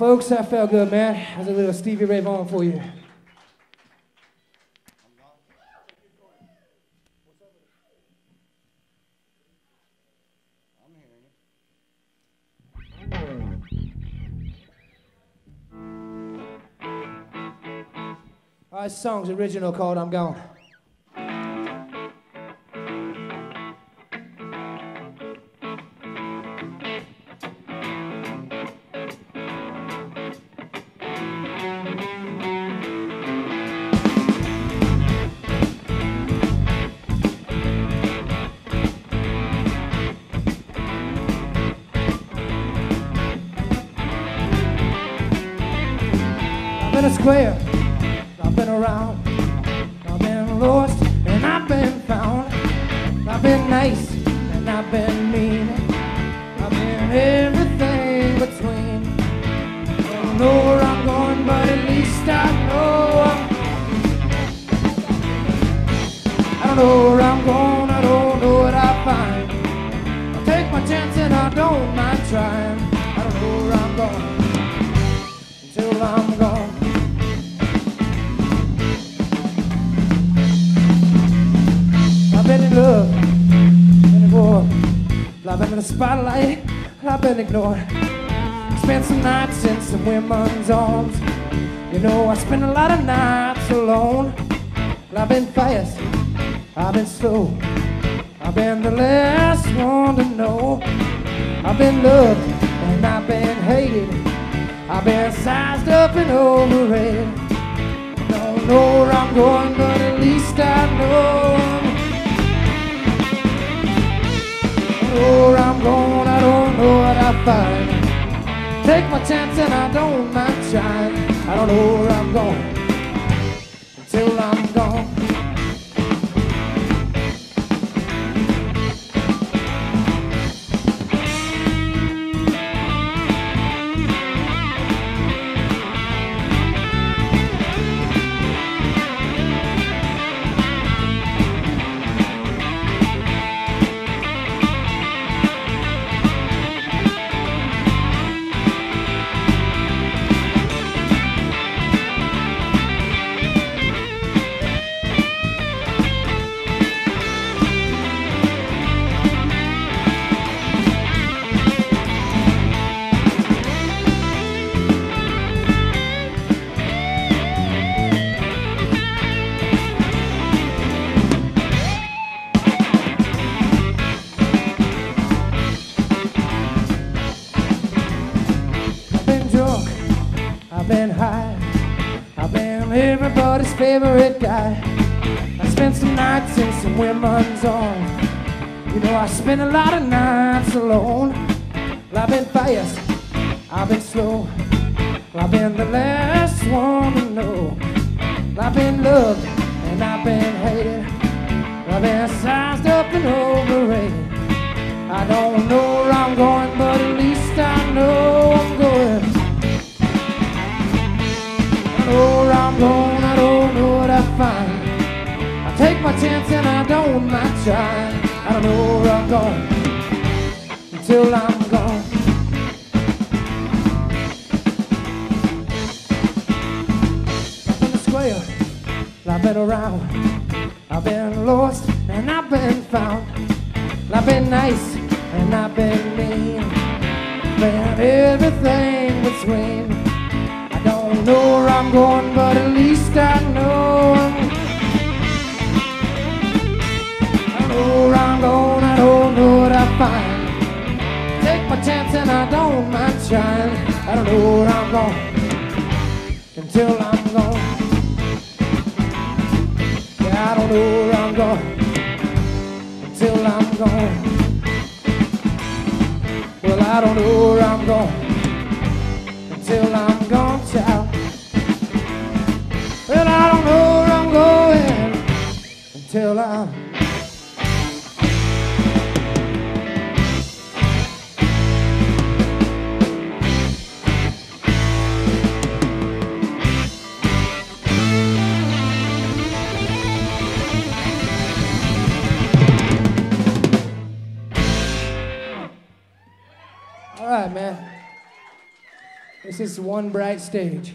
folks, that felt good, man. That's a little Stevie Ray Vaughan for you. All right, song's original called I'm Gone. prayer. Lord. I spent some nights in some women's arms. You know, I spent a lot of nights. one bright stage.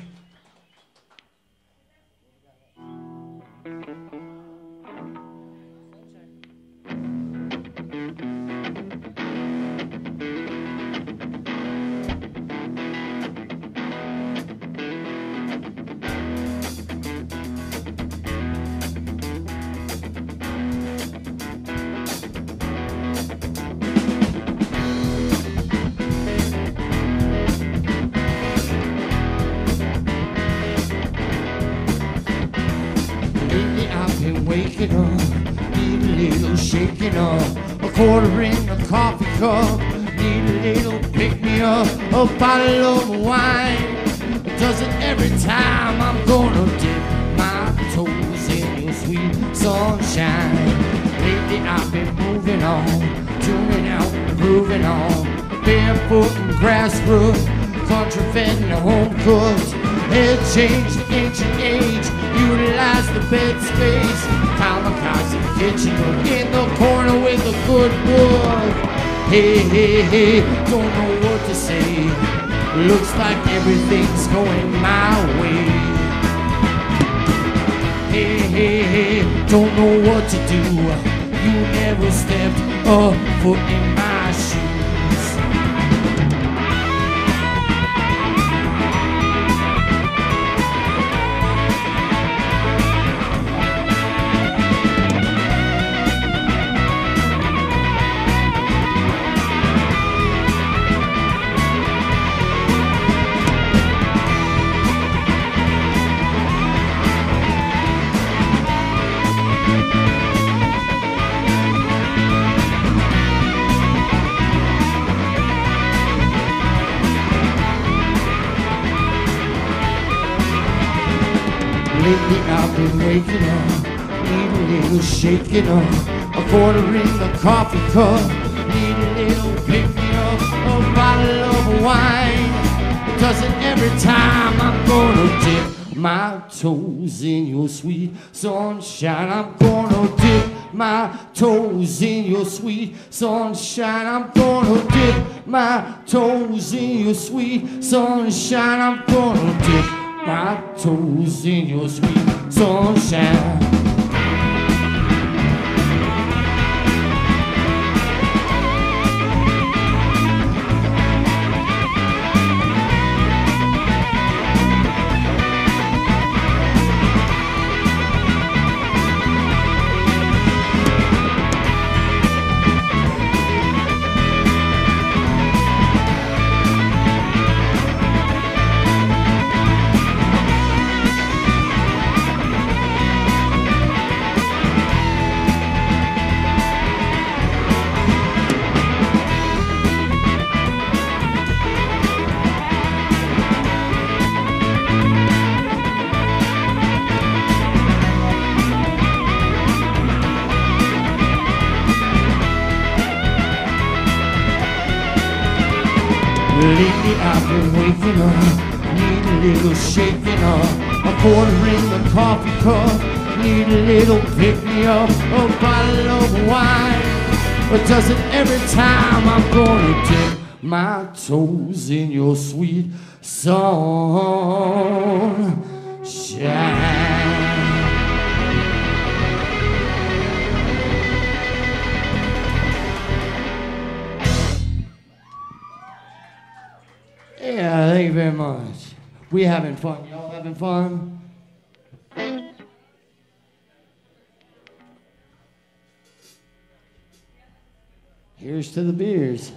like everything's going my way. Hey, hey, hey, don't know what to do. You never stepped a foot in my Reno, a in the coffee cup. Need a little pick me up, a bottle of wine. Does it every time I'm gonna dip my toes in your sweet sunshine. I'm gonna dip my toes in your sweet sunshine. I'm gonna dip my toes in your sweet sunshine. I'm gonna dip my toes in your sweet sweet sunshine. Yeah, thank you very much. We having fun. Y'all having fun? Here's to the beers.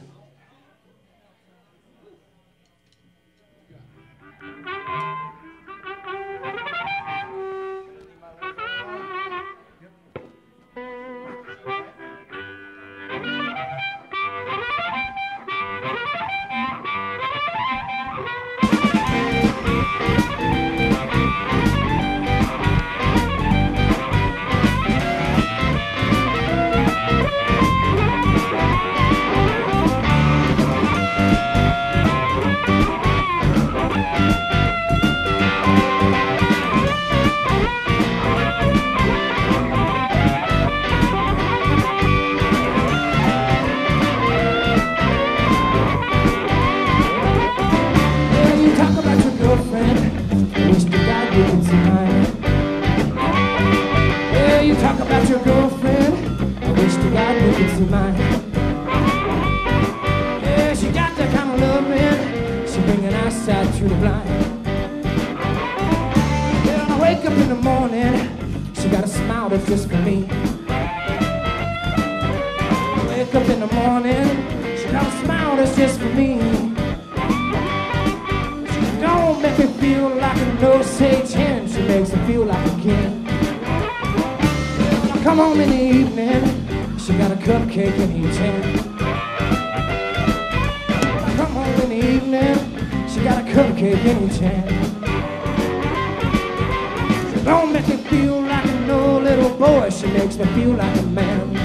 Mine. Yeah, she got that kind of love, man. She bring an eyesight through the blind. Yeah, when I wake up in the morning, she got a smile that's just for me. Wake up in the morning, she got a smile that's just for me. She don't make me feel like a no hen. She makes me feel like a king. When I come home in the evening, she got a cupcake in each hand. Come home in the evening, she got a cupcake in each hand. She don't make me feel like a no little boy. She makes me feel like a man.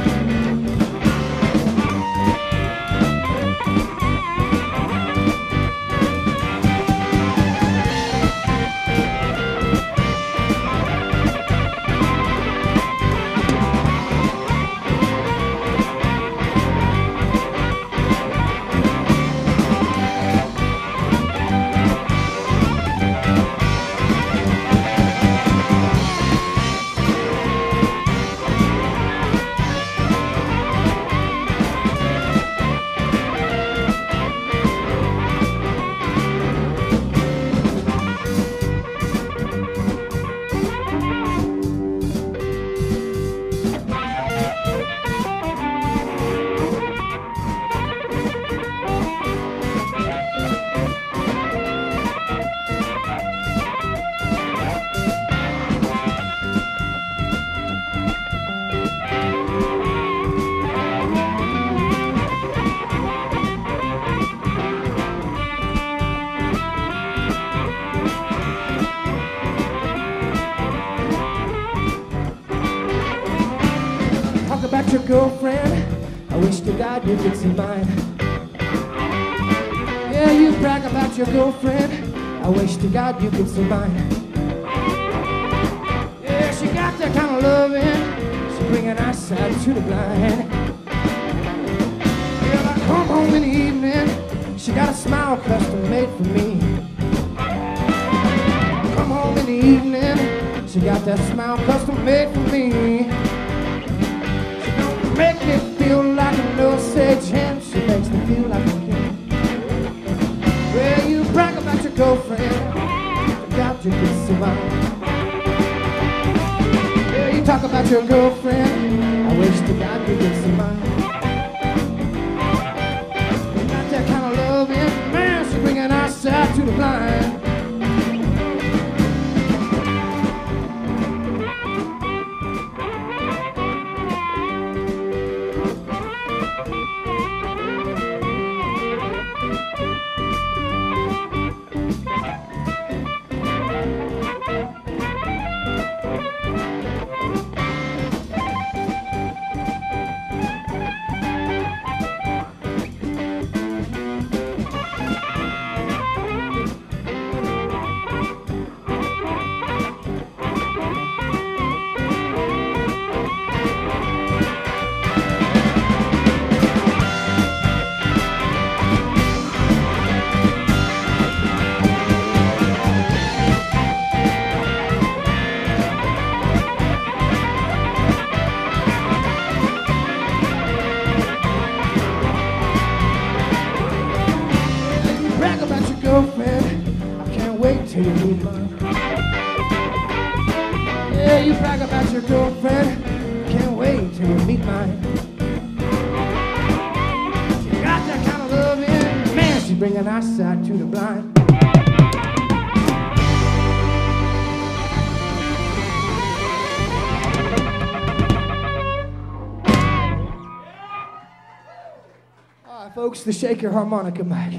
God you can mine. Yeah, she got that kind of loving. She bring an eyesight to the blind. The shaker harmonica mic.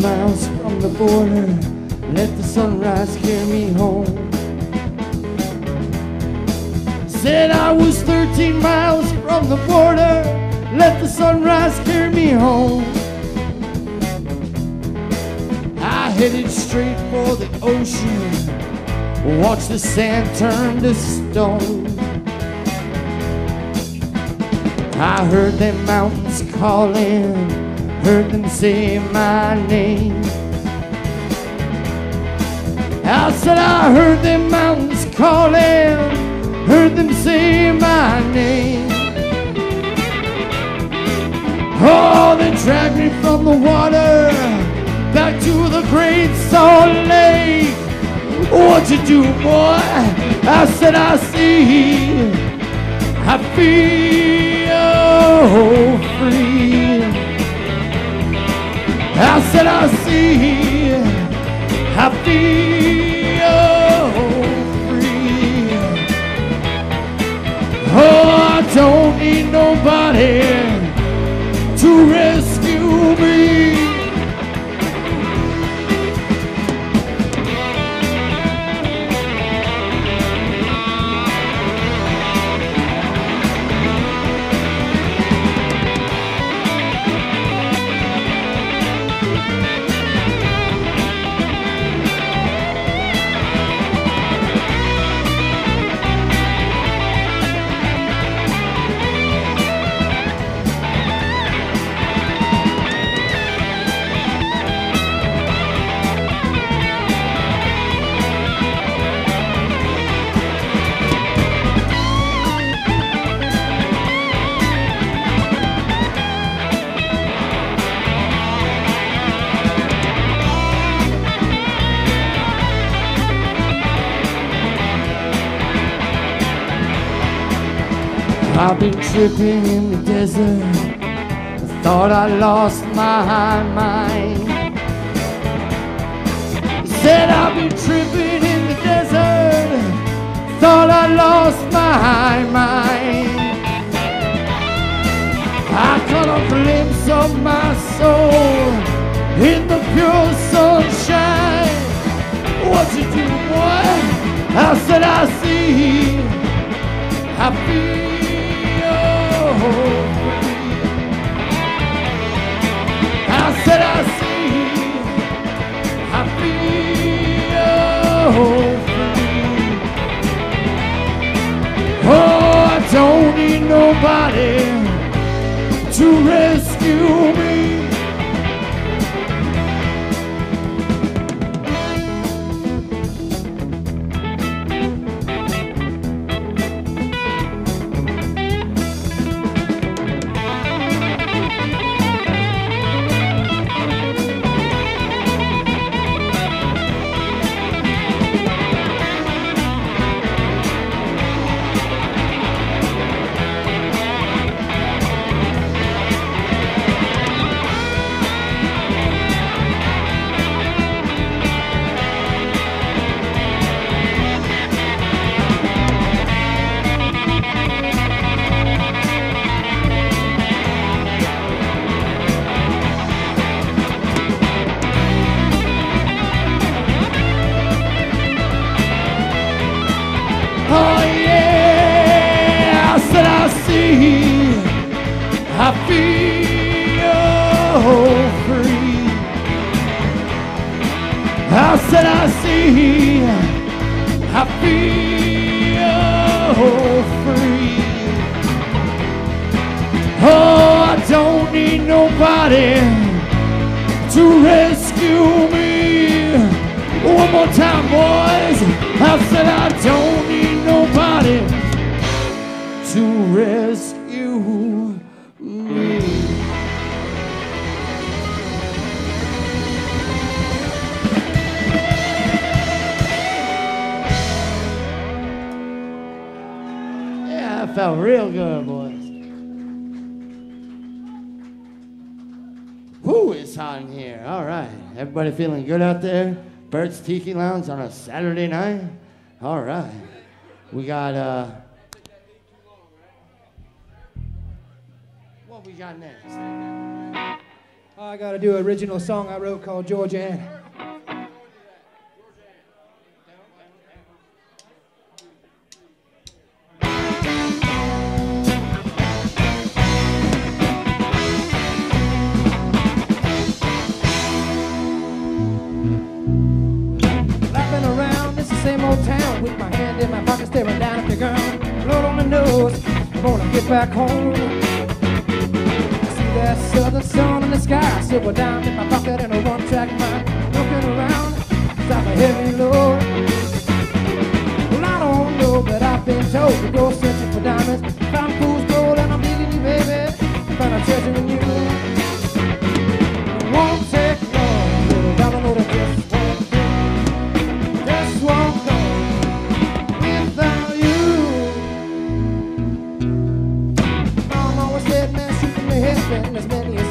Miles from the border, let the sunrise carry me home. Said I was 13 miles from the border, let the sunrise carry me home. I headed straight for the ocean, watch the sand turn to stone. I heard them mountains calling, heard them say my name. I said I heard them mountains calling, heard them say my name. Oh, they dragged me from the water back to the great Salt Lake. What you do, boy? I said I see, I feel I said I see, I feel free. Oh, I don't need nobody I've been tripping in the desert. I thought I lost my mind. Said I've been tripping in the desert. Thought I lost my mind. I caught a glimpse of my soul in the pure sunshine. What you do, boy? I said I see. I feel Said I see, I free. Oh, I don't need nobody to rescue me. On a Saturday night? All right. We got, uh, what we got next? I gotta do an original song I wrote called Georgia Ann. With my hand in my pocket, staring down at the ground. Blood on my nose, I wanna get back home. I see that southern sun in the sky, silver dime in my pocket and a one-track mind. Looking around, stop a heavy load. Well, I don't know, but I've been told to go searching for diamonds. Found fool's gold and I'm digging you, baby. Found a treasure in you.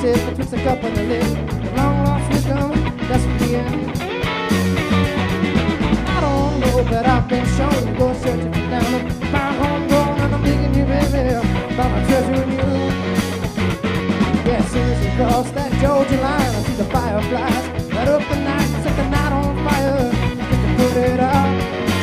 As said, betwixt a cup and the lid. The long lost wisdom, that's for the end. I don't know, but I've been shown to go searching for diamonds. Found homegrown, and I'm digging you, baby. Found my treasure in you. Yeah, soon as you cross that Georgia line, I see the fireflies light up the night, set the night on fire, just to put it out.